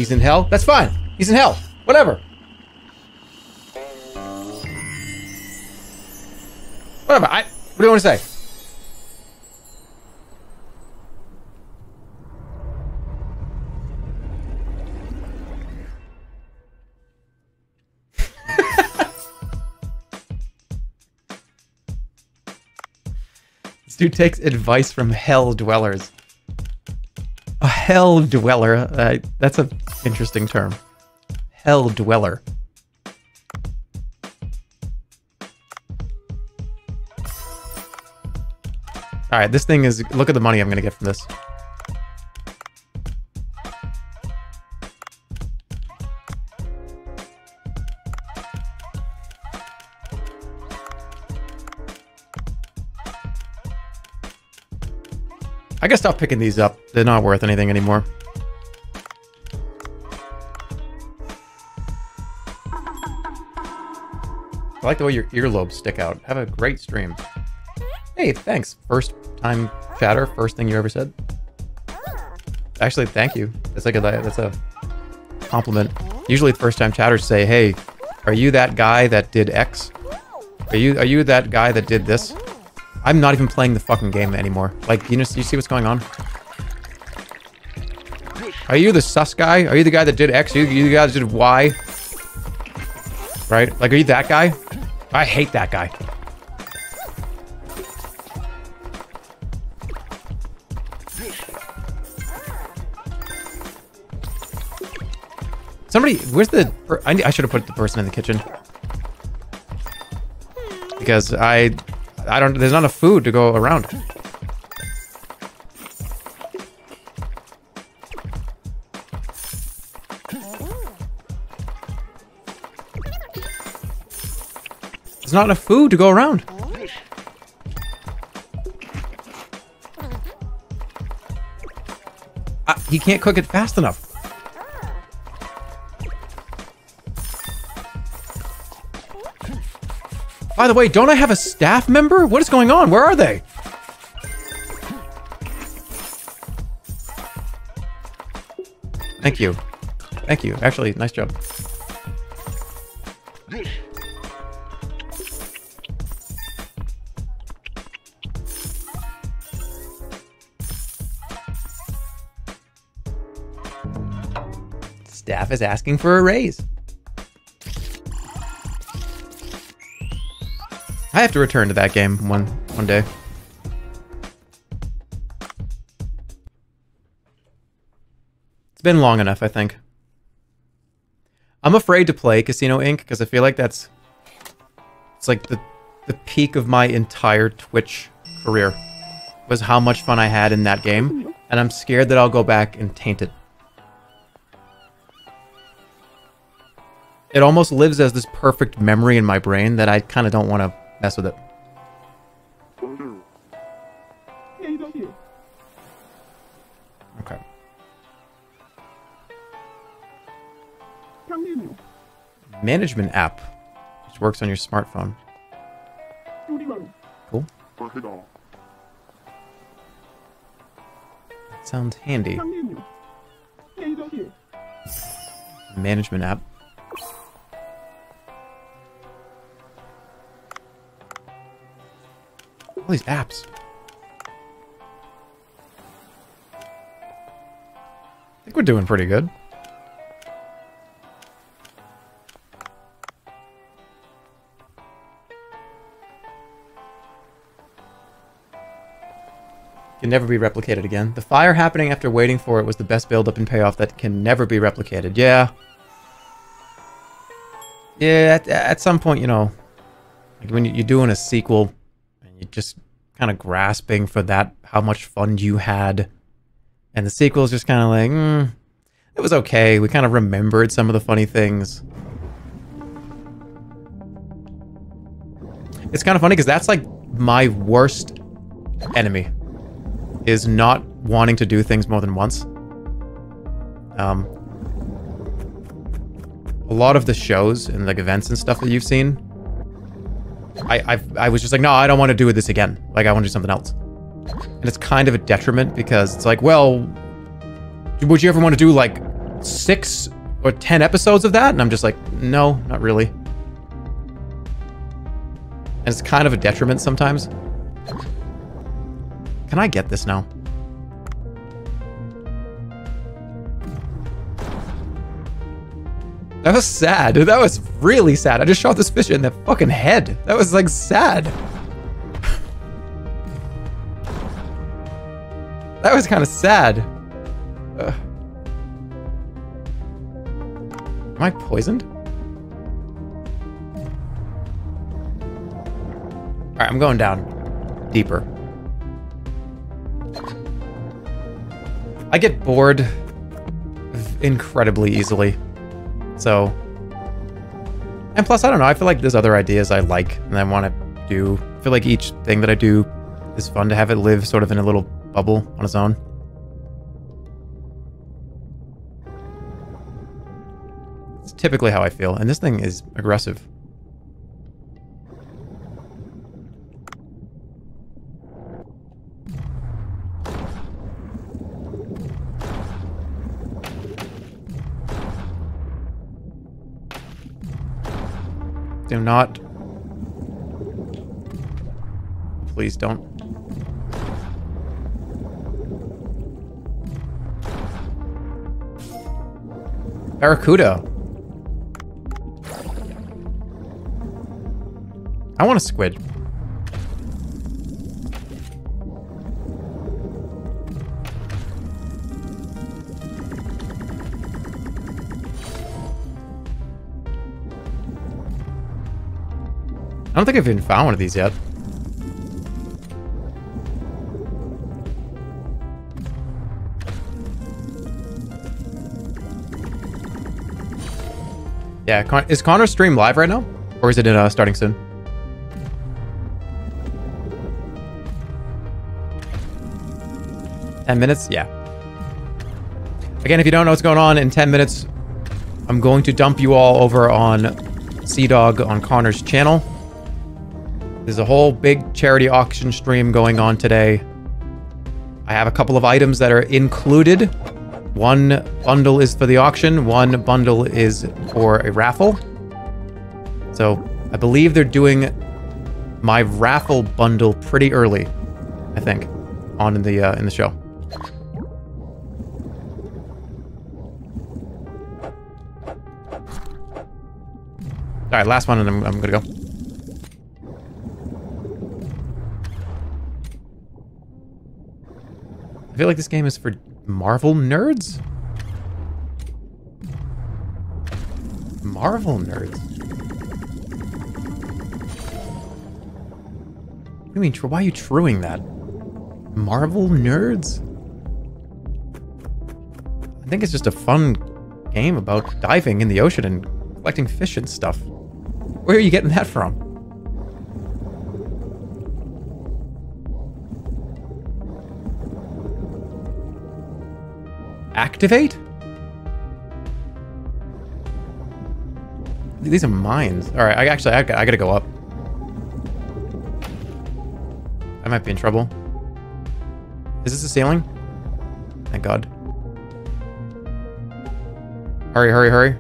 He's in hell? That's fine. He's in hell. Whatever. Whatever. I, what do you want to say? [laughs] This dude takes advice from hell dwellers. Hell dweller. Uh, that's an interesting term. Hell dweller. All right, this thing is. Look at the money I'm gonna get from this. Gotta stop picking these up. They're not worth anything anymore. I like the way your earlobes stick out. Have a great stream. Hey, thanks. First time chatter, first thing you ever said. Actually, thank you. That's like a that's a compliment. Usually, first time chatters say, "Hey, are you that guy that did X? Are you are you that guy that did this?" I'm not even playing the fucking game anymore. Like, you know, you see what's going on? Are you the sus guy? Are you the guy that did X? You, you the guy that did Y? Right? Like, are you that guy? I hate that guy. Somebody, where's the? I, I should have put the person in the kitchen because I, I don't. There's not enough food to go around. There's not enough food to go around. Uh, he can't cook it fast enough. By the way, don't I have a staff member? What is going on? Where are they? Thank you. Thank you. Actually, nice job. Staff is asking for a raise. I have to return to that game one one day. It's been long enough, I think. I'm afraid to play Casino Inc. because I feel like that's it's like the the peak of my entire Twitch career was how much fun I had in that game, and I'm scared that I'll go back and taint it. It almost lives as this perfect memory in my brain that I kind of don't want to mess with it. Okay. Management app, which works on your smartphone. Cool. Sounds handy. Management app. All these apps. I think we're doing pretty good. Can never be replicated again. The fire happening after waiting for it was the best build-up and payoff that can never be replicated. Yeah. Yeah, at, at some point, you know, like when you're doing a sequel just kind of grasping for that, how much fun you had, and the sequel is just kind of like, mm, it was okay. We kind of remembered some of the funny things. It's kind of funny because that's like my worst enemy is not wanting to do things more than once. Um, a lot of the shows and like events and stuff that you've seen, I I've, I was just like, no, I don't want to do this again. Like I want to do something else. And it's kind of a detriment because it's like, well, would you ever want to do like six or ten episodes of that? And I'm just like, no, not really. And it's kind of a detriment sometimes. Can I get this now? That was sad. That was really sad. I just shot this fish in the fucking head. That was like sad. that was kind of sad. Am I poisoned? Alright, I'm going down. Deeper. I get bored incredibly easily. So, and plus, I don't know. I feel like there's other ideas I like and I want to do. I feel like each thing that I do is fun to have it live sort of in a little bubble on its own. It's typically how I feel, and this thing is aggressive. Do not. Please don't. Barracuda. I want a squid. I don't think I've even found one of these yet. Yeah, Con is Connor's stream live right now? Or is it uh, starting soon? Ten minutes? Yeah. Again, if you don't know what's going on, in 10 minutes, I'm going to dump you all over on CDawg on Connor's channel. There's a whole big charity auction stream going on today. I have a couple of items that are included. One bundle is for the auction, one bundle is for a raffle. So I believe they're doing my raffle bundle pretty early, I think, on in the uh, in the show. All right, last one, and I'm, I'm gonna go. I feel like this game is for Marvel nerds? Marvel nerds? What do you mean, why are you truing that? Marvel nerds? I think it's just a fun game about diving in the ocean and collecting fish and stuff. Where are you getting that from? Activate? These are mines. All right, I actually, I, I gotta go up. I might be in trouble. Is this a ceiling? Thank God. Hurry, hurry, hurry.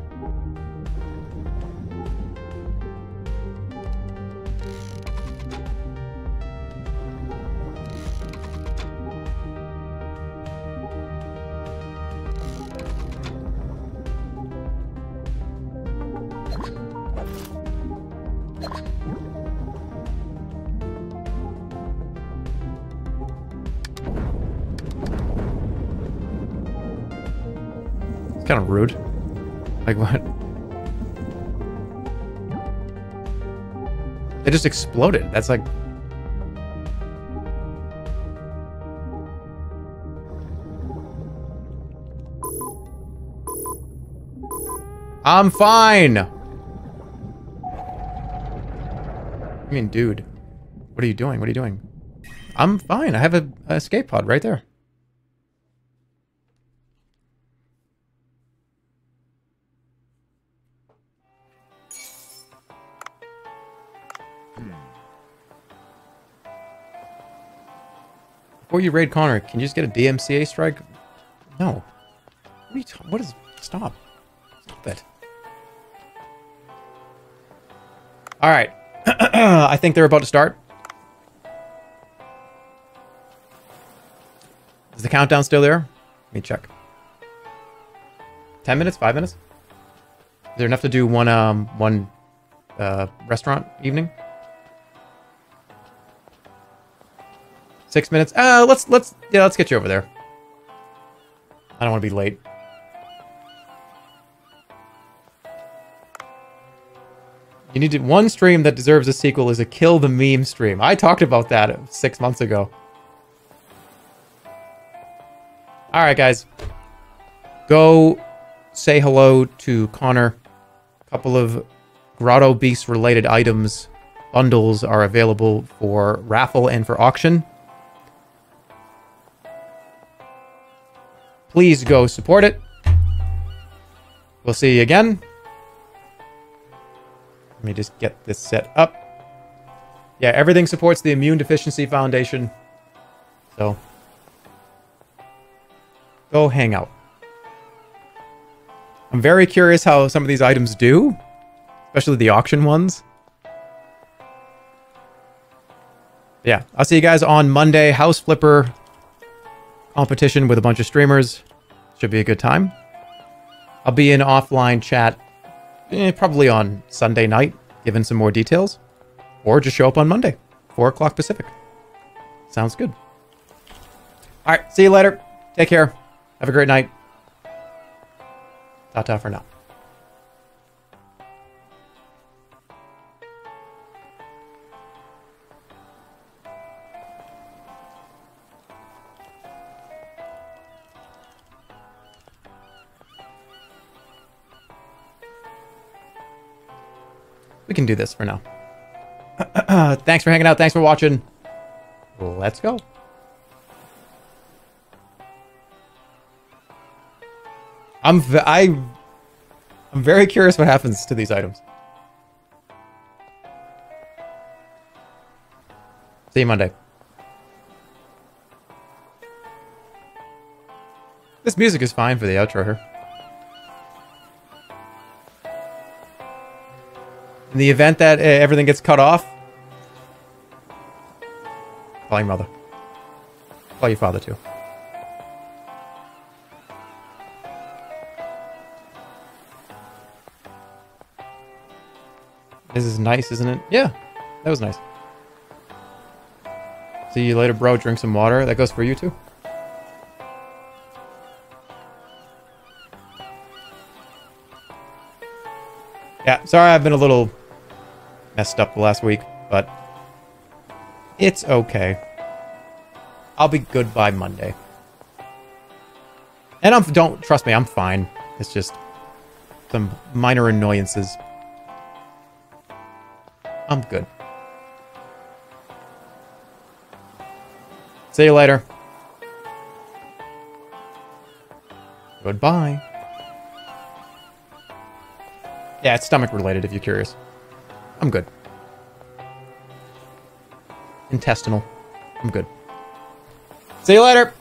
Just exploded. That's like... I'm fine! I mean, dude. What are you doing? What are you doing? I'm fine. I have a, a escape pod right there. Before you raid Connor, can you just get a DMCA strike? No. What you What is... Stop. Stop it. Alright. [clears throat] I think they're about to start. Is the countdown still there? Let me check. 10 minutes? 5 minutes? Is there enough to do one, um, one, uh, restaurant evening? Six minutes. Uh, let's let's yeah, let's get you over there. I don't want to be late. You need to, one stream that deserves a sequel is a kill the meme stream. I talked about that six months ago. All right, guys, go say hello to Connor. A couple of Grotto Beast related items bundles are available for raffle and for auction. Please go support it. We'll see you again. Let me just get this set up. Yeah, everything supports the Immune Deficiency Foundation. So, go hang out. I'm very curious how some of these items do, especially the auction ones. Yeah, I'll see you guys on Monday. House Flipper competition with a bunch of streamers. Should be a good time. I'll be in offline chat eh, probably on Sunday night, giving some more details. Or just show up on Monday, 4 o'clock Pacific. Sounds good. All right, see you later. Take care. Have a great night. Ta-ta for now. We can do this for now. [clears throat] Thanks for hanging out. Thanks for watching. Let's go. I'm v- I I'm very curious what happens to these items. See you Monday. This music is fine for the outro here. In the event that uh, everything gets cut off, call your mother. Call your father too. This is nice, isn't it? Yeah, that was nice. See you later, bro. Drink some water. That goes for you too. Yeah, sorry I've been a little messed up the last week, but it's okay. I'll be good by Monday. And I'm don't trust me, I'm fine. It's just some minor annoyances. I'm good. See you later. Goodbye. Yeah, it's stomach related if you're curious. I'm good. Intestinal. I'm good. See you later.